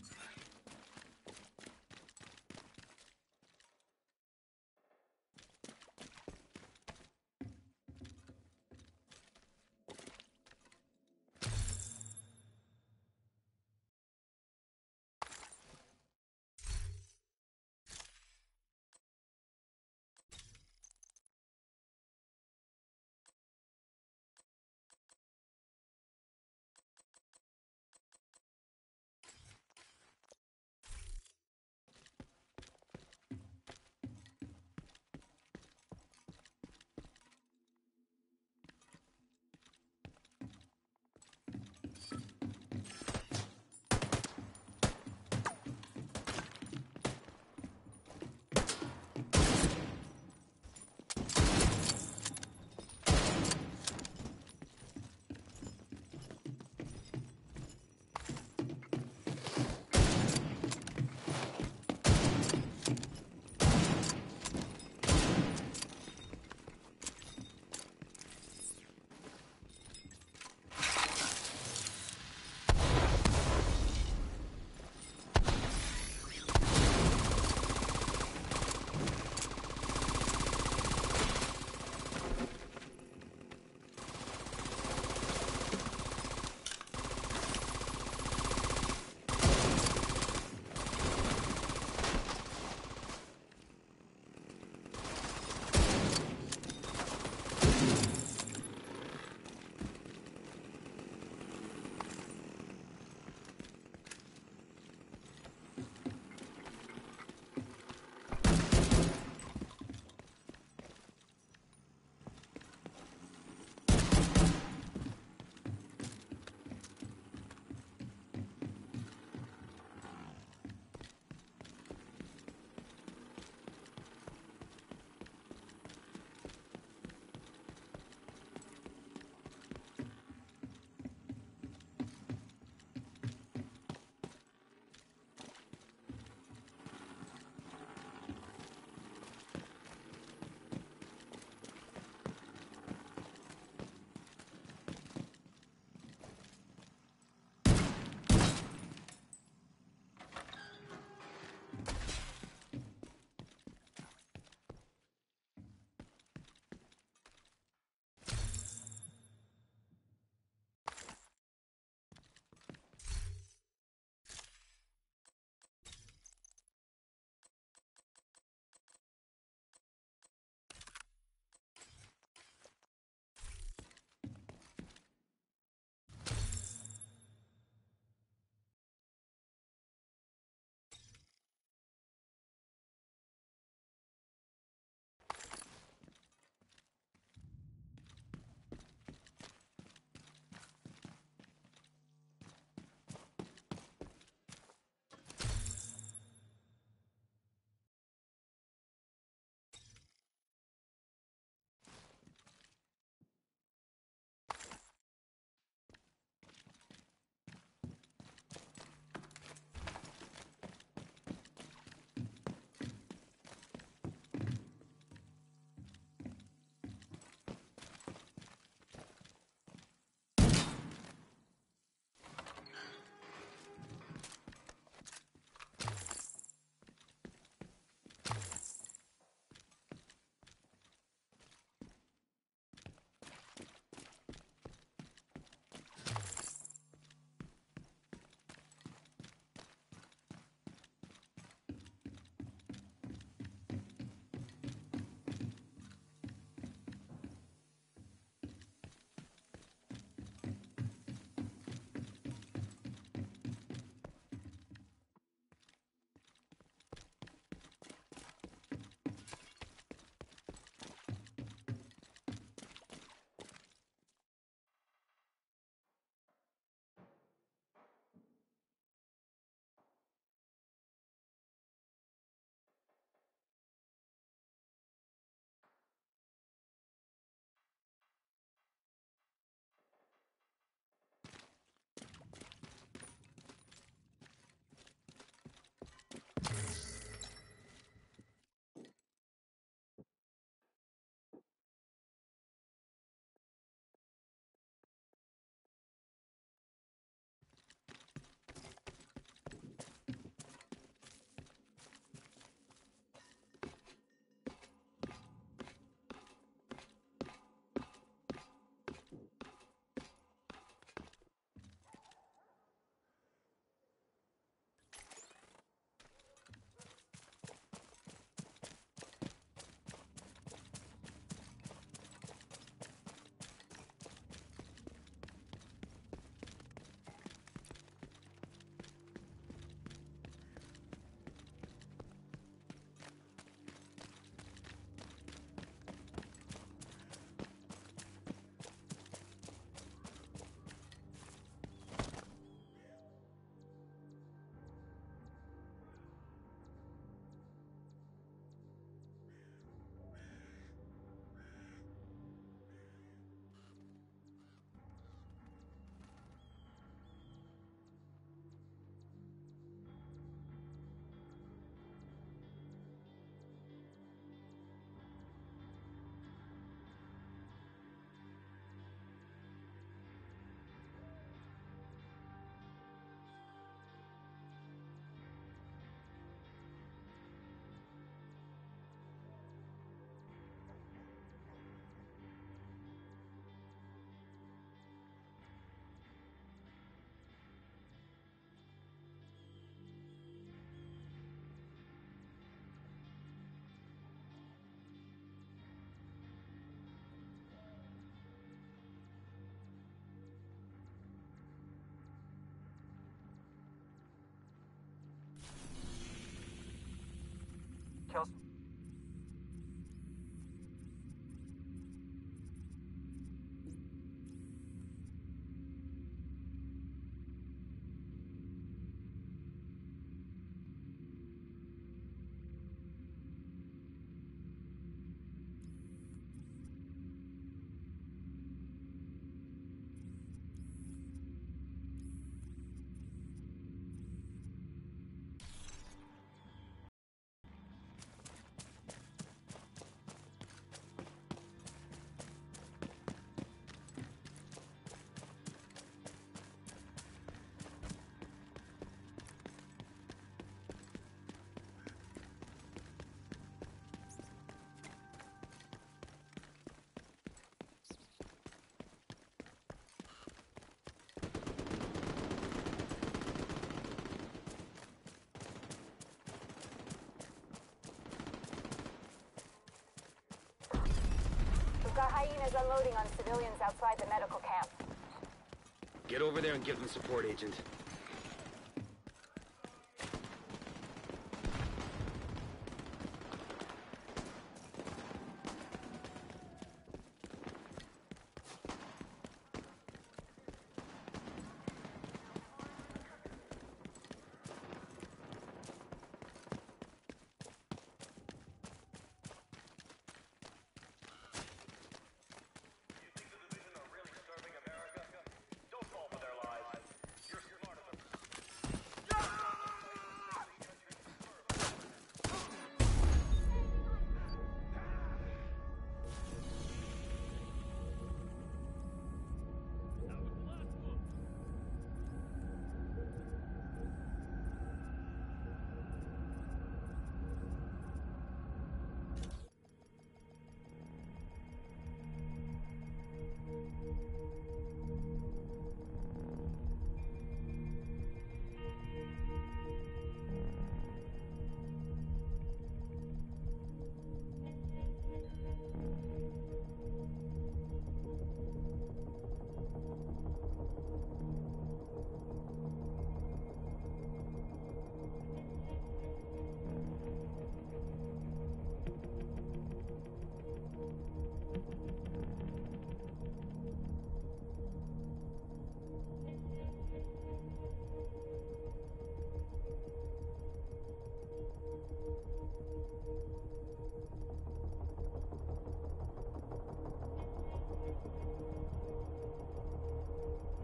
Got hyenas unloading on civilians outside the medical camp. Get over there and give them support, Agent. Thank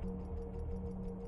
you.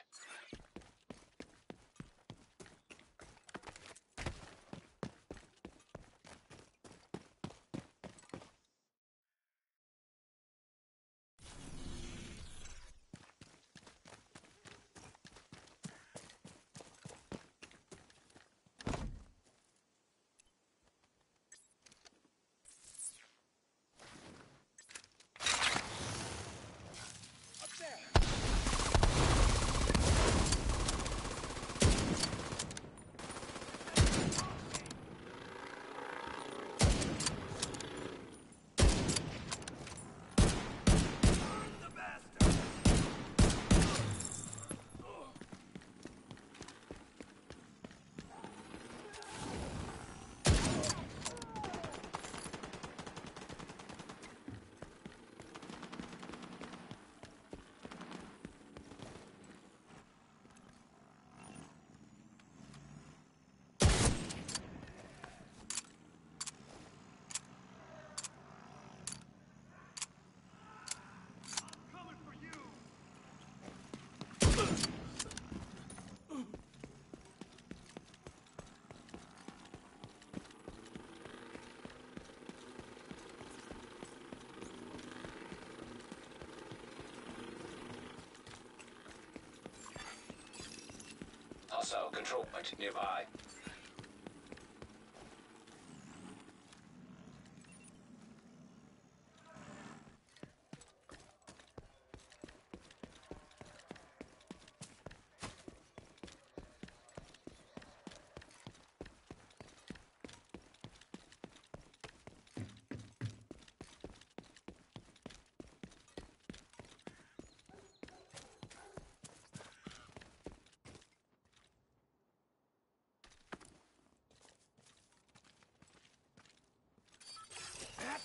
missile control point nearby.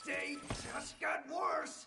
day just got worse.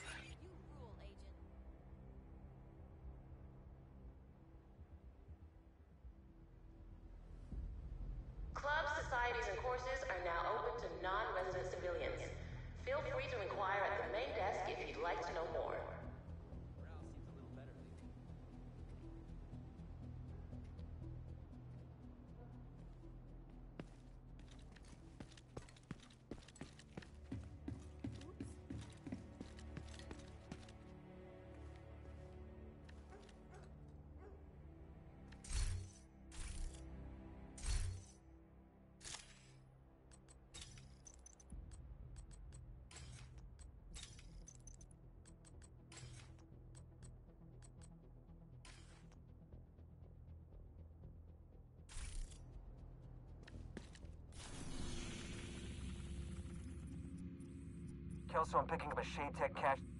Kelso, I'm picking up a SHD Tech cache.